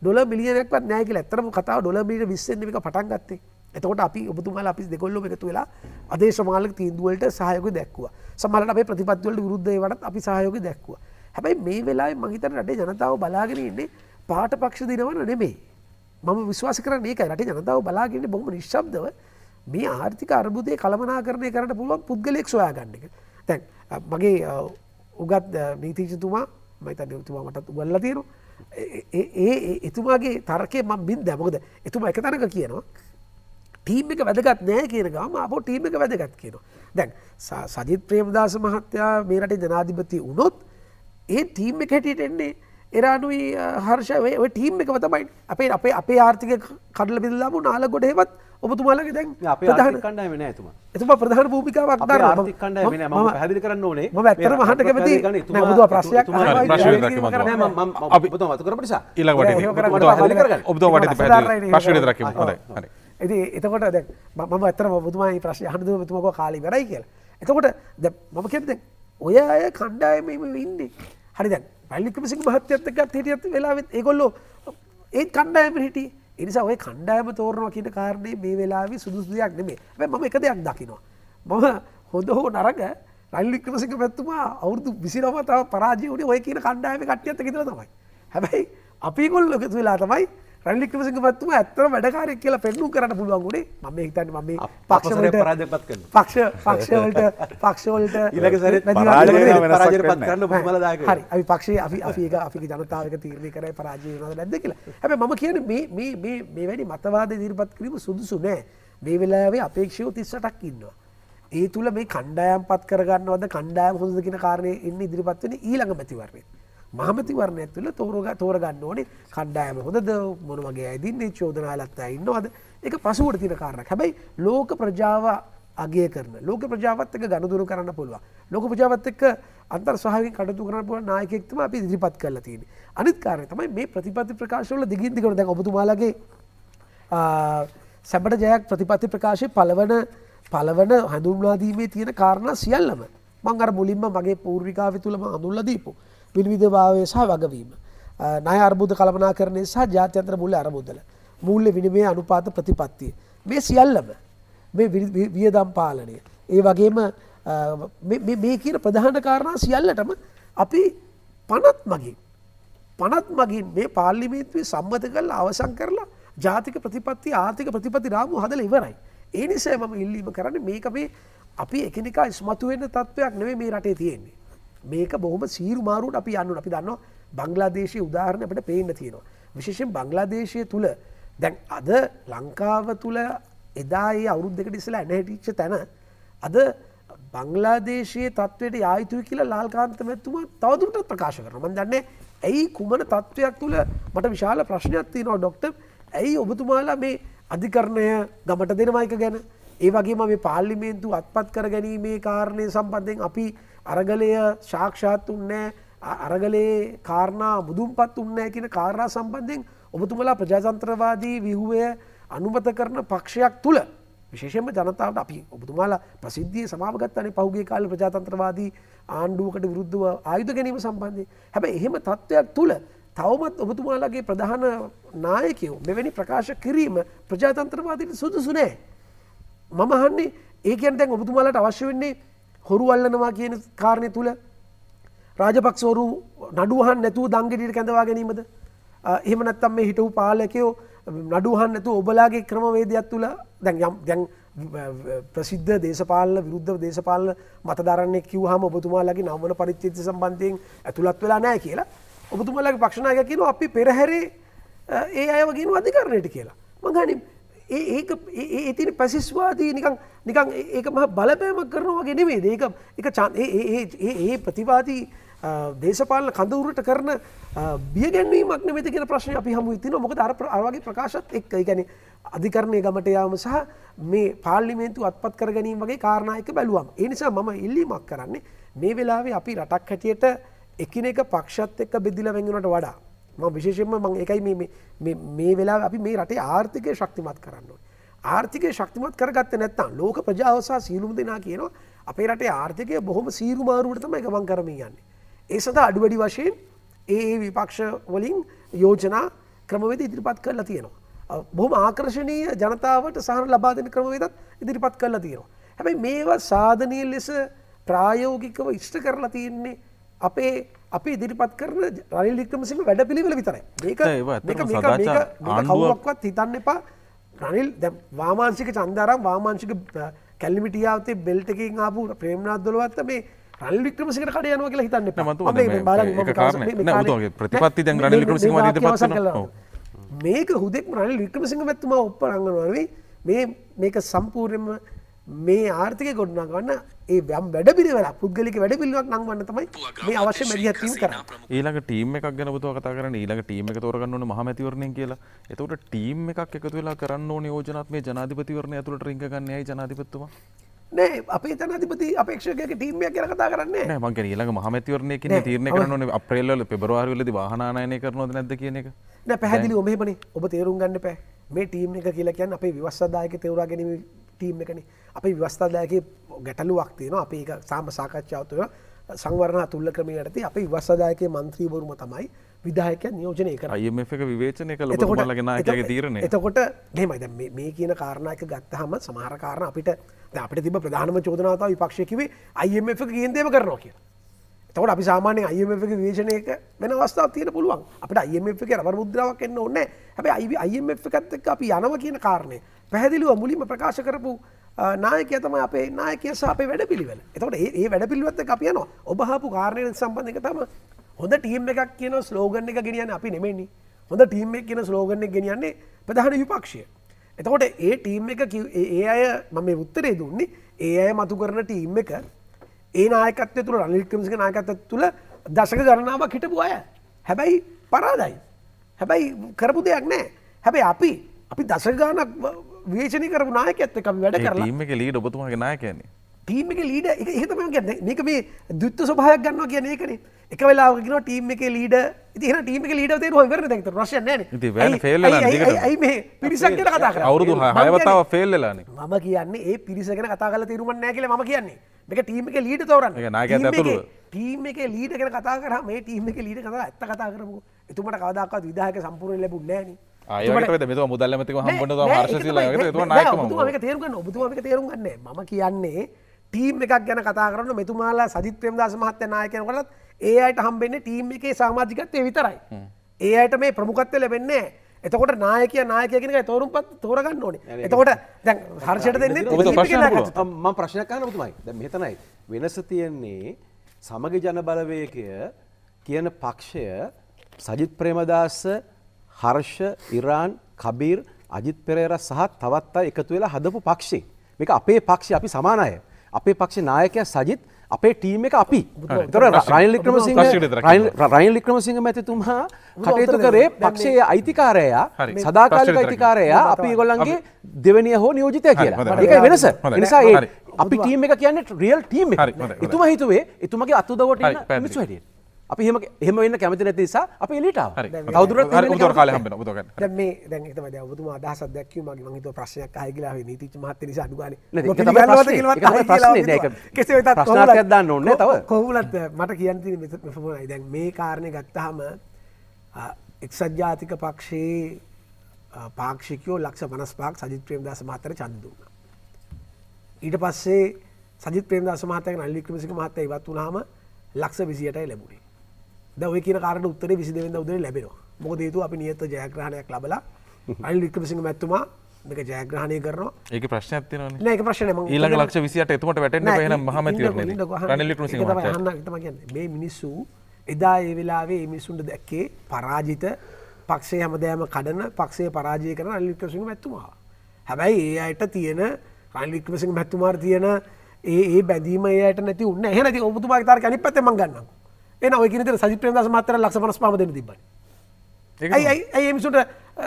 ඩොල මිලියනක්වත් නෑක ඇතරම කතාව ඩොල මිට විස්සෙන්මික පටන් ගත්තේ. එතකොට අපි ඔබතුමාල අපි දෙකොල්ලො එකතු වෙලා අදේශමාලක තීන්දුවලට සහයක දැක්ව සමලට අපේ ප්‍රතිපත්වලට විරුද්ධය වටත් අපි සහයෝක දැක්ව හැබැයි මේ වෙලා මහිතන රටේ ජනතාව බලාගෙන ඉන්නේ පාට පක්ෂ දිනවන නෙමේ මම විශ්වාස කරන ඒක රට ජනතාව බලාගෙන බොහම නිශ්ශබ්දව මේ ආර්ථික අර්බුදය කළමනා කරණය කරට පුළුවන් පුද්ගලෙක් සොයා ගන්න එක තැන් මගේ උගත් නීතිීචතුමා මයිතන් තුමා මටත් උගල්ල තියෙනවා. ඒ එතුමාගේ තරකය ම බින් දැමකද එතුමා එක තැනක කියනවා ටීම් එක වැදගත් නෑ කියන ගම අප ටීම් එක වැදගත් කියනවා. දැන් සජිත් ප්‍රේමදාස මහත්තයා මේ රටේ ජනාධිපති වුණොත් ඒ ටීම් එක හැටියට එන්නේ එරානුයි හර්ෂය ටීම් එක තමයි. අපේ අපේ අපේ ආර්ථික කඩල බිල්ලාම නාල ගොඩහෙවත් ඔබතුමාලගේ දැන් කණ්ඩායම නෑ තුමා එතුම ප්‍රධාන භූමිකාවක් ආර්ථික කණ්ඩායම නෑ. මම පැහැදිලි කරන්න ඕනේ. මම ඇත්තටම අහන්න කැමති නෑ බුදුවා ප්‍රශ්නයක් අපි ඔබතුමා මතු කරපු නිසා. ඊළඟට ඔබතුමා වටේ පැහැදිලි ප්‍රශ්න විතරක් කියමු හොඳයි හරි. ඉති එතකොට දැ මම ඇතරම බුදුමයි ප්‍රශ්ය හඳුව තුමක කාලි වෙරයි කියලා. එතකොට ද මම කෙද ඔය අය කණ්ඩායම ඉන්නේ. හරි දැන් පැල්ලිකමසි මහත්‍යත්තකත් හිටියත් වෙලාවෙත් ඒගොල්ලෝ ඒත් කණ්ඩායම හිටිය. එනිසා ඔය කණ්ඩායම තෝරනවා කියන කාරණය මේ වෙලාවේ සුදුසු දෙයක් නෙමේ මම එක දෙයක් දකිනවා. මම හොඳ හෝ නරග රල්ලික්‍රමසික පැත්තුමා අවුරදු විසිනමතාව පරාජය වුණේ ඔය කියන කණ්ඩායම කට්ටියත්ත කිතර තමයි. හැබැයි අපි කොල්ලොකතු වෙලා තමයි රල්ලික්‍රමසික පත්තුම ඇත්තර වැඩකාරයක් කියලා පෙන්නු කරන්න පුළුවන්ගුණේ මම හිතන්න මම පක්ෂ පරාජපත් කරන පක්ෂ පක්ෂවලට පක්ෂවලට හරි. අපි පක්ෂේ අපි අපි අපි ජනතාවක තීරණය කරයි පරාජය වනද නැද්ද කියලා. හැබ මම කියන මේ වැඩි මතවාද දිරිපත් කිරීම සුදුසු නෑ. මේ වෙලාවේ අපේක්ෂයෝ තිස්සටක් ඉන්නවා. ඒ තුළ මේ කණ්ඩායම් පත් කරගන්නවද කණ්ඩායම් හොඳ කියන කාරණය එන්න ඉදිරිපත්වන ඊළඟ මැතිවරණය මහමතිවරණය ඇතුළ තෝරග තෝරගන්න ඕනේ. කණ්ඩායම හොඳද? මොන වගේ ඇදින්නේ? චෝදනාලත්තා ඉන්නවද? එක පසුවට තින කාරණ හැබැයි ලෝක ප්‍රජාව අගේ කරන ලෝක ප්‍රජාවත් එක ගණදුරු කරන්න පුළුව ලෝක ප්‍රජාවත් එක්ක අන්තර් සහහි කටතු කරන පුල නායකෙක්තම අපි දිරිපත් කරලා තියෙන අනිත් කාරය තමයි මේ ප්‍රතිපති ප්‍රකාශවල දිගින්දිකට දැන් ඔබතුමාලගේ සැබට ජයක් ප්‍රතිපත්ති ප්‍රකාශය පලවන පලවන හඳුන්වාදීමේ තියෙන කාරණ සියල්ලම මං අර මුලින්ම මගේ පූර්විකාව තුළම අඳුල්ල දීපු. විනිවිධභාවය සහ වගවීම. නය අර්බුද කළමනා කරණය සහ ජාත්‍යන්ත්‍ර මුල්ල අරමුදල. මුල්ල විනිමේ අනුපාත ප්‍රතිපත්තිය. මේ සියල්ලම මේ වියදම් පාලනය. ඒ වගේම මේ කියන ප්‍රධාන කාරණා සියල්ලටම අපි පනත් මගින්. පනත් මගින් මේ පාල්ලිමේත්වේ සම්මත කල් අවසං කරලා ජාතික ප්‍රතිපත්ති ආර්ථික ප්‍රතිපති රාමු හදල ඉවරයි. ඒ නිසා මම ඉල්ලීම කරන්න මේක මේ අපි එකනිකා ස්මතුවෙන්න තත්ත්වයක් නෙවේ මේ රටේ තියෙන්නේ. මේක බොහොම සීරු මාරුවට අපි යන්නු අපි දන්න බංගලාදේශය උදාහරණ අපට පේන්න තියෙනවා. විශේෂෙන් බංගලාදේශය තුළ දැන් අද ලංකාව තුළ එදා ඒ අවුරුද් දෙකට ඉස්සලා ඇනහැටිච්ච තැන අද බංලාදේශයේ තත්වයට යායුතුයි කියලා ලාල්කාන්ත මැතුම තවදුරටත් ප්‍රකාශ කරන මන් දන්නේ ඇයි කුමන තත්ත්වයක් තුළ මට විශාල ප්‍රශ්නයක් තියෙනවා ඩොක්ට ඇයි ඔබතුමාලා මේ අධිකරණය ගමට දෙනවයික ගැන? ඒ වගේම මේ පාල්ලිමේන්තු අත්පත් කර ගැනීමේ කාරණය සම්බන්ධයෙන් අපි අරගලය ශාක්ෂාත් උන්නෑ අරගලේ කාරණා මුදුම්පත් උන්නෑ කියන කාරණා සම්බන්ධයෙන් ඔබතුමලා ප්‍රජාතන්ත්‍රවාදී විහුවය අනුමත කරන පක්ෂයක් තුළ විශේෂම ජනතාවට අපි ඔබතුමාලා ප්‍රසිද්ධිය සමාගත්තන පහුගේ කාල ප්‍රජාතන්ත්‍රවාදී ආණ්ඩුවකට විරුද්ධව ආයුධ ගැනීම සම්බන්ධය හැබ එහෙම තත්ත්වයක් තුළ තවමත් ඔබතුමාලාගේ ප්‍රධාන නායකයෝ මෙවැනි ප්‍රකාශ කිරීම ප්‍රජාතන්ත්‍රවාදයට සුදුසු නෑ. මම හන්නේ ඒකන් දැන් ඔබතුමාලට අවශ්‍ය වෙන්නේ හොරු අල්ලනවා කියන කාරණය තුළ රාජපක්ෂවරු නඩුවහන් නැතුව දංගෙඩට කැඳවා ගැනීමද? එහෙම නැත්තම් මේ හිටවු පාලකයෝ නඩුහන් නැතු ඔබලාගේ ක්‍රමවේදයක් තුළ දැන් යම් දැන් ප්‍රසිද්ධ දේශපාල විරුද්ධ දේශපාල මතදරන්නේ කිව්හම ඔබතුමාලගේ නවන පරිච්චිත සම්බන්ධයෙන් ඇතුළත් වෙලා නෑ කියලා. ඔබතුමාලගේ පක්ෂණයක කියන අපි පෙරහැරේ ඒ අයවගෙන අධිකරණයට කියලා. මංගනි ඒක ඒතින පැසිස්වාදී නිකං නිකං ඒක මහ බලපෑමක් කරනවාගේ නෙවේ ඒක එක චන් ඒ ප්‍රතිවාදී දේශපාලන කඳවුරට කරන බියගැන්වීමක් නෙමති කියෙන ප්‍රශ්නය අපි හමු තින මොකද අර අරවාගේ ප්‍රකාශත් එක් ගැන අධිකරණය ගමට යාම සහ මේ පාර්ලිමේන්තු අත්පත් කර ගැනීම වගේ කාරණයක බැලුවම්. එනිසා මම ඉල්ලීමක් කරන්නේ මේ වෙලාවේ අපි රටක් හැටියට එකිනෙක පක්ෂත් එක්ක බෙදිල වැඟුණට වඩා ම විශේෂෙන්ම මං එකයි මේ වෙලා අපි මේ රටේ ආර්ථිකය ශක්තිමත් කරන්න. ආර්ථිකය ශක්තිමත් කරගත්ත නැත්තම් ලෝක ප්‍රජාවසා සීලුම් දෙනා කියනවා අපේ රටේ ආර්ථිකය බොහොම සීරුමාරුවට තමයි ගමන් කරමින් යන්නේ. ඒ සඳහා අඩුවැඩි වශයෙන් ඒ විපක්ෂ වලින් යෝජනා ක්‍රමවේද ඉදිරිපත් කරලා තියෙනවා. බොහොම ආකර්ශණීය ජනතාවට සහන ලබා දෙන ක්‍රමවේදත් ඉදිරිපත් කරලා තියෙනවා. හැබැයි මේවා සාධනය ලෙස ප්‍රායෝගිකව ඉෂ්ට කරලා තියෙන්නේ අපේ අපි ඉදිරිපත් කරන රනිල් වික්‍රමසිංහ වැඩ පිළිවෙල විතරයි. මේක කවුරක්වත් හිතන්න එපා රනිල් දැ වාමාංශික චන්දාරම් වාමාංශික කැල්මිටියාවතේ බෙල්ටකින් ආපු ප්‍රේමනාත්දොලවත්ත මේ රනිල් වික්‍රමසිංහට කඩ යනවා කියලා හිතන්න එපා. ප්‍රතිපත්ති දැන් රනිල් වික්‍රමසිංහ ඉදිරිපත් කරනවා. මේක හුදෙක් රනිල් වික්‍රමසිංහ මැතිතුමා ඔප්පරංගනවනේ මේ මේක සම්පූර්ණයෙන්ම මේ ආර්ථික ගොඩනා ගන්න ඒ වැම් වැඩ පිළිවෙල පුද්ගලික වැඩ පිළිවක් නංවන්න තමයි මේ අවශ්‍ය මැදිහත්වීම කර ඊළඟ ටීම් එකක් ගැන බුතුව කතා කරන ඊළඟ ටීම් එක තෝරගන්න ඕන මහමැතිවරණය කියලා. එතකොට ටීම් එකක් එකතු වෙලා කරන්න ඕන යෝජනත් මේ ජනාධිපතිවරණය ඇතුළට රිංග ගන්න යයි ජනාධිපතිතුමා? නෑ අපේ ජනාධිපති අපේක්ෂකගේ ටීම්යක් ගැන කතා කරන්න මං ඊළඟ මහමැතිවරණය කියන තීරණය කරන ඕනේ. අප්‍රේල්වල පෙබරවාරිවලදී වාහනායනය කරනවද නැද්ද කියන එක? නෑ පැහැදිලි ඔමෙහෙමනේ ඔබ තේරුම් ගන්න එපා මේ ටීම් එක කියලා කියන්නේ අපේ විවස්සදායක තේරුවා ගැනීම ටීම් එකනේ. අපි විවස්ථාදායක ගැටලුවක් තියෙනවා. අපි සාම සාකච්ඡාව තුළ සංවරණ තුල්ල ක්‍රමයට ඇති අපි විවස්සදායකයේ මන්ත්‍රීවරුම තමයි විදායක නියෝජනය කර එක විවේචනය කළ ඔබතුමාලගේ තීරණය. එතකොට නෙමයි මේ කියන කාරණයක ගත්තහම සමහර කාරණ අපිට අපිට තිබ ප්‍රධානම චෝදනාතාව විපක්ෂයකිවේ එක කියන්දේම කරනවා කිය තවට අපි සාමානය එක විවේශනයක වෙන අවස්ථාව තියෙන පුළුවන්. අපට IMF එක රබර මුද්‍රාවක් එන්න ඕන්න හැබයි IMF එකත් එක් අපි යනව කියන කාරණය පැහැදිලිව මුලින්ම ප්‍රකාශ කරපු නායකය තම අපේ නායකය සහ අපේ වැඩ පිළිවෙල එතකොට ඒ වැඩ පිළිවෙත්ත අපි යනවා. ඔබහපු කාරණය සම්බන්ධක තම හොඳ ටීම් එකක් කියන ස්ලෝගන් එක ගෙනියන්න අපි නෙමෙන්නේ හොඳ ටීම් එක කියන ස්ලෝගන්න ගෙනියන්නේ ප්‍රධාන විපක්ෂය. එතකොට ඒ ටීම් එක ඒ අය මම උත්තරේ දුන්නේ ඒ අය මතු කරන ටීම් එක ඒ නායකත්වය තුළ රනිල්ක්‍රමසික නායකත්ව තුළ දශක ගණනාවක් හිටපු අය. හැබැයි පරාදයි. හැබැයි කරපු දෙයක් නෑ. හැබැයි අපි අපි දශගානක් වේශනය කර නායකඇත්ත කම වැඩ කරලා. ීම එක ලීඩ ඔබතුමාගේ නායකයන්නේ ටීම එක ලීඩ එක එහෙතම ගන්න මේක මේ දුත්ත සභහයක් ගන්නවා කියන එකන. එක වෙලාගෙන ටීම එක ලීඩ තින ටීම ලීඩ තේ හොවර ඇයි මේ පිරිසක්ට කතා කර අවුරුදු හයවතාව ෆෙල්ලලාන මම කියන්නේ ඒ පිරිසගෙන කතා කල තේරුමන් නෑ කියල ම කියන්නේ. මේක ටීම එක ලීඩ තවරන්න ටීම එක ලීඩ කෙන කතා කර මේ ටීම එක ලීඩ කතා ඇත්ත කතා කරමු එතුමට කවදක්වත් විදාහක සම්පූර්ණ ලැබුණ නෑනේ ආයකට මෙතුව මුදල්ලමතික හම්බට හර්ශ තේරුගන්න ඔබතුමක තේරුම්ගන්න ම කියන්නේ ටීම් එකක් ගැන කතා කරන්න මෙතුමාලා සජිත් ප්‍රේමදාස මහත්‍ය නායකන කලත් ඒ අයට හම්බෙන්නේ ටීම් එකේ සාමාජිකත්වය විතරයි. ඒ අයට මේ ප්‍රමුකත්වය ලැබෙන්නේ එතකොට නායකය නායකයකෙන තෝරුම් පත් තෝරගන්න ඕනේ. එතකොට දැන් හර්ෂයට දෙන්නේ ම ප්‍රශ්නකාන තුමයි ද මෙතනයි වෙනස තියෙන්නේ සමග ජන බලවයකය කියන පක්ෂය සජිත් ප්‍රේමදාස හර්ෂ ඉරාන් කබීර් අජිත් පෙරේර සහ තවත් අය එකතු වෙලා හදපු පක්ෂේ මේක අපේ පක්ෂ අපි සමානය අපේ පක්ෂ නායකයා සජිත් අපේ ටීම් එක අපි තොර රයිල් ලික්‍රමසිංහ රයිල් ලික්‍රමසිංහ මැතිතුමා කටයුතු කරේ පක්ෂයේ අයිතිකාරයා. සදාකාලික. අයිතිකාරයා අපි ගොල්ලන්ගේ දෙවනිය හෝ නියෝජිතය කියලා. ඒකයි වෙනස. නිසා. ඒ අපි ටීම් එක කියන්නේ රියල් ටීම්. එතුමා හිතුවේ එතුමගේ අතුදවට. මිනිස්සු හැටියට අපි එහෙම එහෙම වෙන්න කැමති නැති නිසා අපි ඉන්න උදේ කැමති කාලේ දැන් මේ තමයි දැන් ඔබතුමා අදහසක් දැක්වීම හිතුවා ප්‍රශ්නයක් ඒ නීතිඥ මහත්තයා නිසා අඩු ගානේ නේද? ඔබ ඒක තමයි පිළිගන්නවද ප්‍රශ්නේ. කියලාවත් ඒක තමයි අහයි කියලා ප්‍රශ්නේ. හිතුවා. ඒක කෙසේ වෙතත් ප්‍රශ්නාර්ථයක් කොහොමද- දාන්න ඕනේ තව. කො- කොහොමලත් මට මෙත- මෙපමණයි දැන් මේ කාරණය ගත්තාම අ, එක්සත් ජාතික පක්ෂයේ අ, පාක්ෂිකයෝ ලක්ෂ 55ක් සජිත් ප්‍රේමදාස මහත්තයාට ඡන්ද දුන්නා. ඊට පස්සේ සජිත් ප්‍රේමදාස මහත්තයාගේ නලින් වික්‍රමසිංහ මහත්තයා ඉවත් වුණාම ලක්ෂ 28යි ලැබුණේ. ඔය කියන කාරණට උත්තරේ 22 වෙනිදා උදේ ලැබෙනවා. මොකද හේතුව අපි නියත ජයග්‍රහණයක් ලබලා අනිල් වික්‍රමසිංහ මැතිතුමා මේක ජයග්‍රහණය කරනවා. ඒක ප්‍රශ්නයක් තියෙනවනේ නෑ ඒක ප්‍රශ්නේ මම ඊළඟ ලක්ෂ 28 එතුමට වැටෙන්න බෑ එහෙනම් ඉන්නකෝ, අහන්න. රනිල් වික්‍රමසිංහ මහත්තයා. මේ මිනිස්සු එදා ඒ වෙලාවේ මේ මිනිස්සුන්ට දැක්කේ පරාජිත පක්ෂය හැමදෑම කඩන පක්ෂය පරාජය කරන රනිල් වික්‍රමසිංහ මැතිතුමා. හැබැයි ඒ අයට තියෙන රනිල් වික්‍රමසිංහ මැතිතුමාට තියෙන ඒ ඒ බැඳීම ඒ අයට නැති උන්න එහෙ නැති ඔබතුමාගේ තාරක අනිත් පැත්තෙන් මම ගන්නම්. එහෙනම් ඔය කියන දේ සජිත් ප්‍රේමදාස මහත්තයාට ලක්ෂ 55ම දෙන්න තිබ්බනේ. ඒක ඇයි මේ මිනිස්සුන්ට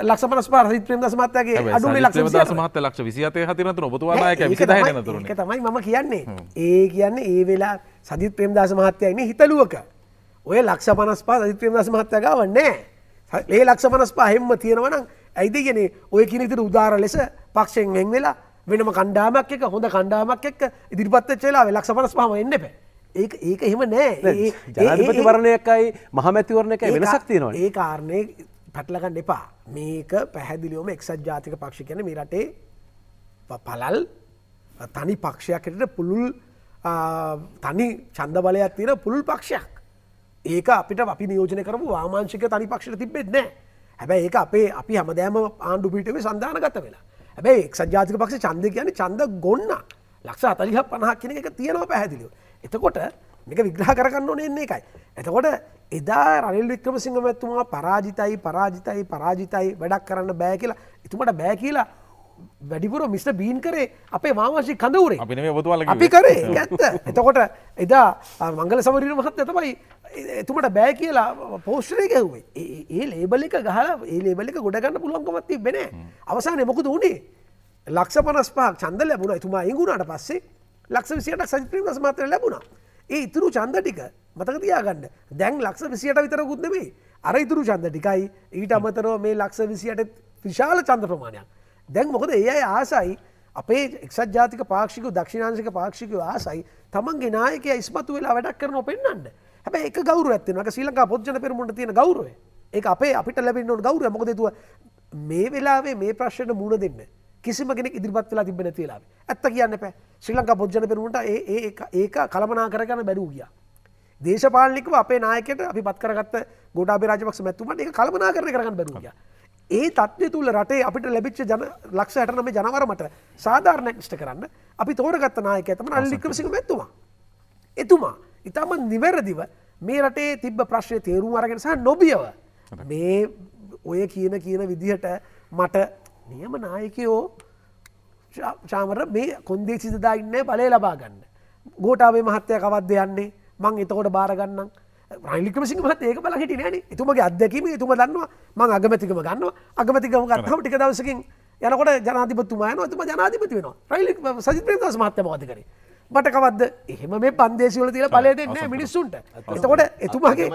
ලක්ෂ 55 සජිත් ප්‍රේමදාස මහත්තයාගේ අඩුනේ ලක්ෂ 27 27. මහත්තයා ලක්ෂ 27 හතිර නතුරු ඔබතුමා නෑ, නායකයා ඒක 26 තමයි- මම කියන්නේ. ඒ කියන්නේ ඒ වෙලා සජිත් ප්‍රේමදාස මහත්තයා ඉන්නේ හිතලුවක. ඔය ලක්ෂ 55 සජිත් ප්‍රේමදාස මහත්තයා ගාව නැහැ ඒ ලක්ෂ 55 හැම්ම තියෙනවා නම් ඇයිද කියන්නේ? ඔය විදිහට උදාර ලෙස පක්ෂයෙන් වෙන් වෙලා වෙනම කණ්ඩායමක් එක්ක හොඳ කණ්ඩායමක් එක්ක ඉදිරිපත් වෙච්ච වෙලාවේ ලක්ෂ 55ම එන්න එපා ඒක ඒක එහෙම නෑ. ඒ- ඒ- ඒ- ජනාධිපතිවරණයකයි මහමැතිවරණයකයි ඒ වෙනසක් තියෙනවා ඒ කාරණය පැටලගන්න එපා. මේක පැහැදිලිවම එක්සත් ජාතික පක්ෂ කියන මේ රටේ පලල් තනි පක්ෂයක්කට පුළුල් තනි චන්ද බලයක් තියෙන පුළුල් පක්ෂයක්. ඒක අපිට අපි නියෝජනය කරපු වාමාංශික තනි පක්ෂට තිබෙත් නෑ. හැබැයි ඒක අපේ අපි හැමදෑම ආණ්ඩු පිටේ සන්ධාන ගත වෙලා. හැබැයි එක්සත් ජාතික පක්ෂ චන්ද කියන්නේ චන්ද ගොන්න. ලක්ෂ අතලිහ පණහක් කියන එක තියෙනවා පැහැදිලිව එතකොට මේක විග්‍රහ කරගන්න ඕනේ එන්නේ එකයි එතකොට එදා රනිල් වික්‍රමසිංහ මැතිතුමා පරාජිතයි පරාජිතයි පරාජිතයි වැඩක් කරන්න බෑ කියලා. එතුමට බෑ කියලා වැඩිපුර මිස්ට බීන් කරේ අපේ මාවාශි කඳවුරේ. අපි. කරේ ඇත්ත. එතකොට එදා මංගල සමරීර මහත්ය තමයි එතුමට බෑ කියලා පෝෂ්ටරය ගැහුවේ. ඒ- ඒ ලේබල එක ගහලා ඒ ලේබල එක ගොඩගන්න පුළුවන්කමත් තිබෙන අවසානය මොකද වුණේ ලක්ෂ පනස් පහක් චන්ද ලැබුණ. එතුමා ඉංගුණට පස්සේ ලක්ෂ විසියට සජිත්‍රීම මාත්‍ර ලැබුණ. ඒ ඉතුරු චන්ද ටික මතක තියාගන්න. දැන් ලක්ෂ විසියට විතරකුත් නෙමේ අර ඉතුරු චන්ද ටිකයි. ඊට අමතරව මේ ලක්ෂ විසියට විශාල චන්ද ප්‍රමාණයක්. දැන් මොකද ඒ අය ආසයි අපේ එක්සත් ජාතික පාක්ෂික දක්ෂිනාංශික පාක්ෂිකව ආසයි තමන්ගේ නායකය ඉස්මතු වෙලා වැඩක් කරන පෙන්න්න හැබැ එක ගෞර ඇත්තිනක ශ්‍රී ලංකා පොද්ජන පෙරමුට තියෙන ගෞරුව ඒ අපේ අපිට ලැබෙන නොට ගෞරය මොකදතුව මේ වෙලාවේ මේ ප්‍රශ්න මුණ දෙන්න. කිසිම කෙනෙක් ඉදිරිපත් වෙලා තිබෙන තිලාවේ ඇත්ත කියන්න පැ ශ්‍රී ලංකා පොද්ජන පෙරමුට ඒ ඒක කළමනා කරගන්න බැරූ ගියා. දේශපාලිකව අපේ නායකට අපි පත් කරගත්ත ගොඩා රාජපක්ෂ මැතුමට එක කළමනා කරන කරගන්න බැරුගිය ඒ තත්වය තුළ රටේ අපිට ලැබිච්ච ජන ලක්ෂ හටනම ජනවරමට සාධාරණක්ෂට කරන්න. අපි තෝරගත්ත නායක ඇතම අල්ලික්‍රසික මැතුවා එතුමා ඉතාම නිවැරදිව මේ රටේ තිබ්බ ප්‍රශ්නය තේරුම් අරගෙන සහ නොබියව මේ ඔය කියන කියන විදිහට මට නියම නායකයෝ චාමර මේ කොන්දේ සිතදා ඉන්න බලය ලබා ගන්න. ගෝටාවේ මහත්තය කවද්ද යන්නේ? මං එතකොට බාරගන්න රයිලිකමසිංහ මහත් ඒක බල හිට නෑන. එතුමගේ අදැකීම එතුම දන්නවා. මං අගමතිකම ගන්න අගමතිකම ගත්තම ටික දවසකින් යනකොට ජනාධිපතුමායන තුම ජනාධිපති වෙන රයිලි සජිප්‍රේදස් මහත්‍ය මවද කරේ? මට කවද එහෙම මේ පන්දේශවල තිල පලය දෙන්න මිනිස්සුන්ට. එතකොට එතුමාගේ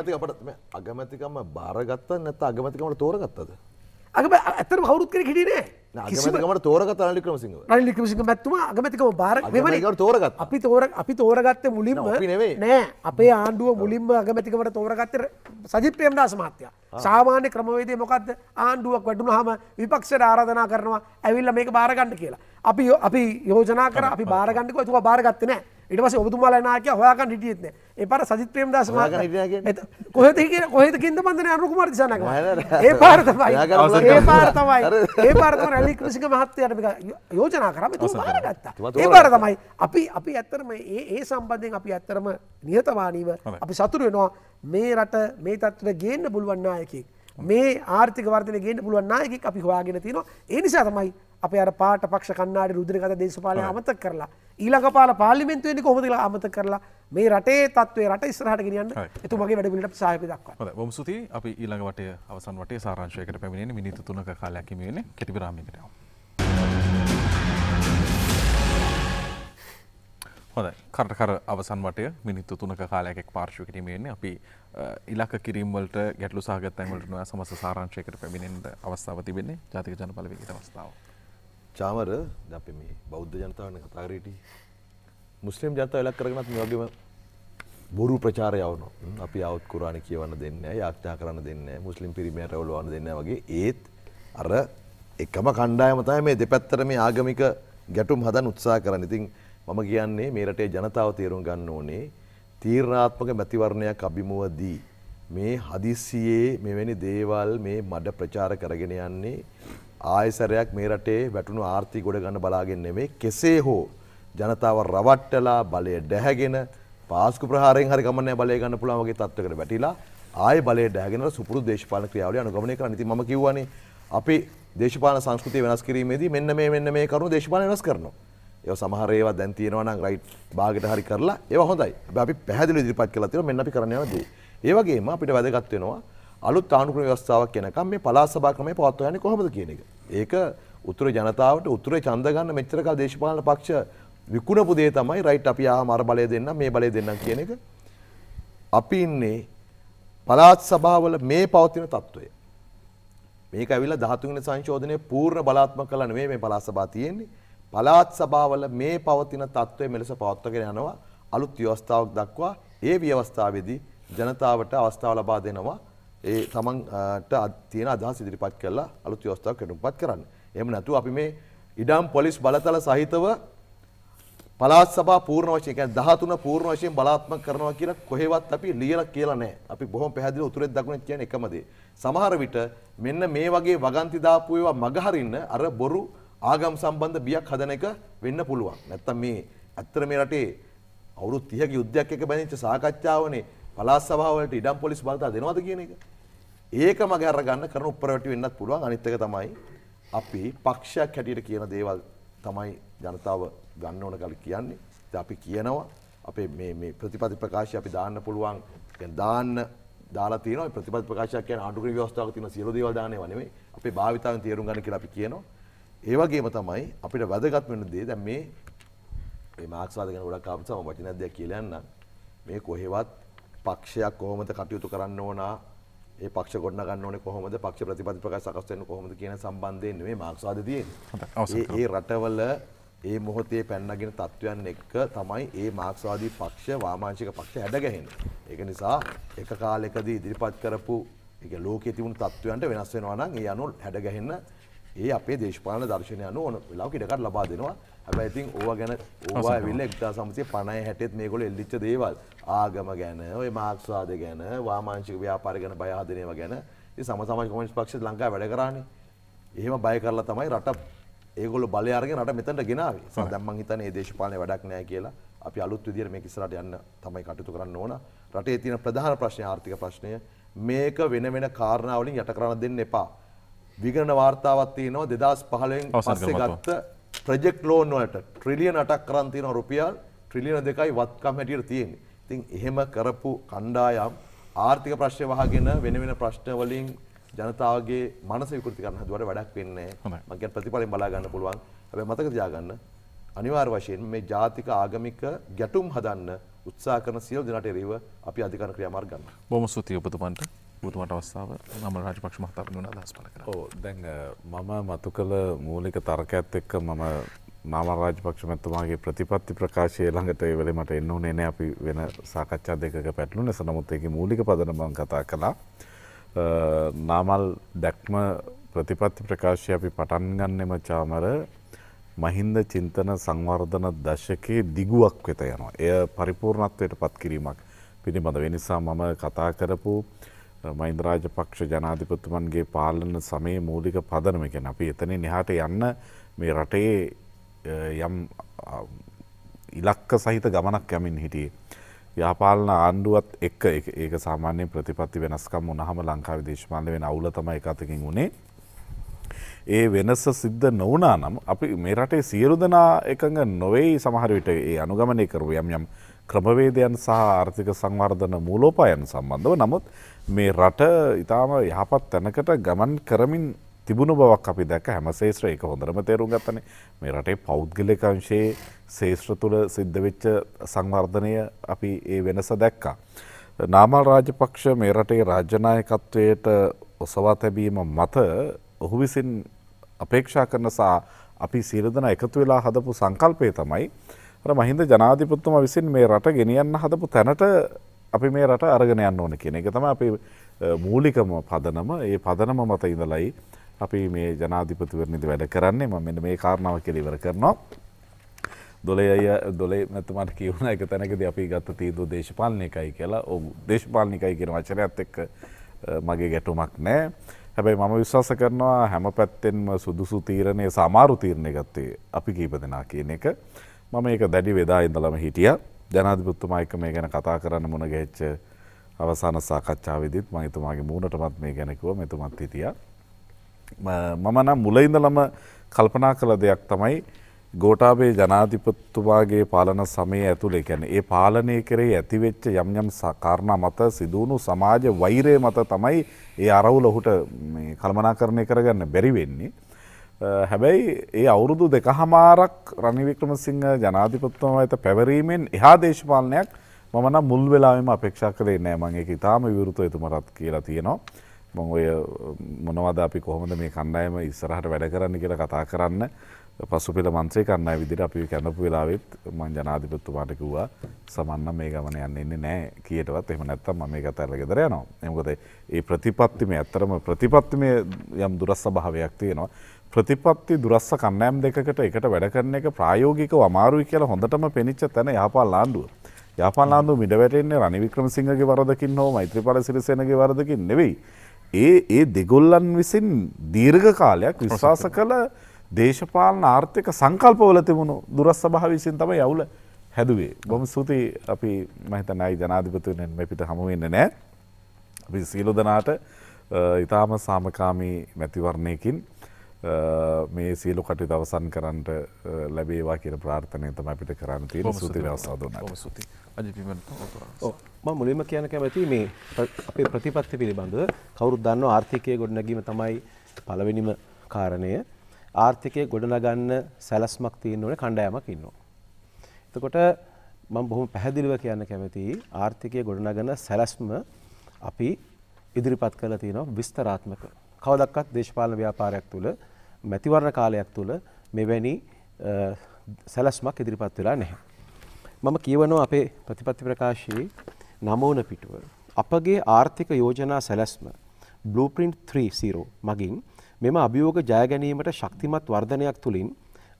අගමැතිකම බාරගත්ත නැත අගමතිකමට තෝරගත්තද අගම ඇතර කවරුත් කර හිටිනේ අගමතිකමට තෝරගත් අලික්‍රමසිංහ රනිලිකමසික මැත්තුමා අගමතිකම බාර තෝරගත්තා. අපි තෝර අපි තෝරගත්ත මුලින්ම නෑ, අපි නෙවෙයි. නෑ අපේ ආණ්ඩුව මුලින්ම අගමැතිකමට තෝරගත්තර සජිත් ප්‍රේමදාස මහත්තය. සාමාන්‍ය ක්‍රමවේදය මොකක්ද ආණ්ඩුවක් වැඩුණු හම විපක්ෂයට ආරධනා කරනවා ඇවිල්ල මේක බාරගන්න කියලා. අපි අපි යෝජනා කර අපි බාරගන්නක තුක බාරගත්ත නෑ ඉට පස ඔබතුමාල නායක හොයාකන් හිටියෙත්න ඒ පර සජිත් හිටියා කියන්නේ? කොහෙද කොහෙද කින්ද බන්ධන අනුකුමාර දිසානක නෑ, නෑ. ඒ පාර තමයි. හොයාගන්න ඒ පාර අවසන් තමයි. අර- ඒ පාරතම රැලි කෘසික මහත්තයට මේක යෝජනා කරම තු බාරගත්තා. තුමා ඒ පාර තමයි අපි අපි ඇත්තරම ඒ සම්බන්ධයෙන් අපි ඇත්තරම නිහතමානීව අපි සතුරු වෙනවා. මේ රට මේ තත්ව ගේන්න පුළුවන්නායකි මේ ආර්ථික වර්ධන ගේන්න පුළුවන් නායකෙක් අපි හොයාගෙන තියෙනවා. ඒ නිසා තමයි අප අර පාට පක්ෂ කන්නාඩි රුද්‍රගත දේශපාලය අමත කරලා. ඊළඟ පාල පාලිමෙන්තුවෙනි කොහොමදලා අමත කරලා. මේ රටේ තත්වේ රට ඉස්රහට ගෙනියන්න. එතුමගේ දක්වා හොඳයි. බොහොම ස්තුතියි. අපි ඊළඟ වටේ අවසන් වටේ සාරාංශයකට පැමිණෙන්නේ මිනිත්තු 3ක කාලයක් හිමි වෙන්නේ. කෙටි විරාමයකට යමු. හොඳයි. කරටකර අවසන් වටය මිනිත්තු තුනක කාලයක් පාර්ශව කිරීමේන්නේ අපි ඉලක්ක කිරීම්වලට ගැටලු නොය සමස සාරංශයකට පැමිණෙන්ට අවස්ථාව තිබෙන්නේ ජාතික ජනපලවකට අවස්ථාව. චාමර ද අපි මේ බෞද්ධ ජනතාවන කතාකරට මුස්ලිම් ජනතාව එලක් කරගනත් මේ වගේම බොරු ප්‍රචාරය යවන අපි අවුත් කුරාණ කියවන්න දෙන්න යාක්ෂා කරන්න දෙන්න මුස්ලිම් පිරිමයට ඔලුවන්න දෙන්න වගේ. ඒත් අර එකම කණ්ඩායමතයි මේ දෙපැත්තර මේ ආගමික ගැටුම් හදන් උත්සා කරන්න. ඉතින් මම කියන්නේ මේ රටේ ජනතාව තේරුම් ගන්න ඕනේ තීරණාත්මක මැතිවරණයක් අභිමුවදී මේ හදිස්සියේ මෙවැනි දේවල් මේ මඩ ප්‍රචාර කරගෙන යන්නේ ආයසරයක් මේ රටේ වැටුණු ආර්ථික ගොඩ ගන්න බලාගෙන නෙමේ කෙසේ හෝ ජනතාව රවට්ටලා බලය ඩැහැගෙන පාස්කු ප්‍රහාරයෙන් හරි ගමන්නේ බලය ගන්න පුළුවන් වගේ තත්ත්වයකට වැටිලා ආයේ බලය ඩැහැගෙන සුපුරුදු දේශපාලන ක්‍රියාවලිය අනුගමනය කරන්න. ඉතින් මම කියවනේ අපි දේශපාලන සංස්කෘතිය වෙනස් කිරීමේදී මෙන්න මේ මෙන්න මේ කරුණු දේශපාලන වෙනස් කරනවා. ඒ සමහර ඒවා දැන් තියෙනවා නම් රයිට් භාගයට හරි කරලා ඒවා හොඳයි. හැබැයි අපි පැහැදිලිව ඉදිරිපත් කරලා තියෙනවා මෙන්න අපි කරන්න යන දේ. ඒ වගේම අපිට වැදගත් වෙනවා අලුත් ආණ්ඩුක්‍රම ව්‍යවස්ථාවක් එනකම් මේ පළාත් සභා ක්‍රමය පවත්වා යන්නේ කොහොමද කියන එක. ඒක උතුරේ ජනතාවට උතුරේ ඡන්ද ගන්න මෙච්චර කල් දේශපාලන පක්ෂ විකුණපු දේ තමයි රයිට් අපි ආම අර බලය දෙන්න මේ බලය දෙන්නම් කියන එක. අපි ඉන්නේ පළාත් සභාවල මේ පවතින තත්ත්වය. මේක ඇවිල්ලා 13 වෙනි සංශෝධනයේ පූර්ණ බලාත්මක කළා නෙමෙයි මේ පළාත් සභාව තියෙන්නේ. පළාත් සභාවල මේ පවතින තත්ත්වය මෙලෙස පවත්වාගෙන යනවා අලුත් ව්‍යවස්ථාවක් දක්වා ඒ ව්‍යවස්ථාවේදී ජනතාවට අවස්ථාව ලබා දෙනවා ඒ තමන්ට තියෙන අදහස් ඉදිරිපත් කරලා අලුත් ව්‍යවස්ථාවක් කෙටුම්පත් කරන්න. එහෙම නැතුව අපි මේ ඉඩම් පොලිස් බලතල සහිතව පළාත් සභා පූර්ණ වශයෙන් කියන්නේ 13 පූර්ණ වශයෙන් බලාත්මක කරනවා කියලා කොහෙවත් අපි ලියලා කියලා නැහැ. අපි බොහොම පැහැදිලිව උතුරෙත් දකුණෙත් කියන්නේ එකම දේ. සමහර විට මෙන්න මේ වගේ වගන්ති දාපු ඒවා මගහරින්න අර බොරු ආගම් සම්බන්ධ බියක් හදන එක වෙන්න පුළුවන්. නැත්තම් මේ ඇත්තට මේ රටේ අවුරුදු 30ක යුද්ධයක් එක බැඳිච්ච සාකච්ඡාවනේ පළාත් සභාවලට ඉඩම් පොලිස් බලතා දෙනවද කියන එක. ඒක මගේ අර ගන්න කරන උප්පරවැටි වෙන්නත් පුළුවන්. අනිත් එක තමයි අපි පක්ෂයක් හැටියට කියන දේවල් තමයි ජනතාව ගන්න ඕන කල කියන්නේ. ඉතින් අපි කියනවා අපේ මේ මේ ප්‍රතිපත්ති ප්‍රකාශය අපි දාන්න පුළුවන්. දැන් දාන්න දාලා තියෙනවා. මේ ප්‍රතිපත්ති ප්‍රකාශයක් කියන්නේ ආණ්ඩුක්‍රම ව්‍යවස්ථාවක තියෙන සියලු දේවල් දාන්නේව නෙමෙයි. අපේ භාවිතාවෙන් තේරුම් ගන්න කියලා අපි කියනවා. ඒ වගේම තමයි අපිට වැදගත් වෙන දේ දැන් මේ මේ මාක්ස්වාද ගැන ගොඩක් ආපු නිසා මම වචනයක් දෙයක් කියලා යන්නම්. මේ කොහෙවත් පක්ෂයක් කොහොමද කටයුතු කරන්න ඕන ඒ පක්ෂ ගොඩන ගන්න ඕනේ කොහොමද පක්ෂ ප්‍රතිපත්ති ප්‍රකාශ සකස් වෙන්නේ කොහොමද කියන සම්බන්ධයෙන් නෙමෙයි මාක්ස්වාද තියෙන්නේ. ඒ රටවල ඒ මොහොතේ පැන්නගෙන තත්ත්වයන් එක්ක තමයි ඒ මාක්ස්වාදී පක්ෂ වාමාංශික පක්ෂ හැඩගැහෙන්නේ. ඒක නිසා එක කාලෙකදී ඉදිරිපත් කරපු ඒක ලෝකයේ තිබුණු තත්ත්වයන්ට වෙනස් වෙනවා නම් ඒ අනුව හැඩගැහෙන්න ඒ අපේ දේශපාලන දර්ශනය අනුව ඕන වෙලාවක ඉඩකඩ ලබා දෙනවා. හැබැයි ඉතින් ඕවා ගැන ඕවා ඇවිල්ලා 1950 60 මේගොල්ලෝ එල්ලිච්ච දේවල් ආගම ගැන, ওই මාක්ස්වාද ගැන, වාමාංශික ව්‍යාපාර ගැන බය හදන ඒවා ගැන සම සමාජ කොමියුනිස්ට් පක්ෂය ලංකාවේ වැඩ කරානේ. එහෙම බය කරලා තමයි රට ඒගොල්ලෝ බලය අරගෙන රට මෙතනට ගෙනාවේ. දැන් මං හිතන්නේ මේ දේශපාලනේ වැඩක් නැහැ කියලා අපි අලුත් විදියට මේක ඉස්සරහට යන්න තමයි කටයුතු කරන්න ඕන. රටේ තියෙන ප්‍රධාන ප්‍රශ්නය ආර්ථික ප්‍රශ්නය මේක වෙන වෙන කාරණා වලින් යට කරන්න දෙන්න එපා. විගණන වාර්තාවක් තියෙනවා 2015න් පස්සේ ගත්ත ප්‍රොජෙක්ට් ලෝන් වලට ට්‍රිලියන 8ක් කරන් තියෙනවා රුපියල් ට්‍රිලියන 2යි වත්කම් හැටියට තියෙන්නේ. ඉතින් එහෙම කරපු කණ්ඩායම් ආර්ථික ප්‍රශ්න වහගෙන වෙන වෙන ප්‍රශ්න වලින් ජනතාවගේ මනස විකෘති කරන්න හදුවට වැඩක් වෙන්නේ කියන ප්‍රතිඵලෙන් බලා ගන්න පුළුවන්. හැබැයි මතක තියාගන්න අනිවාර්ය වශයෙන් මේ ජාතික ආගමික ගැටුම් හදන්න උත්සාහ කරන සියලු දෙනාට එරෙහිව අපි අධිකරණ ක්‍රියාමාර්ග ගන්නවා. බොහොම ස්තුතියි ඔබතුමන්ට. ඔබතුමාට අවස්ථාව නම රාජපක්ෂ මහතා වෙනුවෙන් අදහස් පළ කරා. ඔව් දැන් මම මතු කළ මූලික තර්කයත් එක්ක මම නාමල් රාජපක්ෂ මැතිතුමාගේ ප්‍රතිපත්ති ප්‍රකාශය ළඟට ඒ වෙලේ මට එන්න ඕනේ නැහැ අපි වෙන සාකච්ඡා දෙකක පැටලුනේ නැස නමුත් ඒකේ මූලික පදනම මම කතා කළා. නාමල් දැක්ම ප්‍රතිපත්ති ප්‍රකාශය අපි පටන් ගන්නෙම චාමර මහින්ද චින්තන සංවර්ධන දශකයේ දිගුවක් වෙත යනවා. එය පරිපූර්ණත්වයට පත් කිරීමක් පිළිබඳ වෙනිසා මම කතා කරපු මහින්ද රාජපක්ෂ ජනාධිපතිතුමන්ගේ පාලන සමයේ මූලික පදනම ගැන අපි එතනින් එහාට යන්න මේ රටේ යම් ඉලක්ක සහිත ගමනක් යමින් හිටියේ. යාපාලන ආණ්ඩුවත් එක්ක ඒක සාමාන්‍ය ප්‍රතිපත්ති වෙනස්කම් වුණහම ලංකාවේ දේශපාලන වෙන අවුල තමයි එක අතකින් උනේ. ඒ වෙනස සිද්ධ නොවනා නම් අපි මේ රටේ සියලු දෙනා එකඟ නොවෙයි සමහර විට ඒ අනුගමනය කරු යම් යම් ක්‍රමවේදයන් සහ ආර්ථික සංවර්ධන මූලෝපායන් සම්බන්ධව නමුත් මේ රට ඉතාම යහපත් තැනකට ගමන් කරමින් තිබුණු බවක් අපි දැක හැම ශේත්‍ර එක හොඳරම තේරුම් ගත්තනේ මේ රටේ පෞද්ගලිකංශයේ ශේෂ්ත්‍ර තුළ සිද්ධ වෙච්ච සංවර්ධනය අපි ඒ වෙනස දැක්කා. නාමල් රාජපක්ෂ මේ රටේ රාජ්‍යනායකත්වයට ඔසවා තැබීම මත ඔහු විසින් අපේක්ෂා කරන සා අපි සිරදන එකතු වෙලා හදපු සංකල්පය තමයි මහින්ද ජනාධිපත්තුම විසින් මේ රට ගෙනියන්න හදපු තැනට අපි මේ රට අරගෙන යන්න ඕන කියන එක තම අපි මූලිකම පදනම ඒ පදනම මත ඉඳලයි අපි මේ ජනාධිපතිවරනිදි වැඩ කරන්නේ ම මෙන්න මේ කාරණාව කෙලිවර කරනවා. දොලේ අය දොලේ නැතුමට කියවුණ එක තැනකද අපි ගත්ත තීදු දේශපාලනයකයි කියලා ඔබ දේශපාලනිකයි කියෙන වචනයත් එක්ක මගේ ගැටුමක් නෑ. හැබැයි මම විශ්වාස කරනවා හැම පැත්තෙන්ම සුදුසු තීරණය සමාරු තීරණය ගත්තේ අපි කීප දෙනා කියන එක. මම ඒක දැඩි වෙදා ඉඳලම හිටිය ජනාධිපත්තුමා එක මේ ගැන කතා කරන්න මුණ ගැච්ච අවසාන සාකච්ඡාවවිදිත් මහිතුමාගේ මූුණටමත් මේ ගැනකුව මෙතුමත් හිටියා. මම නම් මුලයිඳලම කල්පනා කළ දෙයක් තමයි ගෝටාබේ ජනාධිපත්තුවාගේ පාලන සමය ඇතුළේ කැන ඒ පාලනය කරේ ඇතිවෙච්ච යම් යම් කාරණා මත සිදුවුණු සමාජ වෛරය මත තමයි ඒ අරවුල ඔහුට කල්මනා කරණය කරගන්න බැරි වෙන්නේ. හැබැයි ඒ අවුරුදු දෙක හමාරක් රනිවික්‍රමසිංහ ජනාධිපත්තුම ඇත පැවරීමෙන් එහා දේශපාලනයක් මන මුල් වෙලාම අපේක්ෂා කළේ නෑ. මගේ ඉතාම විවෘත එතුමරත් කියලා තියෙනවා. මං ඔය මොනවද අපි කොහොමද මේ කණ්ඩායම ඉස්සරහට වැඩ කරන්න කියලා කතා කරන්න. පසු පෙළ මන්ත්‍රේ කන්නයි විදිට අපි කැඳපු වෙලාවෙත් මං ජනාධිපත්තුමාට කිව්වා සමන්න මේ ගමන යන්න එන්නේ නෑ. කියටවත් එහම නැත්තම් මේ කතරල ගෙදර යනවා. එමකොද ඒ ප්‍රතිපත්තිම ඇත්තරම ප්‍රතිපත්තිමය යම් දුරස්ස භාවයක් තියෙනවා. ප්‍රතිපත්ති දුරස්ස කන්නෑම් දෙකට එකට වැඩ කරන එක ප්‍රායෝගික අමාරුයි කියලා හොඳටම පෙනිච්ච තැන යහපාල් ආණ්ඩුව යාපාලාන්දු මිඩ වැටෙන්නේ රනිවික්‍රමසිංහගේ වරදකින් හෝ මෛත්‍රපාල සිරිසෙනගේ වරදකින් නෙවෙයි. ඒ ඒ දෙගොල්ලන් විසින් දීර්ඝ කාලයක් විශ්වාස කළ දේශපාලන ආර්ථික සංකල්පවල තිබුණු දුරස් සභහ විසින් තම යවුල හැදුවේ. බොම සූති අපි මහිතනයි ජනාධිපතුවෙන් මෙපිට හමුවෙන්න නෑ අපි සීලු දනාට ඉතාම සාමකාමී මැතිවරණයකින් මේ සියලු කටයුතු අවසන් කරන්නට ලැබේවා කියන ප්‍රාර්ථනය තමයි අපිට කරන්න තියෙන සුති අවසාදුන සුති ම මුලින්ම කියන කැමති මේ අපේ ප්‍රතිපත්ති පිළිබඳව කවුරුත් දන්න ආර්ථිකය ගොඩනැගීම තමයි පළවෙනිම කාරණය. ආර්ථිකය ගොඩනගන්න සැලස්මක් තියෙන ඕන කණ්ඩායමක් ඉන්නවා. එතකොට මම බොහොම පැහැදිලිව කියන්න කැමති ආර්ථිකය ගොඩනගන සැලස්ම අපි ඉදිරිපත් කළ තියෙනවා විස්තරාත්මක. කවදක්වත් දේශපාලන ව්‍යාපාරයක් තුළ මැතිවරණ කාලයක් තුළ මෙවැනි සැලස්මක් ඉදිරිපත් වෙලා නැහැ. මම කියවනවා අපේ ප්‍රතිපත්ති ප්‍රකාශයේ නමෝන පිටුව. අපගේ ආර්ථික යෝජනා සැලැස්ම බ්ලූප්‍රින්ට් 3.0 මගින් මෙම අභියෝග ජය ගැනීමට ශක්තිමත් වර්ධනයක් තුළින්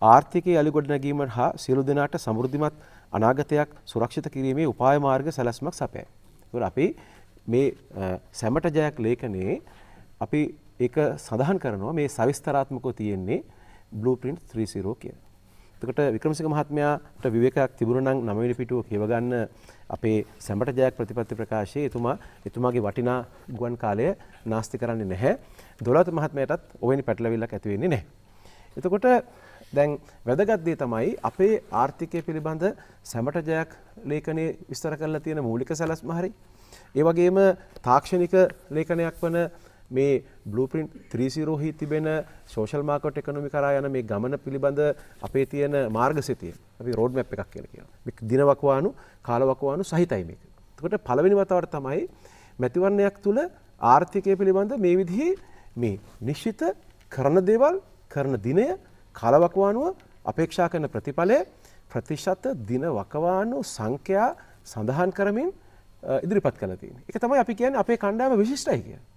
ආර්ථිකය අලිගොඩ නැගීමට හා සියලු දෙනාට සමෘද්ධිමත් අනාගතයක් සුරක්ෂිත කිරීමේ උපාය මාර්ග සැලැස්මක් සපයයි. අපි මේ සැමට ජයක් ලේඛනයේ අපි ඒක සඳහන් කරනවා මේ සවිස්තරාත්මකව තියෙන්නේ බ්ලූප්‍රින්ට් 3.0 කියන. එතකොට වික්‍රමසිංහ මහත්මයාට විවේකයක් තිබුණා නම් නවවෙනි පිටුව කියව ගන්න අපේ සැඹට ජයක් ප්‍රතිපත්ති ප්‍රකාශයේ එතුමා එතුමාගේ වටිනා ගුවන් කාලය නාස්ති කරන්නේ නැහැ. දොළවත මහත්මයාටත් ඔවැනි පැටලවිල්ලක් ඇති වෙන්නේ නැහැ. එතකොට දැන් වැදගත් දේ තමයි අපේ ආර්ථිකය පිළිබඳ සැමට ජයක් ලේඛනයේ විස්තර කරලා තියෙන මූලික සැලැස්ම හරි. ඒ වගේම තාක්ෂණික ලේඛනයක් වන මේ බ්ලූප්‍රින්ට් 3.0 හි තිබෙන සෝෂල් මාකට් එකනොමි කරා යන මේ ගමන පිළිබඳ අපේ තියෙන මාර්ගසිතිය අපි රෝඩ් මැප් එකක් කියලා කියනවා. මේ දිනවකවානු කාලවකවානු සහිතයි මේක. එතකොට පළවෙනි වතාවට තමයි මැතිවරණයක් තුල ආර්ථිකය පිළිබඳ මේ විදිහේ මේ නිශ්චිත කරන දේවල් කරන දිනය කාලවකවානුව අපේක්ෂා කරන ප්‍රතිඵලය ප්‍රතිශත දින වකවානු සංඛ්‍යා සඳහන් කරමින් ඉදිරිපත් කළ තියෙන. ඒක තමයි අපි කියන්නේ අපේ කණ්ඩායම විශිෂ්ටයි කියන්නේ.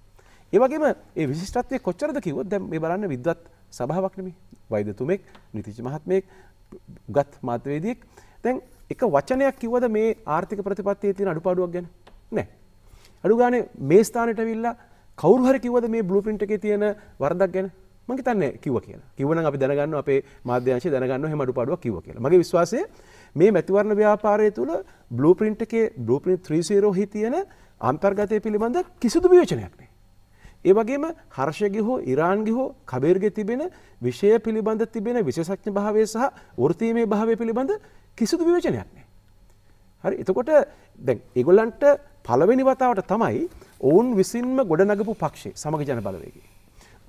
ඒ වගේම ඒ විශිෂ්ටත්වය කොච්චරද කිව්වොත් දැන් මේ බලන්න විද්වත් සභාවක් නෙමෙයි. වෛද්‍යතුමෙක්, නීතිඥ මහත්මයෙක්, උගත් මාධ්‍යවේදියෙක් දැන් එක වචනයක් කිව්වද මේ ආර්ථික ප්‍රතිපත්තියේ තියෙන අඩුපාඩුවක් ගැන? නැහැ. අඩු ගානේ මේ ස්ථානෙට ඇවිල්ලා කවුරු හරි කිව්වද මේ බ්ලූප්‍රින්ට් එකේ තියෙන වරදක් ගැන? මම හිතන්නේ කිව්වා කියලා. කිව්වනම් අපි දැනගන්නවා අපේ මාධ්‍යාංශය දැනගන්නවා එහෙම අඩුපාඩුවක් කිව්වා කියලා. මගේ විශ්වාසය මේ මැතිවරණ ව්‍යාපාරය තුළ බ්ලූප්‍රින්ට් එකේ බ්ලූප්‍රින්ට් 3.0 හි තියෙන අන්තර්ගතය පිළිබඳ කිසිදු විවේචනයක් නැහැ. ඒ වගේම හර්ෂයගේ හෝ ඉරාන්ගේ හෝ කබේර්ගෙ තිබෙන විෂය පිළිබඳ තිබෙන විශේෂඥ භාවය සහ වෘතීමේ භාවය පිළිබඳ කිසිදු විවචනයක් නෑ. හරි එතකොට දැන් ඒගොල්ලන්ට පළවෙනි වතාවට තමයි ඔවුන් විසින්ම ගොඩනගපු පක්ෂේ සමග ජන බලවේගේ.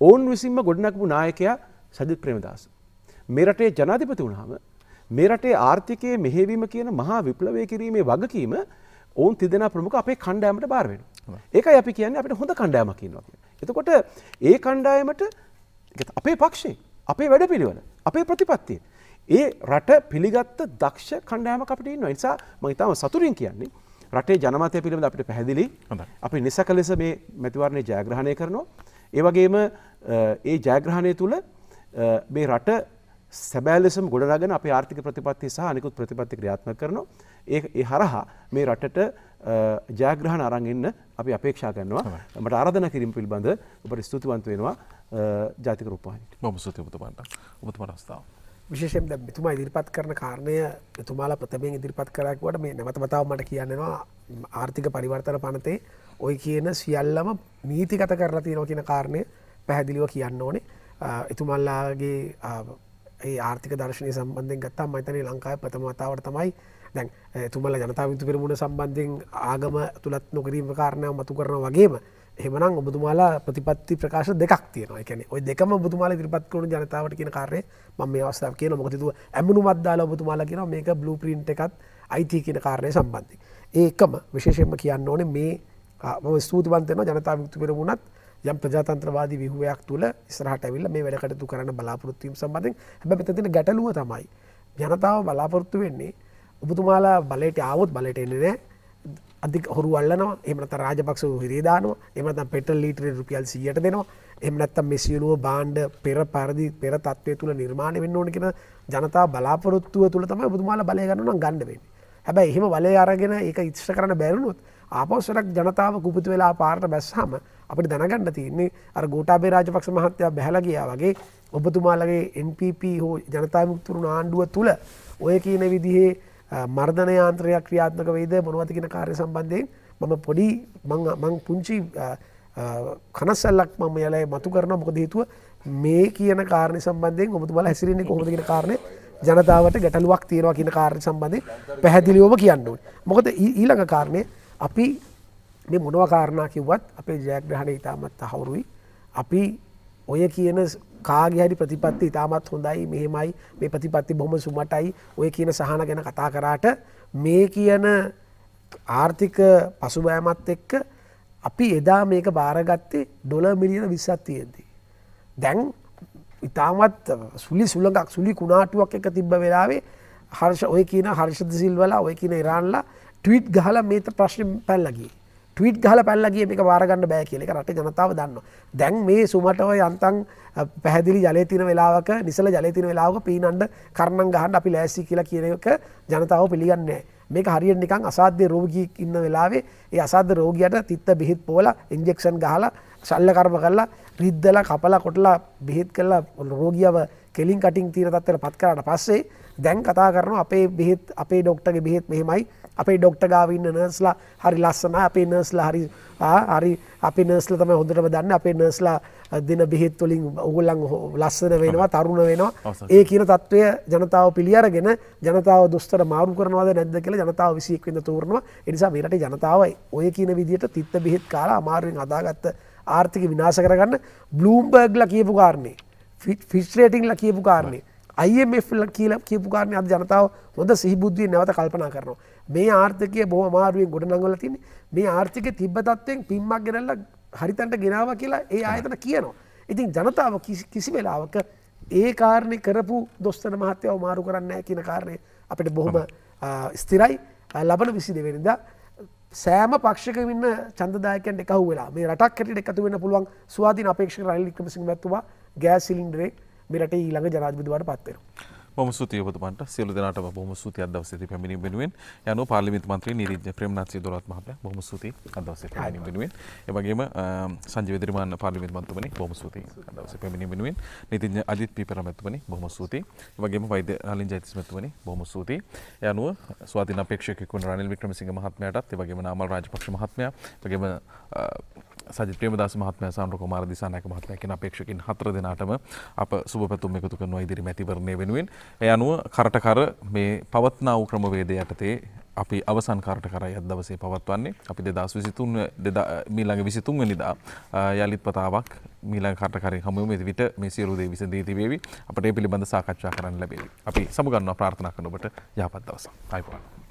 ඔවුන් විසින්ම ගොඩනගපු නායකයා සජිත් ප්‍රේමදාස. මේ රටේ ජනාධිපති වුණාම මේ රටේ ආර්ථිකයේ මෙහෙවීම කියන මහා විප්ලවය කිරීමේ වගකීම ඔවුන් තිදෙන ප්‍රමුඛ අපේ කණ්ඩායමට බාර වෙනවා. ඒකයි අපි කියන්නේ අපිට හොඳ කණ්ඩායමක් ඉන්නවා කියන්නේ. එතකොට ඒ කණ්ඩායමට අපේ පක්ෂේ අපේ වැඩපිළිවෙල අපේ ප්‍රතිපත්තිය ඒ රට පිළිගත්ත දක්ෂ කණ්ඩායමක් අපිට ඉන්නවා. ඒ නිසා මම ඊටම සතුටින් කියන්නේ රටේ ජනමතය පිළිබඳ අපිට පැහැදිලි. අපි නිසක ලෙස මේ මැතිවරණය ජයග්‍රහණය කරනවා. ඒ වගේම ඒ ජයග්‍රහණය තුළ මේ රට සැබෑ ලෙසම ගොඩනගෙන අපේ ආර්ථික ප්‍රතිපත්තිය සහ අනිකුත් ප්‍රතිපත්ති ක්‍රියාත්මක කරනවා. ඒ හරහා මේ රටට ජයග්‍රහණ අරන් එන්න අපි අපේක්ෂා කරනවා. මට ආරාධනා කිරීම පිළිබඳ ඔබට ස්තුතිවන්ත වෙනවා ජාතික රූපවාහිනියට. බොහොම ස්තුතියි ඔබතුමාට. ඔබතුමාට අවස්ථාව. විශේෂයෙන් දැන් මෙතුමා ඉදිරිපත් කරන කාරණය මෙතුමාලා ප්‍රථමයෙන් ඉදිරිපත් කරා කිව්වට මේ නැවත වතාවක් මට කියන්න වෙනවා ආර්ථික පරිවර්තන පනතේ ওই කියන සියල්ලම නීතිගත කරලා තියෙනවා කියන කාරණය පැහැදිලිව කියන්න ඕනේ. එතුමල්ලාගේ ඒ ආර්ථික දර්ශනය සම්බන්ධයෙන් ගත්තා මතන ලංකාය ප්‍රථම වතාවට තමයි දැන් තුමල ජනතා විතු පෙරමුණ සම්බන්ධයෙන් ආගම තුළත් නොකිරීම කාරණය මතු කරන වගේම එහමනම් ඔබතුමාලා ප්‍රතිපත්ති ප්‍රකාශ දෙකක් තියෙනවා එකන ඔය දෙකම බතුමාල ඉදිරිපත් කරුණු ජනතාවට කියන කාරය ම මේ අවස්ථාව කියන මොකතිතුව ඇමනු මද්දාල ඔබතුමාලා කියන මේක බ්ලු පින්ට් එකත් අයිති කියන කාරණය සම්බන්ධය. ඒකම විශේෂයෙන්ම කියන්න ඕනේ මේ ම ස්තුතිවන්තයන ජනතා විතු පෙරමුණත් යම් ප්‍රජාතන්ත්‍රවාදී විහුවයක් තුළ ස්රහට ඇවිල්ල මේ වැඩකටතු කරන්න බලාපොරොත්වීම සම්බඳධෙන් හැබ පතතින ගැටලුව තමයි. ජනතාව බලාපොරොත්තු වෙන්නේ ඔබතුමාලා බලයට ආවොත් බලට එන්නේ නෑ අධික හොරු අල්ලනවා. එමනත රාජපක්ෂ හිරේදානවා එමත පෙටල් ලීටර රුපියල් සියට දෙනවා. එමනත්තම් මෙසියලුව බාණ්ඩ පෙර පරදි පෙර තත්වය තුළ නිර්මාණය වෙන්න ඕන කියෙන ජනතා බලාපොරොත්තුව තුළ තමයි බුදුමාල බලයගන්නුන ගණඩවෙන්න හැබැයි එහෙම බලය අරගෙන ඒක ඉත්ෂ කරන බැරුණුත් ආපවසරක් ජනතාව කුපුතු වෙලා පාට බැස්සාම අපට දැනගන්න තියන්නේ අර ගෝටාබේ රාජපක්ෂ මහත්තයා බැහලගයා වගේ ඔබතුමාලගේ NPP හෝ ජනතාමුක්තුරුණ ආණ්ඩුව තුළ ඔය කියන විදිහේ මර්ධනයාන්ත්‍රයක් ක්‍රියාත්මක වේද මොනවතිකෙන කාරය සම්බන්ධයෙන්? මම පොඩි මං පුංචි කනස්සල්ලක් මම යලයි මතු කරන මොකද හේතුව මේ කියන කාරණය සම්බන්ධයෙන් ඔබතුමල හැසිරෙන්නේ කොහොමදගෙන කාරණය ජනතාවට ගැටලුවක් තියෙනවා කියන කාරය සම්බන්ධය පැහැදිලියෝම කියන්නුවන්. මොකද ඊළඟ කාරණය අපි මේ මොනව කාරණා කිව්වත් අපේ ජයග්‍රහණ ඉතාමත් අහවුරුයි. අපි ඔය කියන කාගහරි ප්‍රතිපත්ති ඉතාමත් හොඳයි මෙහෙමයි. මේ ප්‍රතිපත්ති බොහොම සුමටයි. ඔය කියන සහන ගැන කතා කරාට මේ කියන ආර්ථික පසුබෑමත් එක්ක අපි එදා මේක භාරගත්තේ ඩොල මිලියන විස්සත් තියෙද්දී. දැන් ඉතාමත් සුලි සුළඟක් සුලි කුණාටුවක් එක තිබ්බ වෙලාවේ හර්ෂ ඔය කියන හර්ෂද සිල්වලා ඔය කියන ඉරාන්ලා ටවිට් ගහල මේත ප්‍රශ්න පැල්ලගේ ටවිට් ගහල පැල්ලගේ මේක වාරගන්න බෑ කියලෙක රට ජනතාව දන්න. දැන් මේ සුමටව යන්තන් පැහැදිලි ජලතින වෙලාවක නිසල ජලතින වෙලාවක පීනන්ඩ කරණන් ගහන්න අපි ලෑසි කියලා කියනක ජනතාව පිළිගන්නේ. මේක හරිය නිකන් අසාධ්‍ය රෝගී ඉන්න වෙලාවේ ඒ අසාධ රෝගයට තිත්ත බෙහිත් පෝල ඉන්ජෙක්ෂන් ගහලා ශල්ල කරම කරලා රිද්දල කපලා කොටලා බෙහෙත් කරලා රෝගියාව කෙලින් කටින් තීර තත්තර පත් කරට පස්සේ දැන් කතා කරන අපේ බෙහෙත් අපේ ඩොක්ටගේ බෙහෙත් මෙහෙමයි අපේ ඩොක්ට ගාවන්න නර්ස්ලා හරි ලස්සන අපේ නර්ස්ලා හරි හරි අපි නර්ස්ල තම හොඳටම දන්න. අපේ නර්ස්ලා දෙන බෙහෙත් වලින් ඔගුල්ලන් ලස්සන වෙනවා තරුණ වෙනවා. ඒ කියන තත්ත්වය ජනතාව පිළියරගෙන ජනතාව දොස්තර මාරු කරනවාද නැද්ද කියල ජනතාව විසික් වෙන්න තෝරනවා. එනිසා මේට ජනතාවයි ඔය කියන විදිට තිත්ත බෙහෙත් කාලා අමාරුවෙන් අදාගත්ත ආර්ථික විනාශ කරගන්න බ්ලූම්බර්ග්ල කියපු කාරණේ. ෆිස්රේටිංල කියපු කාරණේ. අයිමල් කියල කියපු කාරණය අද ජනතාව හොඳ සිහිබුද්ධිය නැවත කල්පනා කරනවා. මේ ආර්ථකය බොහ මාරුවෙන් ගොඩ නංගල තින්නේ මේ ආර්ථික තිබ්බතත්වයෙන් පින්මක් ගෙනල්ල හරිතන්ට ගෙනාව කියලා ඒ ආයතන කියනවා. ඉතින් ජනතාව කිසි වෙලාවක ඒ කාරණය කරපු දොස්තන මහත්‍යාව මාරු කරන්න කියන කාරණය අපිට බොහොම ස්තිරයි ලබන විසි දෙවෙනිද සෑම පක්ෂක වන්න චන්දදායකන් එකහ වෙලා මේ රටක් කැට එකතු වන්න පුළුවන් ස්වාධීන අපේක්ෂ රල්ලික්ම සිංහත්තුවා ගෑස් සිලින්ඩරේ මෙරට ඊළඟ ජනාධිපතිවට පත්වෙන. බොම ස්තුතිය ඔබතුමන්ට. සියලු දෙනාට බොහොම ස්තුතියි අදවසේදී පැමිණීම වෙනුවෙන්. යනු පාර්ලිමේන්තු මන්ත්‍රී නිරිජ්‍ය ප්‍රේමනාත් සියදොරත් මහත්මයා බොහොම ස්තුතියි අදවසේ පැමිණීම වෙනුවෙන්. ඒ වගේම සංජීව දිරිමාන්න පාර්ලිමේන්තු මන්ත්‍රී බොහොම ස්තුතියි අදවසේ පැමිණීම වෙනුවෙන්. නීතිඥ අජිත් පීපර මැතිතුමනි බොහොම ස්තුතියි. ඒ වගේම වෛද්‍ය නලින් ජයතිස් මැතිතුමනි බොහොම ස්තුතියි. ඒ අනුව ස්වාධීන අපේක්ෂකයෙකු රනිල් වික්‍රමසිංහ මහත්මයාටත් ඒ වගේම නාමල් රාජපක්ෂ මහත්මයා ඒ වගේම සජිත් ප්‍රේමදාස මහත්මයා සාම්‍ර කුමාර දිසානායක මහත්මයා කියන අපේක්ෂකින් හතර දෙනාටම අප සුබ පැතුම් එකතු කරනවා ඉදිරි මැතිවරණය වෙනුවෙන්. ඒ අනුව කරටකර මේ පවත්නා වූ ක්‍රමවේදය යටතේ අපි අවසන් කාරට කරයි අද දවසේ පවත්වන්නේ. අපි දෙදස් විසිතුන් මීළඟ විසිතුන් වනිදා යළිත් පතාවක් මීළඟ කටකරේ හමුවම විට මේ සියලුදේ විසඳී තිබේවි. අපට ඒ පිළිබඳ සාකච්ඡා කරන්න ලැබේවි. අපි සමුගන්නවා ප්‍රාර්ථනා කරනකට යහපත් දවස අයිපුවන්.